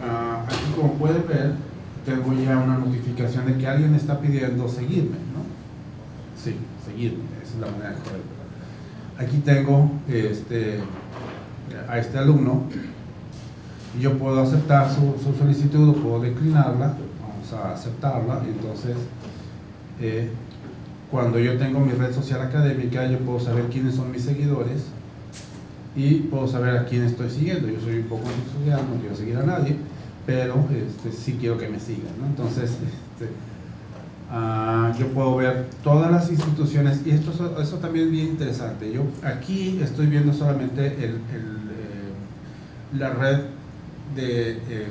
Ah, aquí como pueden ver, tengo ya una notificación de que alguien está pidiendo seguirme, ¿no? Sí, seguirme, esa es la manera correcta. Aquí tengo este, a este alumno y yo puedo aceptar su, solicitud o puedo declinarla, vamos a aceptarla, entonces eh, cuando yo tengo mi red social académica yo puedo saber quiénes son mis seguidores y puedo saber a quién estoy siguiendo. Yo soy un poco social, no quiero seguir a nadie, pero este, sí quiero que me sigan. ¿no? Entonces, este, ah, yo puedo ver todas las instituciones y esto eso también es bien interesante. Yo aquí estoy viendo solamente el, el, eh, la red de, eh,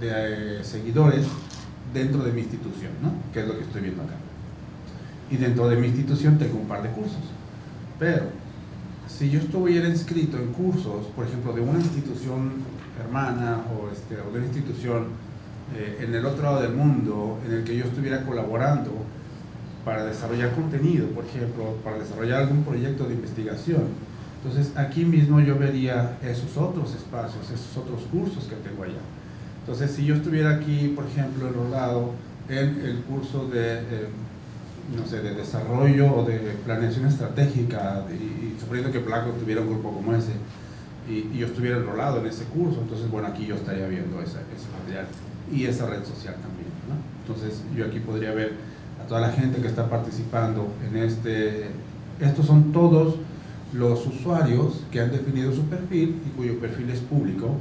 de eh, seguidores dentro de mi institución, ¿no? que es lo que estoy viendo acá. Y dentro de mi institución tengo un par de cursos. Pero si yo estuviera inscrito en cursos, por ejemplo, de una institución hermana o, este, de una institución eh, en el otro lado del mundo, en el que yo estuviera colaborando para desarrollar contenido, por ejemplo, para desarrollar algún proyecto de investigación, entonces aquí mismo yo vería esos otros espacios, esos otros cursos que tengo allá. Entonces si yo estuviera aquí, por ejemplo, enrolado en el curso de, eh, no sé, de desarrollo o de planeación estratégica, y suponiendo que Placo tuviera un grupo como ese, y, y, yo estuviera enrolado en ese curso, entonces bueno, aquí yo estaría viendo esa, ese material y esa red social también. ¿no? Entonces yo aquí podría ver a toda la gente que está participando en este, estos son todos los usuarios que han definido su perfil y cuyo perfil es público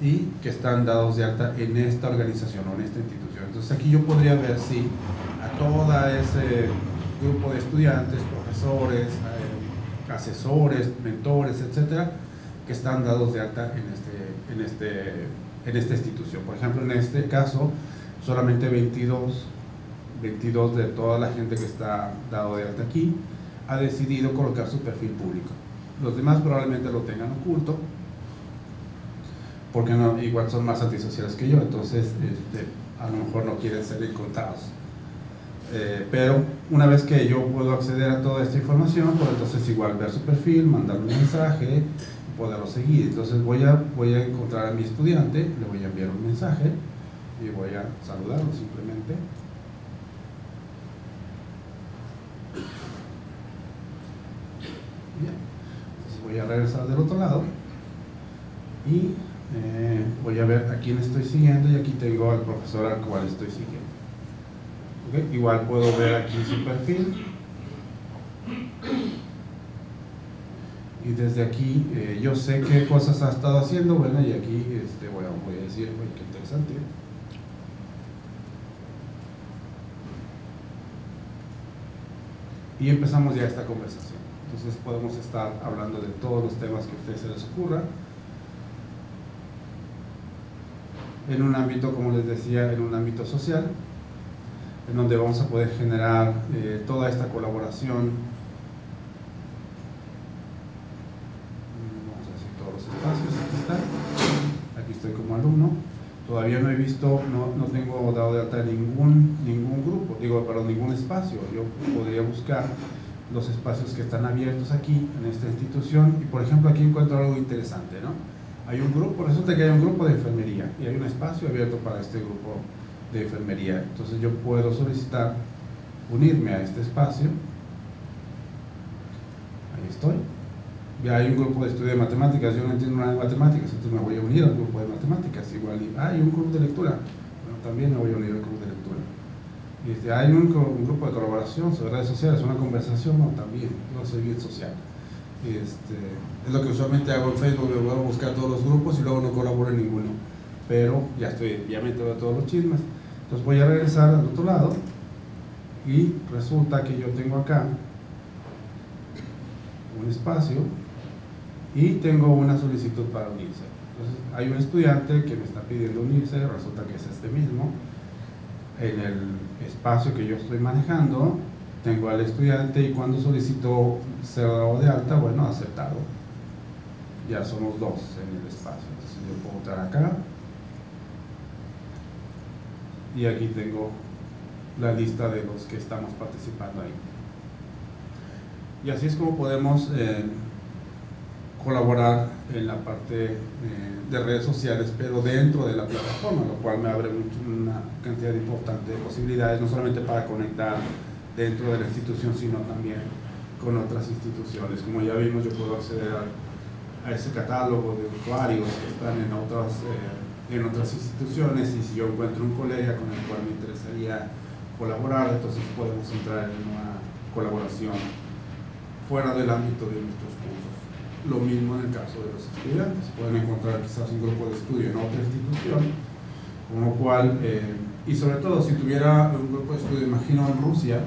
y que están dados de alta en esta organización o en esta institución. Entonces aquí yo podría ver si a todo ese grupo de estudiantes, profesores, asesores, mentores, etcétera, que están dados de alta en, este, en, este, en esta institución. Por ejemplo, en este caso, solamente 22, 22 de toda la gente que está dado de alta aquí ha decidido colocar su perfil público. Los demás probablemente lo tengan oculto, porque no, igual son más antisociales que yo, entonces este, a lo mejor no quieren ser encontrados. Eh, pero una vez que yo puedo acceder a toda esta información, pues entonces igual ver su perfil, mandarle un mensaje, poderlo seguir. Entonces voy a, voy a encontrar a mi estudiante, le voy a enviar un mensaje y voy a saludarlo simplemente. Bien, entonces voy a regresar del otro lado y eh, voy a ver a quién estoy siguiendo y aquí tengo al profesor al cual estoy siguiendo. Igual puedo ver aquí su perfil. Y desde aquí eh, yo sé qué cosas ha estado haciendo. Bueno, y aquí este, a, voy a decir, oye, qué interesante. Y empezamos ya esta conversación. Entonces podemos estar hablando de todos los temas que a ustedes se les ocurra. en un ámbito, como les decía, en un ámbito social, en donde vamos a poder generar eh, toda esta colaboración. Vamos a decir todos los espacios, aquí está. Aquí estoy como alumno. Todavía no he visto, no, no tengo dado de alta ningún, ningún grupo, digo, para ningún espacio. Yo podría buscar los espacios que están abiertos aquí, en esta institución, y por ejemplo aquí encuentro algo interesante, ¿no? hay un grupo, resulta que hay un grupo de enfermería y hay un espacio abierto para este grupo de enfermería. Entonces yo puedo solicitar unirme a este espacio. Ahí estoy. Ya hay un grupo de estudio de matemáticas, yo no entiendo nada de matemáticas, entonces me voy a unir al grupo de matemáticas. Igual, y, hay un grupo de lectura, bueno, también me voy a unir al grupo de lectura. Y este, hay un, un, grupo de colaboración sobre redes sociales, una conversación, no, también, no soy bien social. Este, es lo que usualmente hago en Facebook, me voy a buscar todos los grupos y luego no colaboro en ninguno. Pero ya estoy, ya me entero todos los chismes. Entonces voy a regresar al otro lado y resulta que yo tengo acá un espacio y tengo una solicitud para unirse. Entonces hay un estudiante que me está pidiendo unirse, resulta que es este mismo. En el espacio que yo estoy manejando, tengo al estudiante y cuando solicito ser dado de alta, bueno, aceptado. Ya somos dos en el espacio. Entonces yo puedo entrar acá y aquí tengo la lista de los que estamos participando ahí. Y así es como podemos eh, colaborar en la parte eh, de redes sociales, pero dentro de la plataforma, lo cual me abre una cantidad importante de posibilidades, no solamente para conectar dentro de la institución, sino también con otras instituciones. Como ya vimos, yo puedo acceder a ese catálogo de usuarios que están en otras, eh, en otras instituciones y si yo encuentro un colega con el cual me interesaría colaborar, entonces podemos entrar en una colaboración fuera del ámbito de nuestros cursos. Lo mismo en el caso de los estudiantes. Pueden encontrar quizás un grupo de estudio en otra institución, con lo cual, eh, y sobre todo si tuviera un grupo de estudio, imagino en Rusia,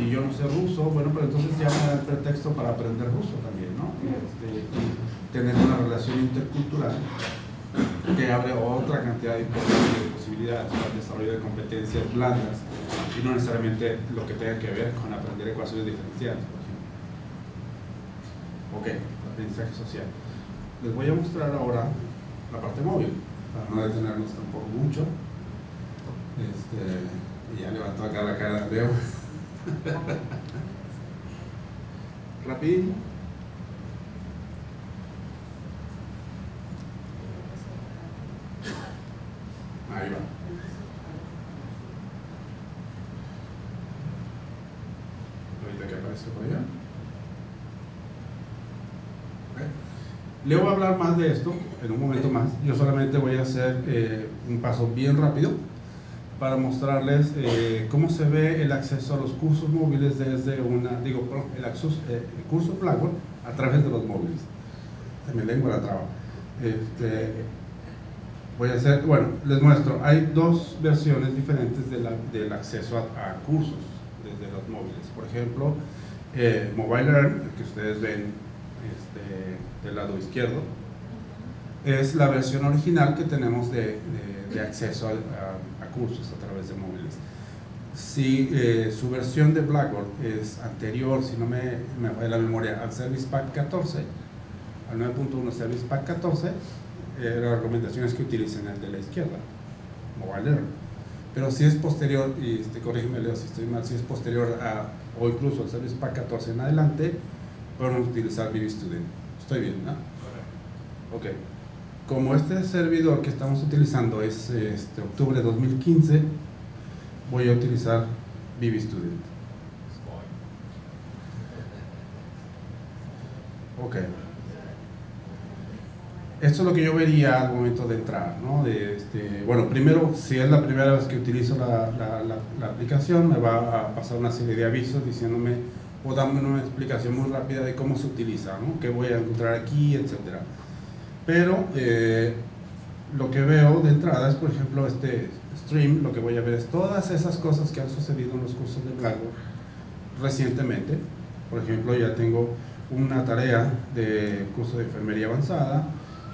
y yo no sé ruso, bueno, pero entonces ya me da el pretexto para aprender ruso también, ¿no? Este, tener una relación intercultural que abre otra cantidad de posibilidades para el desarrollo de competencias blandas y no necesariamente lo que tenga que ver con aprender ecuaciones diferenciales, por ejemplo. Ok, aprendizaje social. Les voy a mostrar ahora la parte móvil, para no detenernos tampoco mucho. Este, ya levantó acá la cara de Leo. Rapidín. Ahí va. Ahorita que aparezca por allá. Le voy a hablar más de esto en un momento más. Yo solamente voy a hacer eh, un paso bien rápido para mostrarles eh, cómo se ve el acceso a los cursos móviles desde una, digo, el, acceso, eh, el curso Blackboard a través de los móviles. Se me lengua la traba. Este, voy a hacer, bueno, les muestro, hay dos versiones diferentes de la- del acceso a, a cursos desde los móviles. Por ejemplo, eh, Mobile Learn, el que ustedes ven este, del lado izquierdo, es la versión original que tenemos de, de- de acceso a, a- a cursos a través de móviles. Si eh, su versión de Blackboard es anterior, si no me, me falla la memoria, al Service Pack 14, al 9.1 Service Pack 14, eh, la recomendación es que utilicen el de la izquierda, Mobile Learn. Pero si es posterior, y este, corrígeme Leo si estoy mal, si es posterior a, o incluso al Service Pack 14 en adelante, podemos utilizar Vivi Student. Estoy bien, ¿no? Ok. Como este servidor que estamos utilizando es este, octubre de 2015, voy a utilizar Vivi Student. Ok. Esto es lo que yo vería al momento de entrar, ¿no? De, este, bueno, primero, si es la primera vez que utilizo la, la- la- la aplicación, me va a pasar una serie de avisos diciéndome o dando una explicación muy rápida de cómo se utiliza, ¿no? qué voy a encontrar aquí, etcétera. Pero eh, lo que veo de entrada es, por ejemplo, este stream, lo que voy a ver es todas esas cosas que han sucedido en los cursos de Blackboard recientemente. Por ejemplo, ya tengo una tarea de curso de enfermería avanzada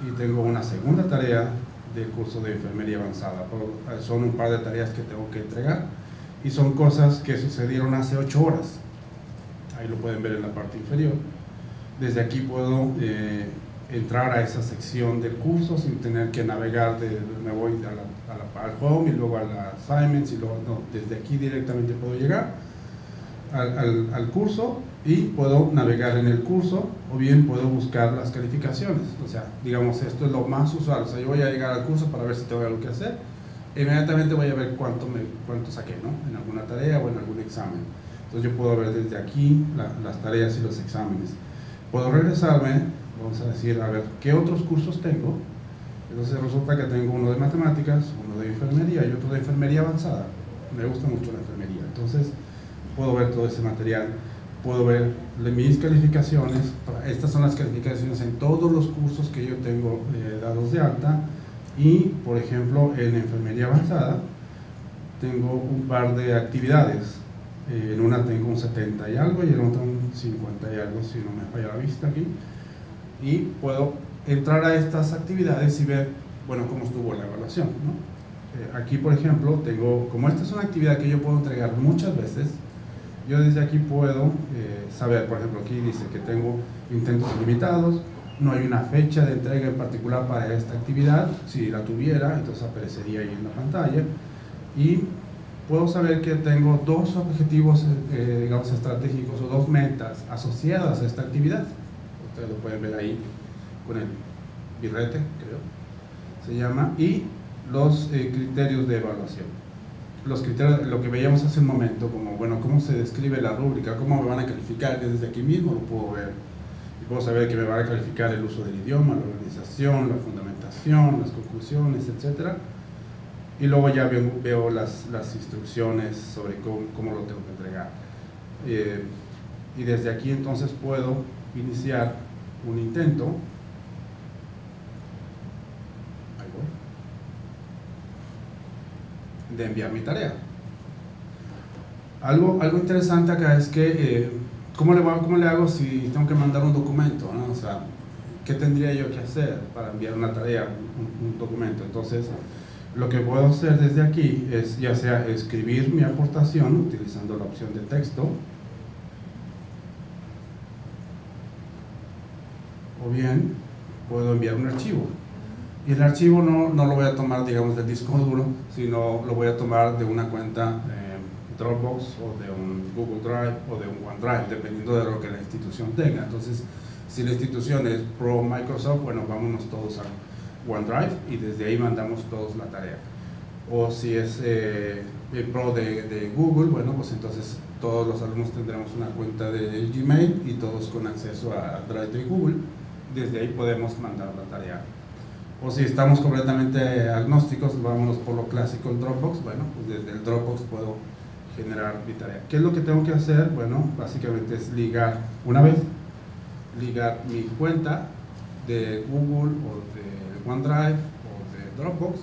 y tengo una segunda tarea del curso de enfermería avanzada. Por- Son un par de tareas que tengo que entregar y son cosas que sucedieron hace ocho horas. Ahí lo pueden ver en la parte inferior. Desde aquí puedo eh, entrar a esa sección del curso sin tener que navegar, de, me voy a la- a la- al home y luego a la assignments y luego, no, desde aquí directamente puedo llegar al, al- al curso y puedo navegar en el curso o bien puedo buscar las calificaciones. O sea, digamos, esto es lo más usual. O sea, yo voy a llegar al curso para ver si tengo algo que hacer. e Inmediatamente voy a ver cuánto, me, cuánto saqué, ¿no? En alguna tarea o en algún examen. Entonces yo puedo ver desde aquí la- las tareas y los exámenes. Puedo regresarme, vamos a decir, a ver qué otros cursos tengo. Entonces resulta que tengo uno de matemáticas, uno de enfermería y otro de enfermería avanzada. Me gusta mucho la enfermería. Entonces puedo ver todo ese material, puedo ver mis calificaciones. Estas son las calificaciones en todos los cursos que yo tengo eh, dados de alta. Y, por ejemplo, en enfermería avanzada tengo un par de actividades. Eh, en una tengo un 70 y algo y en otra un 50 y algo, si no me falla la vista aquí. Y puedo entrar a estas actividades y ver, bueno, cómo estuvo la evaluación. ¿no? Eh, aquí, por ejemplo, tengo, como esta es una actividad que yo puedo entregar muchas veces, yo desde aquí puedo eh, saber, por ejemplo, aquí dice que tengo intentos limitados, no hay una fecha de entrega en particular para esta actividad, si la tuviera, entonces aparecería ahí en la pantalla, y puedo saber que tengo dos objetivos, eh, digamos, estratégicos o dos metas asociadas a esta actividad. Ustedes lo pueden ver ahí con el birrete, creo, se llama, y los eh, criterios de evaluación. Los criterios, lo que veíamos hace un momento, como, bueno, cómo se describe la rúbrica, cómo me van a calificar, desde aquí mismo lo puedo ver. Y puedo saber que me van a calificar el uso del idioma, la organización, la fundamentación, las conclusiones, etcétera y luego ya veo, veo las, las, instrucciones sobre cómo, cómo, lo tengo que entregar. Eh, y desde aquí entonces puedo iniciar un intento. Ahí voy. De enviar mi tarea. Algo, algo interesante acá es que, eh, ¿cómo, le ¿cómo le hago si tengo que mandar un documento? ¿no? O sea, ¿qué tendría yo que hacer para enviar una tarea, un documento? Entonces, lo que puedo hacer desde aquí es ya sea escribir mi aportación utilizando la opción de texto o bien puedo enviar un archivo. Y el archivo no, no lo voy a tomar, digamos, del disco duro, sino lo voy a tomar de una cuenta eh, Dropbox o de un Google Drive o de un OneDrive, dependiendo de lo que la institución tenga. Entonces, si la institución es pro Microsoft, bueno, vámonos todos a OneDrive y desde ahí mandamos todos la tarea. O si es eh, pro de, de, Google, bueno, pues entonces todos los alumnos tendremos una cuenta de Gmail y todos con acceso a Drive de Google. Desde ahí podemos mandar la tarea. O si estamos completamente agnósticos, vámonos por lo clásico, el Dropbox, bueno, pues desde el Dropbox puedo generar mi tarea. ¿Qué es lo que tengo que hacer? Bueno, básicamente es ligar, una vez, ligar mi cuenta de Google o de OneDrive o de Dropbox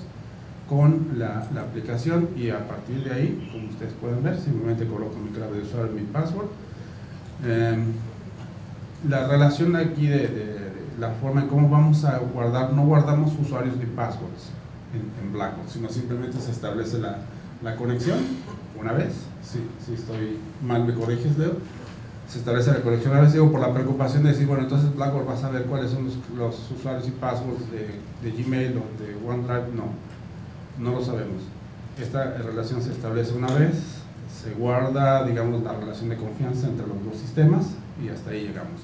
con la, la, aplicación y a partir de ahí, como ustedes pueden ver, simplemente coloco mi clave de usuario y mi password. Eh, la relación aquí de, de, la forma en cómo vamos a guardar, no guardamos usuarios ni passwords en, en Blackboard, sino simplemente se establece la, la conexión una vez. Si, si estoy mal, me corriges, Leo se establece la conexión. A veces digo por la preocupación de decir, bueno, entonces Blackboard va a saber cuáles son los, los usuarios y passwords de, de, Gmail o de OneDrive. No, no lo sabemos. Esta relación se establece una vez, se guarda, digamos, la relación de confianza entre los dos sistemas y hasta ahí llegamos.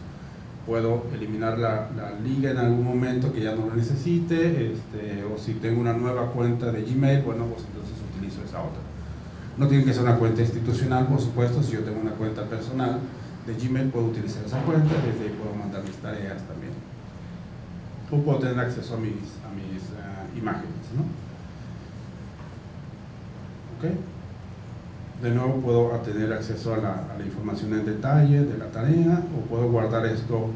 Puedo eliminar la, la liga en algún momento que ya no lo necesite, este, o si tengo una nueva cuenta de Gmail, bueno, pues entonces utilizo esa otra. No tiene que ser una cuenta institucional, por supuesto, si yo tengo una cuenta personal, de Gmail puedo utilizar esa cuenta, desde ahí puedo mandar mis tareas también. O puedo tener acceso a mis, a mis uh, imágenes, ¿no? ¿Ok? De nuevo puedo tener acceso a la, a la, información en detalle de la tarea o puedo guardar esto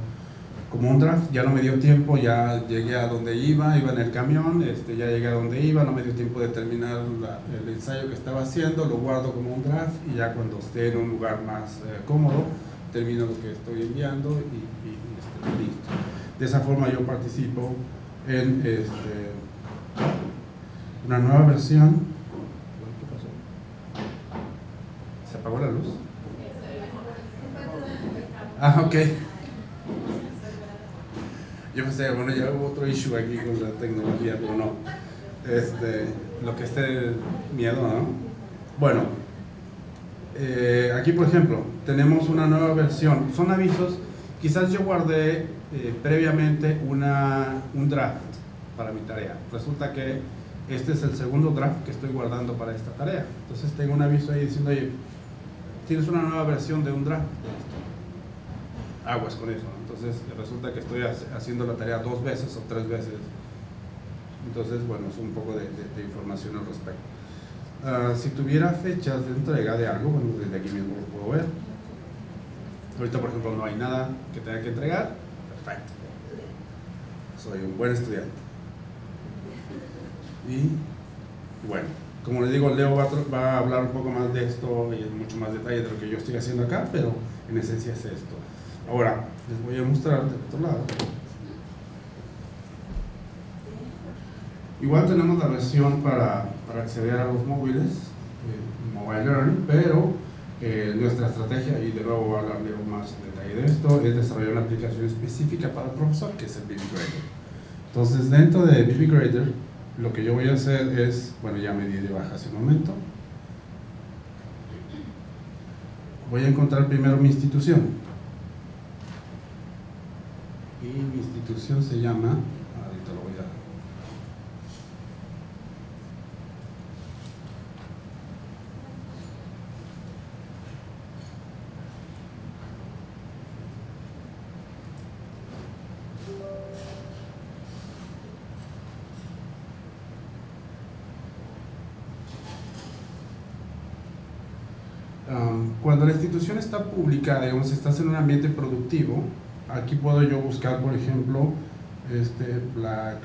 como un draft. Ya no me dio tiempo, ya llegué a donde iba, iba en el camión, este, ya llegué a donde iba, no me dio tiempo de terminar la, el ensayo que estaba haciendo, lo guardo como un draft y ya cuando esté en un lugar más eh, cómodo, termino lo que estoy enviando y, y, estoy listo. De esa forma yo participo en este, una nueva versión. ¿Qué pasó? ¿Se apagó la luz? Ah, ok. Yo pensé, bueno, ya hubo otro issue aquí con la tecnología, pero no. Este, lo que esté miedo, ¿no? Bueno, eh, aquí por ejemplo, tenemos una nueva versión. Son avisos, quizás yo guardé eh, previamente una, un draft para mi tarea. Resulta que este es el segundo draft que estoy guardando para esta tarea. Entonces tengo un aviso ahí diciendo, oye, tienes una nueva versión de un draft. Aguas con eso. Entonces resulta que estoy haciendo la tarea dos veces o tres veces. Entonces, bueno, es un poco de, información al respecto. Uh, si tuviera fechas de entrega de algo, bueno, desde aquí mismo lo puedo ver. Ahorita, por ejemplo, no hay nada que tenga que entregar. Perfecto. Soy un buen estudiante. Y bueno, como les digo, Leo va a, va a, hablar un poco más de esto y en mucho más detalle de lo que yo estoy haciendo acá, pero en esencia es esto. Ahora, les voy a mostrar del otro lado. Igual tenemos la versión para, para acceder a los móviles, eh, Mobile Learn, pero eh, nuestra estrategia, y de nuevo voy a hablarle más en detalle de esto, es desarrollar una aplicación específica para el profesor, que es el BB Grader. Entonces, dentro de BB Grader, lo que yo voy a hacer es, bueno, ya me di de baja hace un momento. Voy a encontrar primero mi institución. Y mi institución se llama está pública, digamos, estás en un ambiente productivo, aquí puedo yo buscar, por ejemplo, este Black,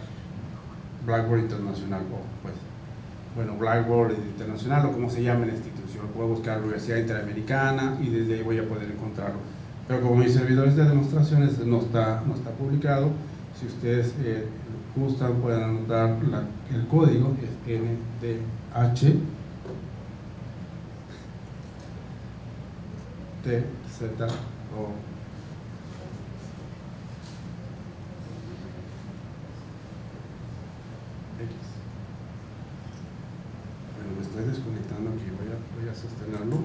Blackboard Internacional, pues, bueno, Blackboard Internacional o como se llama la institución, puedo buscar Universidad Interamericana y desde ahí voy a poder encontrarlo. Pero como mis servidores de demostraciones no está, no está publicado, si ustedes eh, gustan pueden anotar la- el código, es NDH T, Z, O. X. Bueno, me estoy desconectando aquí, voy a, voy a sostenerlo.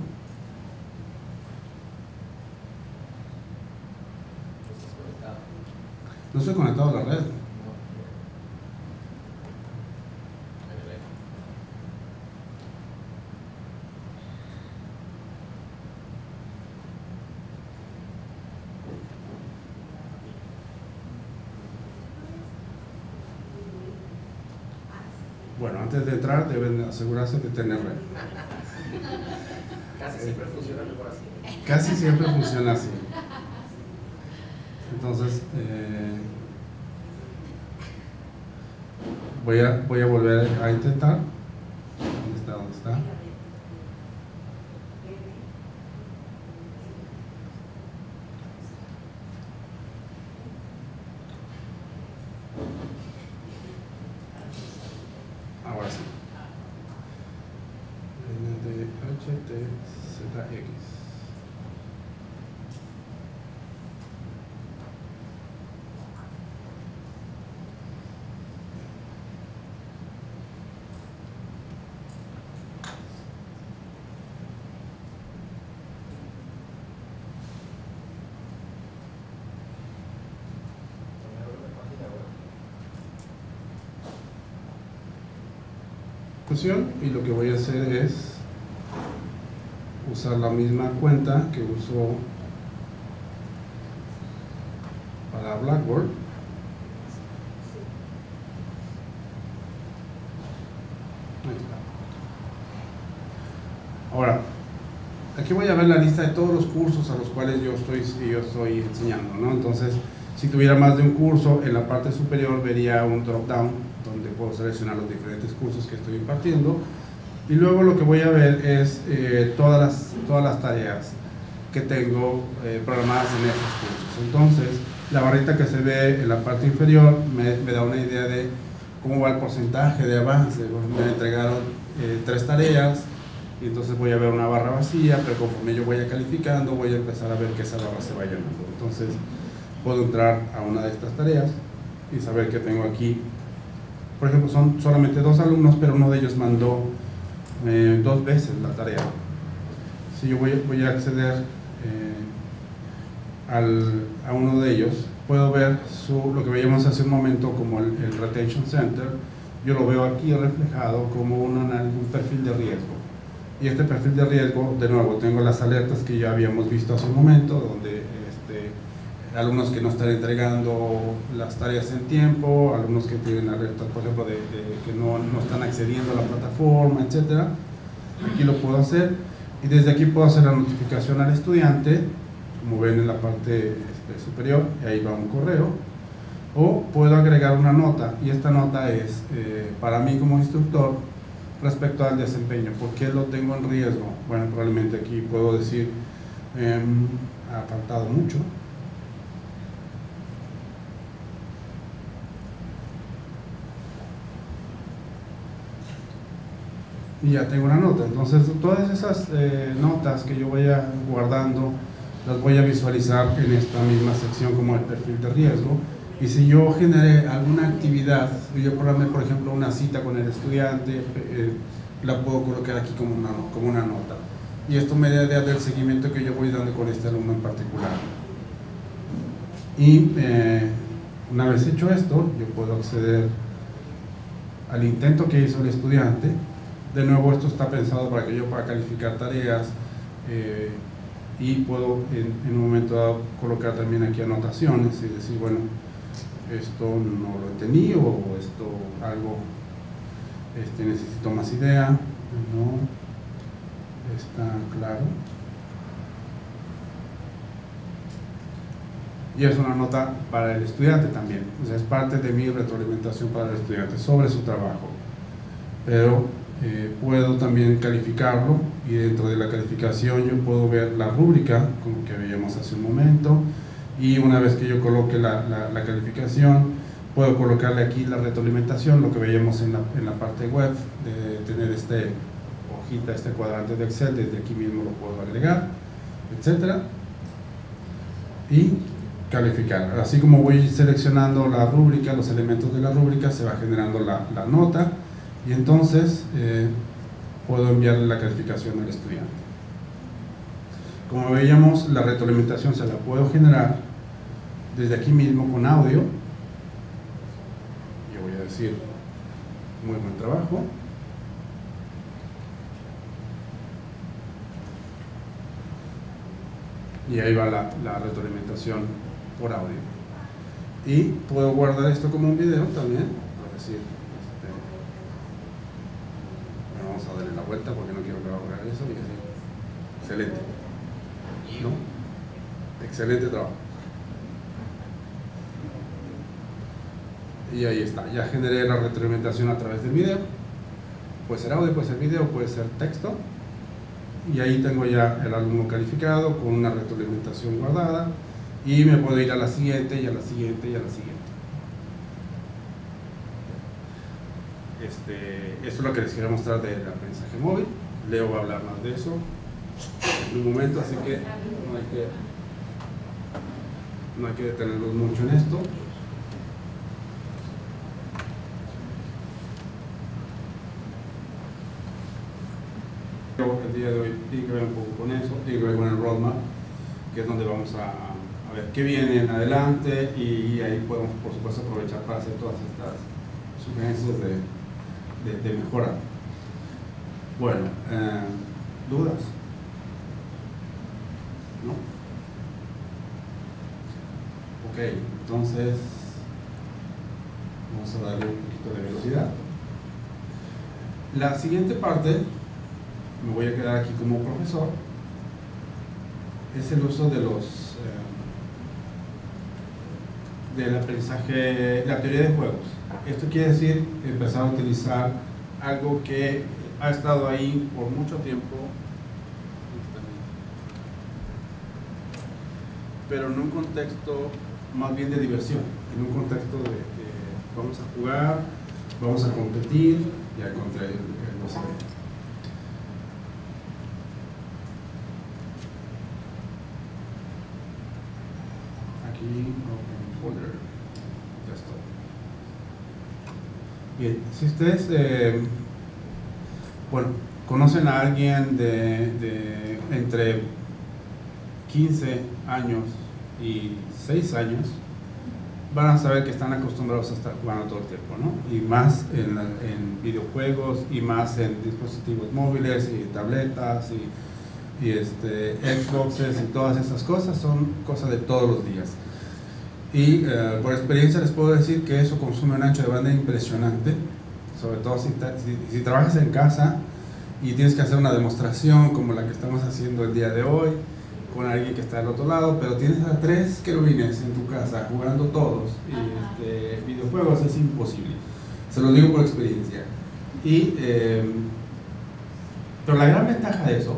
No estoy conectado a la red. Bueno, antes de entrar deben asegurarse de tener red. Casi siempre funciona mejor así. Casi siempre funciona así. Entonces, eh, voy, a, voy a volver a intentar. ¿Dónde está? ¿Dónde está? Ahora sí. NDHTZX. Y lo que voy a hacer es usar la misma cuenta que uso para Blackboard. Ahora aquí voy a ver la lista de todos los cursos a los cuales yo estoy, yo estoy enseñando ¿no? entonces si tuviera más de un curso en la parte superior vería un drop down puedo seleccionar los diferentes cursos que estoy impartiendo y luego lo que voy a ver es eh, todas, las, todas las tareas que tengo eh, programadas en esos cursos. Entonces, la barrita que se ve en la parte inferior me, me da una idea de cómo va el porcentaje de avance. Me entregaron eh, tres tareas y entonces voy a ver una barra vacía, pero conforme yo vaya calificando voy a empezar a ver que esa barra se va llenando. Entonces, puedo entrar a una de estas tareas y saber que tengo aquí por ejemplo, son solamente dos alumnos, pero uno de ellos mandó eh, dos veces la tarea. Si yo voy, voy a acceder eh, al, a uno de ellos, puedo ver su, lo que veíamos hace un momento como el, el Retention Center, yo lo veo aquí reflejado como un, un perfil de riesgo. Y este perfil de riesgo, de nuevo, tengo las alertas que ya habíamos visto hace un momento, donde alumnos que no están entregando las tareas en tiempo, alumnos que tienen alertas, por ejemplo, de, que no, no, están accediendo a la plataforma, etcétera. Aquí lo puedo hacer y desde aquí puedo hacer la notificación al estudiante, como ven en la parte este, superior, y ahí va un correo, o puedo agregar una nota y esta nota es eh, para mí como instructor respecto al desempeño, ¿por qué lo tengo en riesgo? Bueno, probablemente aquí puedo decir, eh, ha faltado mucho, y ya tengo una nota. Entonces, todas esas eh, notas que yo vaya guardando, las voy a visualizar en esta misma sección como el perfil de riesgo. Y si yo generé alguna actividad, yo programé, por ejemplo, una cita con el estudiante, eh, la puedo colocar aquí como una, como una nota. y esto me da idea del seguimiento que yo voy dando con este alumno en particular. Y eh, una vez hecho esto, yo puedo acceder al intento que hizo el estudiante. De nuevo, esto está pensado para que yo pueda calificar tareas eh, y puedo en, un momento dado colocar también aquí anotaciones y decir, bueno, esto no lo entendí o esto algo este, necesito más idea, no está claro. Y es una nota para el estudiante también, es parte de mi retroalimentación para el estudiante sobre su trabajo. Pero eh, puedo también calificarlo y dentro de la calificación yo puedo ver la rúbrica, como que veíamos hace un momento, y una vez que yo coloque la, la, la calificación, puedo colocarle aquí la retroalimentación, lo que veíamos en la, en la parte web, de tener este hojita, este cuadrante de Excel, desde aquí mismo lo puedo agregar, etcétera, y calificar. Así como voy seleccionando la rúbrica, los elementos de la rúbrica, se va generando la, la nota y entonces eh, puedo enviarle la calificación al estudiante. Como veíamos, la retroalimentación se la puedo generar desde aquí mismo con audio. Yo voy a decir, muy buen trabajo. Y ahí va la, la retroalimentación por audio. Y puedo guardar esto como un video también, es decir, este, vamos a darle la vuelta porque no quiero que haga eso. Y así. Excelente. ¿No? Excelente trabajo. Y ahí está, ya generé la retroalimentación a través del video. Puede ser audio, puede ser video, puede ser texto. Y ahí tengo ya el alumno calificado con una retroalimentación guardada. Y me puedo ir a la siguiente, y a la siguiente, y a la siguiente. Este, esto es lo que les quería mostrar del aprendizaje móvil. Leo va a hablar más de eso en un momento, así que no hay que, no detenerlos mucho en esto. El día de hoy tiene que ver un poco con eso, tiene con el roadmap, que es donde vamos a, a ver qué viene en adelante y ahí podemos, por supuesto, aprovechar para hacer todas estas sugerencias de, de, mejora. Bueno, eh, ¿dudas? ¿No? Ok, entonces vamos a darle un poquito de velocidad. La siguiente parte, me voy a quedar aquí como profesor, es el uso de los eh, del aprendizaje, la teoría de juegos. Esto quiere decir empezar a utilizar algo que ha estado ahí por mucho tiempo, pero en un contexto más bien de diversión, en un contexto de, de vamos a jugar, vamos a competir y a contra el, el no sé. Aquí, open folder, ya está. Bien, si ustedes, eh, bueno, conocen a alguien de, entre 15 años y 6 años, van a saber que están acostumbrados a estar jugando todo el tiempo, ¿no? Y más en, en videojuegos y más en dispositivos móviles y tabletas y, y este, Xboxes y todas esas cosas son cosas de todos los días. Y eh, por experiencia les puedo decir que eso consume un ancho de banda impresionante, sobre todo si, si, si trabajas en casa y tienes que hacer una demostración como la que estamos haciendo el día de hoy con alguien que está del otro lado, pero tienes a tres querubines en tu casa jugando todos y, este, videojuegos, es imposible. Se lo digo por experiencia. Y, eh, pero la gran ventaja de eso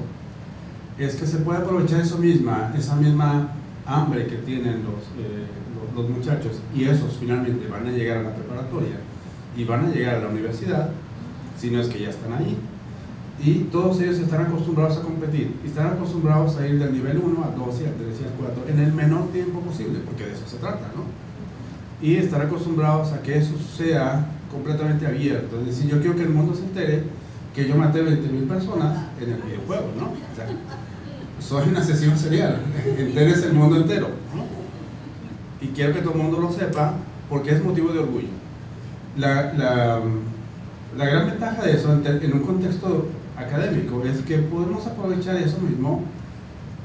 es que se puede aprovechar eso misma, esa misma hambre que tienen los, eh, los, los muchachos y esos finalmente van a llegar a la preparatoria y van a llegar a la universidad, si no es que ya están ahí. Y todos ellos están acostumbrados a competir, y están acostumbrados a ir del nivel 1 al 2 y al 3 y al 4 en el menor tiempo posible, porque de eso se trata, ¿no? Y estar acostumbrados a que eso sea completamente abierto, es decir, yo quiero que el mundo se entere que yo maté 20 mil personas en el videojuego, ¿no? O sea, soy un asesino serial, entérese el mundo entero. Y quiero que todo el mundo lo sepa porque es motivo de orgullo. La, la, la gran ventaja de eso en, un contexto académico es que podemos aprovechar eso mismo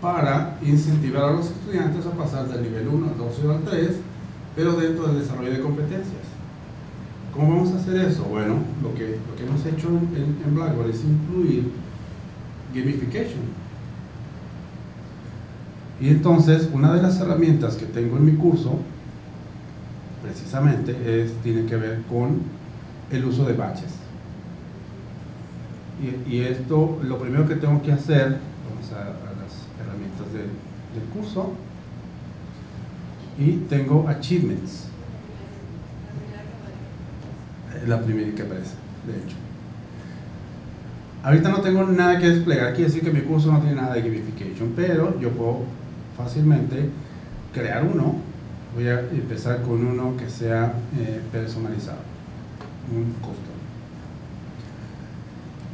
para incentivar a los estudiantes a pasar del nivel 1 al 2 o al 3, pero dentro del desarrollo de competencias. ¿Cómo vamos a hacer eso? Bueno, lo que, lo que hemos hecho en Blackboard es incluir gamification. Y entonces, una de las herramientas que tengo en mi curso, precisamente, es, tiene que ver con el uso de batches. Y, y esto, lo primero que tengo que hacer, vamos a, a las herramientas del, del curso, y tengo achievements. La primera que aparece, de hecho. Ahorita no tengo nada que desplegar, quiere decir que mi curso no tiene nada de gamification, pero yo puedo fácilmente crear uno. Voy a empezar con uno que sea eh, personalizado, un custom.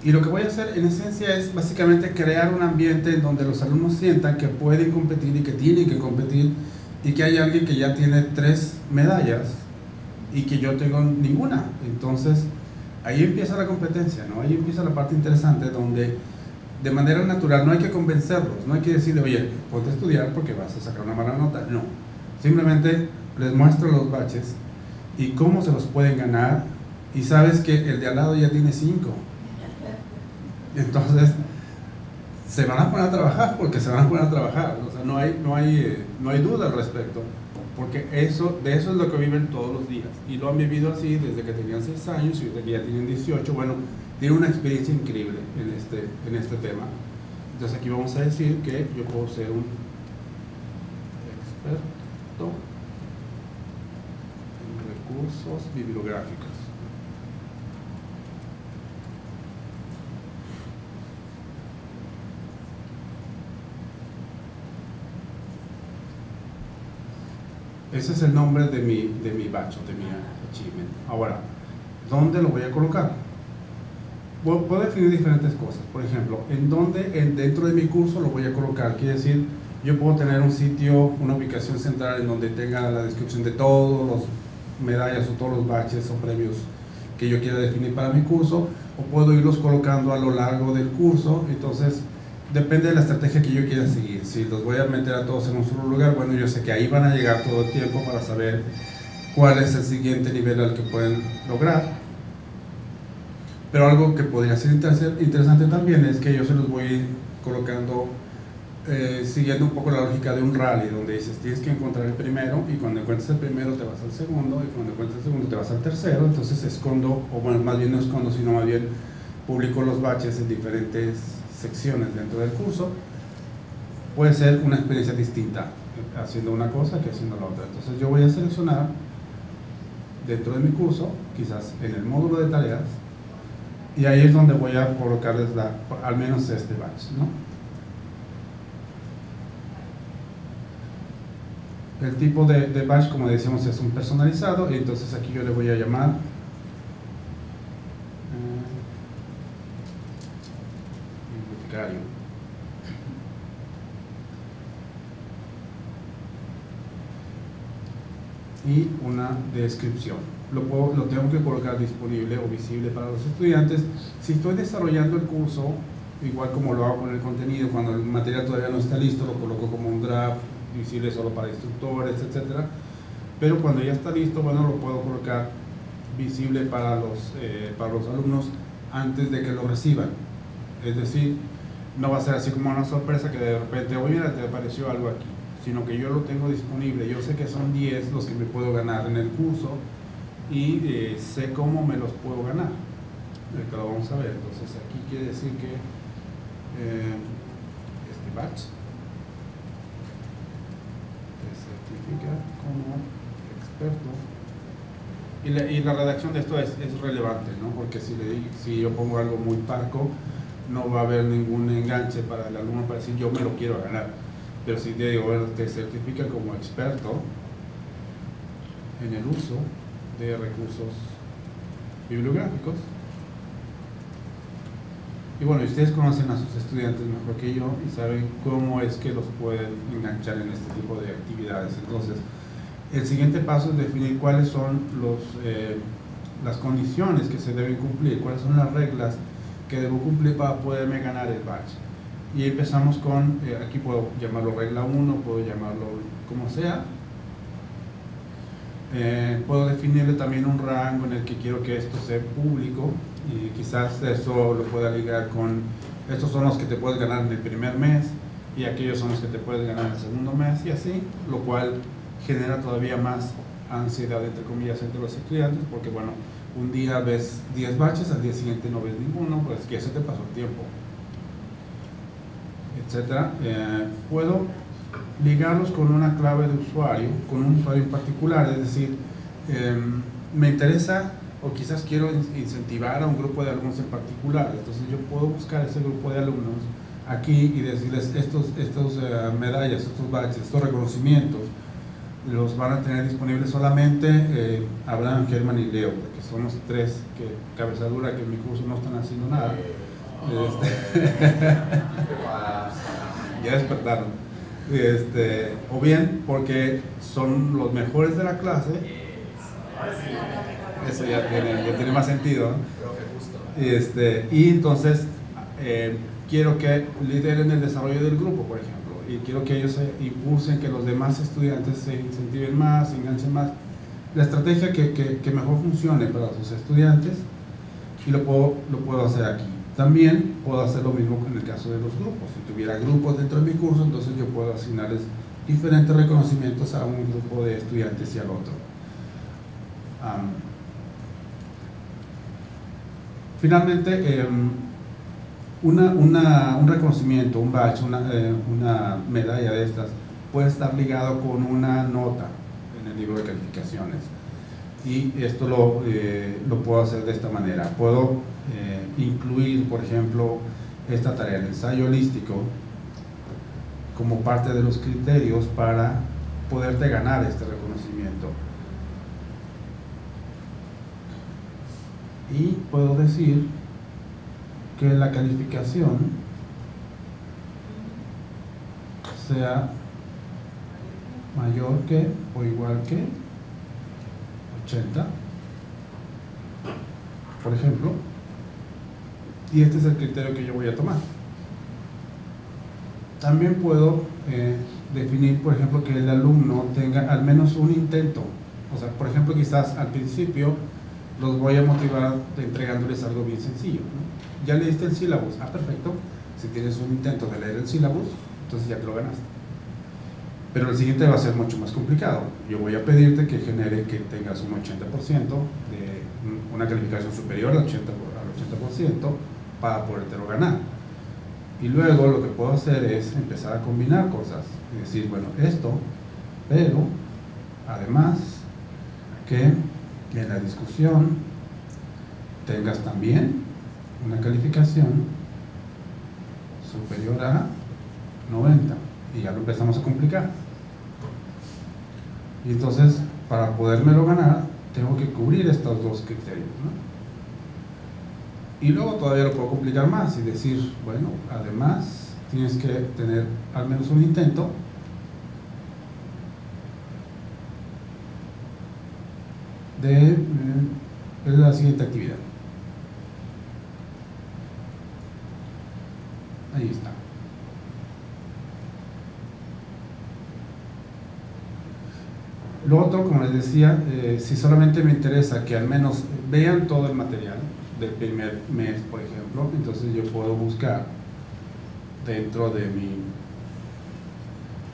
Y lo que voy a hacer en esencia es básicamente crear un ambiente en donde los alumnos sientan que pueden competir y que tienen que competir y que hay alguien que ya tiene tres medallas y que yo tengo ninguna. Entonces, ahí empieza la competencia, ¿no? Ahí empieza la parte interesante donde de manera natural no hay que convencerlos, no hay que decirle, oye, ponte a estudiar porque vas a sacar una mala nota. No, simplemente les muestro los baches y cómo se los pueden ganar y sabes que el de al lado ya tiene cinco. Entonces, se van a poner a trabajar porque se van a poner a trabajar, o sea, no hay, no hay, eh, no hay duda al respecto, porque eso, de eso es lo que viven todos los días, y lo han vivido así desde que tenían 6 años y ahorita que ya tienen 18, bueno, tienen una experiencia increíble en este, en este tema. Entonces aquí vamos a decir que yo puedo ser un experto en recursos bibliográficos. Ese es el nombre de mi, de mi batch, de mi achievement. Ahora, ¿dónde lo voy a colocar? Puedo, puedo definir diferentes cosas. Por ejemplo, ¿en dónde en, dentro de mi curso lo voy a colocar? Quiere decir, yo puedo tener un sitio, una ubicación central en donde tenga la descripción de todos los medallas o todos los batches o premios que yo quiera definir para mi curso, o puedo irlos colocando a lo largo del curso. Entonces, depende de la estrategia que yo quiera seguir. Si los voy a meter a todos en un solo lugar, bueno, yo sé que ahí van a llegar todo el tiempo para saber cuál es el siguiente nivel al que pueden lograr. Pero algo que podría ser interesa- interesante también es que yo se los voy colocando eh, siguiendo un poco la lógica de un rally, donde dices tienes que encontrar el primero y cuando encuentres el primero te vas al segundo y cuando encuentres el segundo te vas al tercero. Entonces escondo, o bueno, más bien no escondo, sino más bien publico los baches en diferentes secciones dentro del curso. Puede ser una experiencia distinta eh, haciendo una cosa que haciendo la otra. Entonces yo voy a seleccionar dentro de mi curso, quizás en el módulo de tareas, y ahí es donde voy a colocarles la, al menos este batch, ¿no? El tipo de, de batch, como decíamos, es un personalizado, y entonces aquí yo le voy a llamar eh, y una descripción. Lo, puedo- lo tengo que colocar disponible o visible para los estudiantes. Si estoy desarrollando el curso, igual como lo hago con el contenido, cuando el material todavía no está listo, lo coloco como un draft, visible solo para instructores, etc. Pero cuando ya está listo, bueno, lo puedo colocar visible para los, eh, para los alumnos antes de que lo reciban. Es decir, no va a ser así como una sorpresa que de repente, oye, mira, te apareció algo aquí, sino que yo lo tengo disponible. Yo sé que son 10 los que me puedo ganar en el curso y eh, sé cómo me los puedo ganar. Lo vamos a ver. Entonces, aquí quiere decir que eh, este batch te certifica como experto. Y la, y la redacción de esto es, es relevante, ¿no? Porque si, le, si yo pongo algo muy parco, no va a haber ningún enganche para el alumno para decir yo me lo quiero ganar. Pero si te digo, te certifica como experto en el uso de recursos bibliográficos, Y bueno, ustedes conocen a sus estudiantes mejor que yo y saben cómo es que los pueden enganchar en este tipo de actividades. Entonces, el siguiente paso es definir cuáles son los, eh, las condiciones que se deben cumplir, cuáles son las reglas que debo cumplir para poderme ganar el badge. Y empezamos con, eh, aquí puedo llamarlo regla 1, puedo llamarlo como sea. Eh, puedo definirle también un rango en el que quiero que esto sea público y quizás eso lo pueda ligar con, estos son los que te puedes ganar en el primer mes y aquellos son los que te puedes ganar en el segundo mes y así, lo cual genera todavía más ansiedad, entre comillas, entre los estudiantes, porque bueno, un día ves 10 baches, al día siguiente no ves ninguno, pues que se te pasó el tiempo, etcétera. Eh, puedo ligarlos con una clave de usuario, con un usuario en particular, es decir, eh, me interesa o quizás quiero incentivar a un grupo de alumnos en particular, entonces yo puedo buscar ese grupo de alumnos aquí y decirles estos, estos uh, medallas, estos badges, estos reconocimientos, los van a tener disponibles solamente eh, Abraham, Germán y Leo, porque somos tres que cabeza dura que en mi curso no están haciendo nada. Este, ya despertaron. Este, o bien porque son los mejores de la clase. Eso ya tiene, más sentido. Este, y entonces eh, quiero que lideren el desarrollo del grupo, por ejemplo y quiero que ellos se impulsen, que los demás estudiantes se incentiven más, se enganchen más. La estrategia que, que, que mejor funcione para sus estudiantes y lo puedo, lo puedo hacer aquí. También puedo hacer lo mismo con el caso de los grupos. Si tuviera grupos dentro de mi curso, entonces yo puedo asignarles diferentes reconocimientos a un grupo de estudiantes y al otro. Finalmente, una, una, un reconocimiento, un badge, una, eh, una, medalla de estas puede estar ligado con una nota en el libro de calificaciones. Y esto lo, eh, lo puedo hacer de esta manera. Puedo eh, incluir, por ejemplo, esta tarea, el ensayo holístico, como parte de los criterios para poderte ganar este reconocimiento. Y puedo decir que la calificación sea mayor que o igual que 80 por ejemplo y este es el criterio que yo voy a tomar también puedo eh, definir por ejemplo que el alumno tenga al menos un intento o sea por ejemplo quizás al principio los voy a motivar entregándoles algo bien sencillo ¿Ya leíste el sílabus? Ah, perfecto. Si tienes un intento de leer el sílabus, entonces ya te lo ganaste. Pero el siguiente va a ser mucho más complicado. Yo voy a pedirte que genere que tengas un 80% de una calificación superior al 80%, al 80% para podértelo ganar. Y luego lo que puedo hacer es empezar a combinar cosas. Es decir, bueno, esto, pero además que en la discusión tengas también una calificación superior a 90 y ya lo empezamos a complicar. Y entonces, para podérmelo ganar, tengo que cubrir estos dos criterios. Y luego todavía lo puedo complicar más y decir, bueno, además tienes que tener al menos un intento de, eh, la siguiente actividad. Ahí está. Lo otro, como les decía, eh, si solamente me interesa que al menos vean todo el material del primer mes, por ejemplo, entonces yo puedo buscar dentro de mi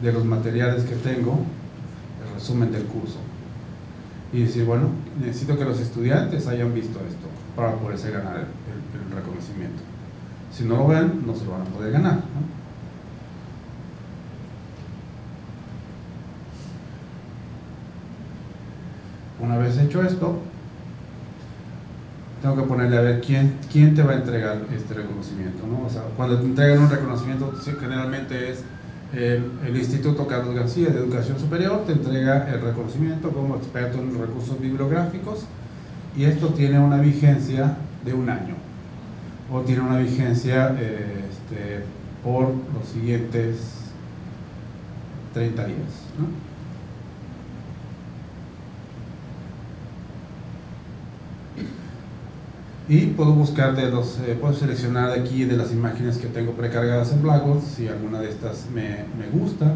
de los materiales que tengo el resumen del curso y decir, bueno, necesito que los estudiantes hayan visto esto para poderse ganar el reconocimiento. Si no lo ven, no se lo van a poder ganar. Una vez hecho esto, tengo que ponerle a ver quién, quién te va a entregar este reconocimiento. ¿no? O sea, cuando te entregan un reconocimiento, generalmente es el, Instituto Carlos García de Educación Superior, te entrega el reconocimiento como experto en recursos bibliográficos y esto tiene una vigencia de un año. o tiene una vigencia eh, este, por los siguientes 30 días. ¿no? Y puedo buscar de los, eh, puedo seleccionar aquí de las imágenes que tengo precargadas en Blackboard si alguna de estas me, me gusta,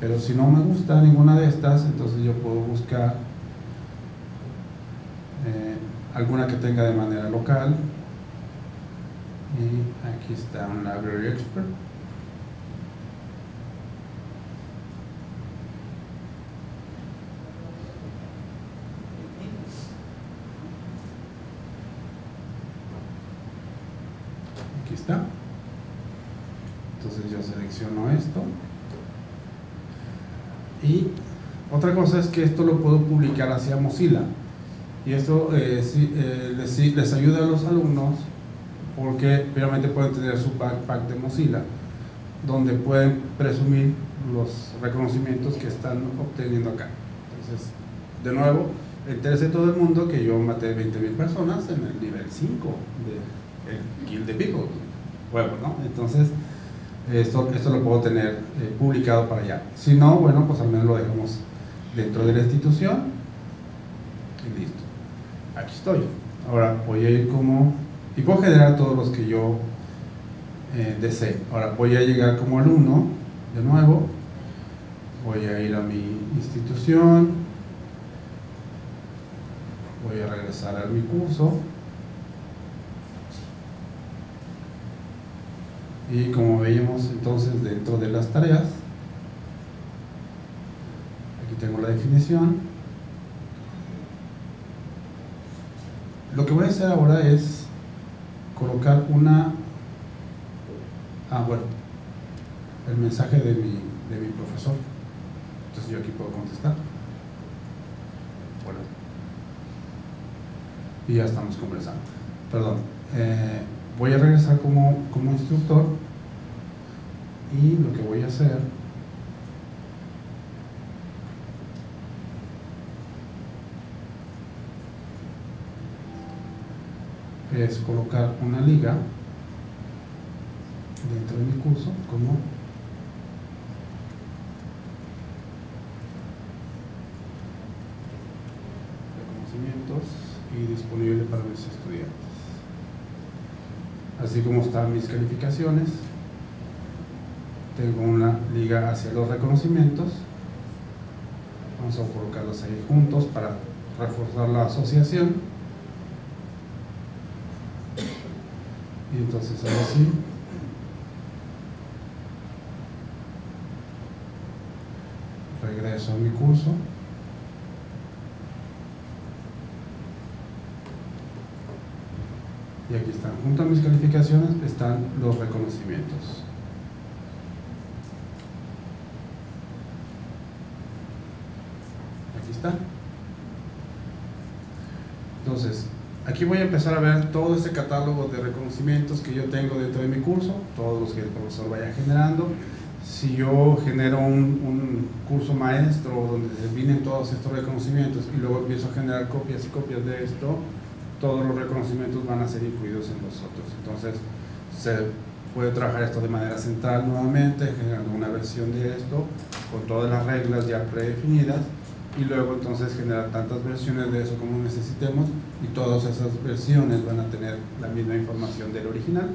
pero si no me gusta ninguna de estas, entonces yo puedo buscar eh, alguna que tenga de manera local. Y aquí está un Library Expert. Aquí está. Entonces yo selecciono esto. Y otra cosa es que esto lo puedo publicar hacia Mozilla. Y esto eh, sí, eh, les, les ayuda a los alumnos porque primeramente pueden tener su backpack de Mozilla, donde pueden presumir los reconocimientos que están obteniendo acá. Entonces, de nuevo, interesa a todo el mundo que yo maté 20.000 personas en el nivel 5 de el Kill the People juego, ¿no? Entonces, esto, esto lo puedo tener eh, publicado para allá. Si no, bueno, pues al menos lo dejamos dentro de la institución y listo. Aquí estoy. Ahora voy a ir como, y puedo generar todos los que yo eh, desee. Ahora voy a llegar como alumno, de nuevo, voy a ir a mi institución, voy a regresar a mi curso. Y como veíamos entonces dentro de las tareas, aquí tengo la definición. Lo que voy a hacer ahora es colocar una, ah bueno, el mensaje de mi, de mi profesor. Entonces yo aquí puedo contestar. Bueno. Y ya estamos conversando. Perdón. Eh, voy a regresar como, como instructor y lo que voy a hacer es colocar una liga dentro de mi curso como reconocimientos y disponible para mis estudiantes así como están mis calificaciones. Tengo una liga hacia los reconocimientos. Vamos a colocarlos ahí juntos para reforzar la asociación. Y entonces ahora sí. Regreso a mi curso. Y aquí están, junto a mis calificaciones están los reconocimientos. Aquí está. Entonces, aquí voy a empezar a ver todo ese catálogo de reconocimientos que yo tengo dentro de mi curso, todos los que el profesor vaya generando. Si yo genero un, un curso maestro donde vienen todos estos reconocimientos y luego empiezo a generar copias y copias de esto, todos los reconocimientos van a ser incluidos en los otros. Entonces, se puede trabajar esto de manera central nuevamente, generando una versión de esto con todas las reglas ya predefinidas y luego entonces generar tantas versiones de eso como necesitemos y todas esas versiones van a tener la misma información del original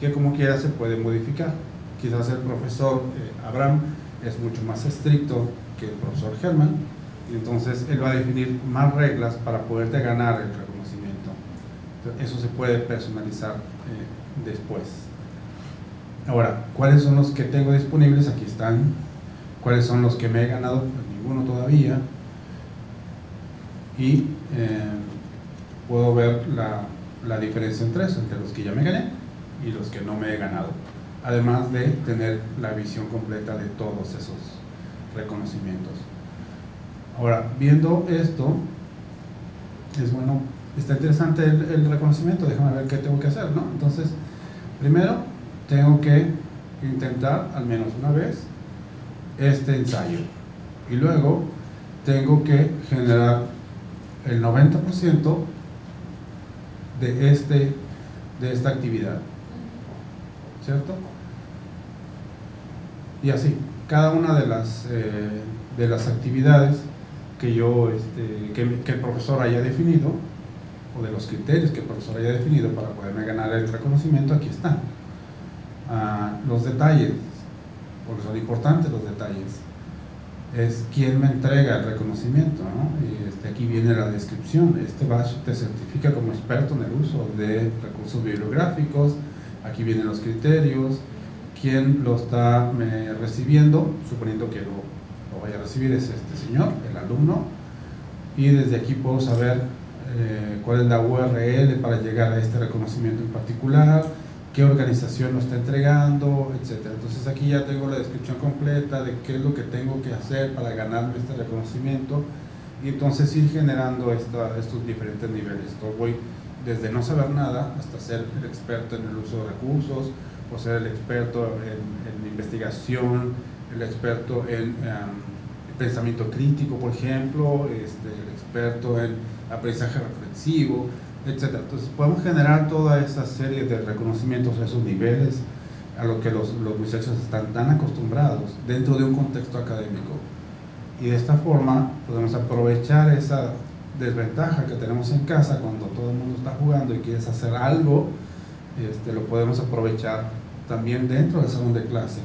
que como quiera se puede modificar. Quizás el profesor eh, Abraham es mucho más estricto que el profesor Herman y entonces él va a definir más reglas para poderte ganar el. Eso se puede personalizar eh, después. Ahora, ¿cuáles son los que tengo disponibles? Aquí están. ¿Cuáles son los que me he ganado? Pues ninguno todavía. Y eh, puedo ver la, la diferencia entre eso, entre los que ya me gané y los que no me he ganado. Además de tener la visión completa de todos esos reconocimientos. Ahora, viendo esto, es bueno, está interesante el, reconocimiento, déjame ver qué tengo que hacer, ¿no? Entonces, primero, tengo que intentar al menos una vez este ensayo. Y luego, tengo que generar el 90% de este de esta actividad. ¿Cierto? Y así, cada una de las, eh, de las actividades que yo, este, que el profesor haya definido, o de los criterios que el profesor haya definido para poderme ganar el reconocimiento, aquí están. Ah, los detalles, porque son importantes los detalles, es quién me entrega el reconocimiento, ¿no? Y este, aquí viene la descripción, este badge te certifica como experto en el uso de recursos bibliográficos, aquí vienen los criterios, quién lo está me, recibiendo, suponiendo que lo, lo vaya a recibir es este señor, el alumno, y desde aquí puedo saber eh, cuál es la URL para llegar a este reconocimiento en particular, qué organización lo está entregando, etc. Entonces aquí ya tengo la descripción completa de qué es lo que tengo que hacer para ganarme este reconocimiento y entonces ir generando esta, estos diferentes niveles. Entonces voy desde no saber nada hasta ser el experto en el uso de recursos, o ser el experto en, en investigación, el experto en um, pensamiento crítico, por ejemplo, este, el experto en aprendizaje reflexivo, etc. Entonces podemos generar toda esa serie de reconocimientos a esos niveles a lo que los, los muchachos están tan acostumbrados dentro de un contexto académico. Y de esta forma podemos aprovechar esa desventaja que tenemos en casa cuando todo el mundo está jugando y quieres hacer algo, este, lo podemos aprovechar también dentro del salón de clase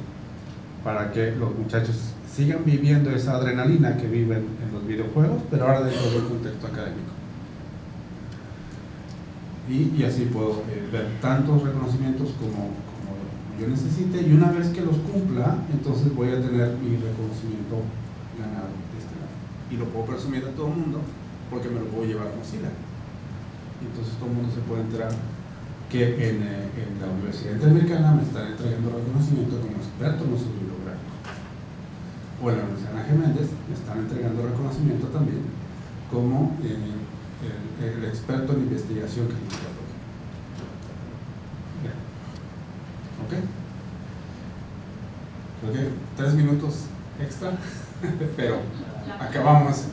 para que los muchachos sigan viviendo esa adrenalina que viven en los videojuegos, pero ahora dentro del contexto académico. Y, así puedo eh, ver tantos reconocimientos como, yo necesite y una vez que los cumpla, entonces voy a tener mi reconocimiento ganado de este lado. Y lo puedo presumir a todo el mundo porque me lo puedo llevar a Mozilla. Entonces todo el mundo se puede enterar que en, eh, en la Universidad Interamericana me están entregando reconocimiento como experto en bibliográfico. O la Universidad Ana Méndez me están entregando reconocimiento también como eh, el, el, experto en investigación crítica. ¿Ok? Ok, tres minutos extra, pero acabamos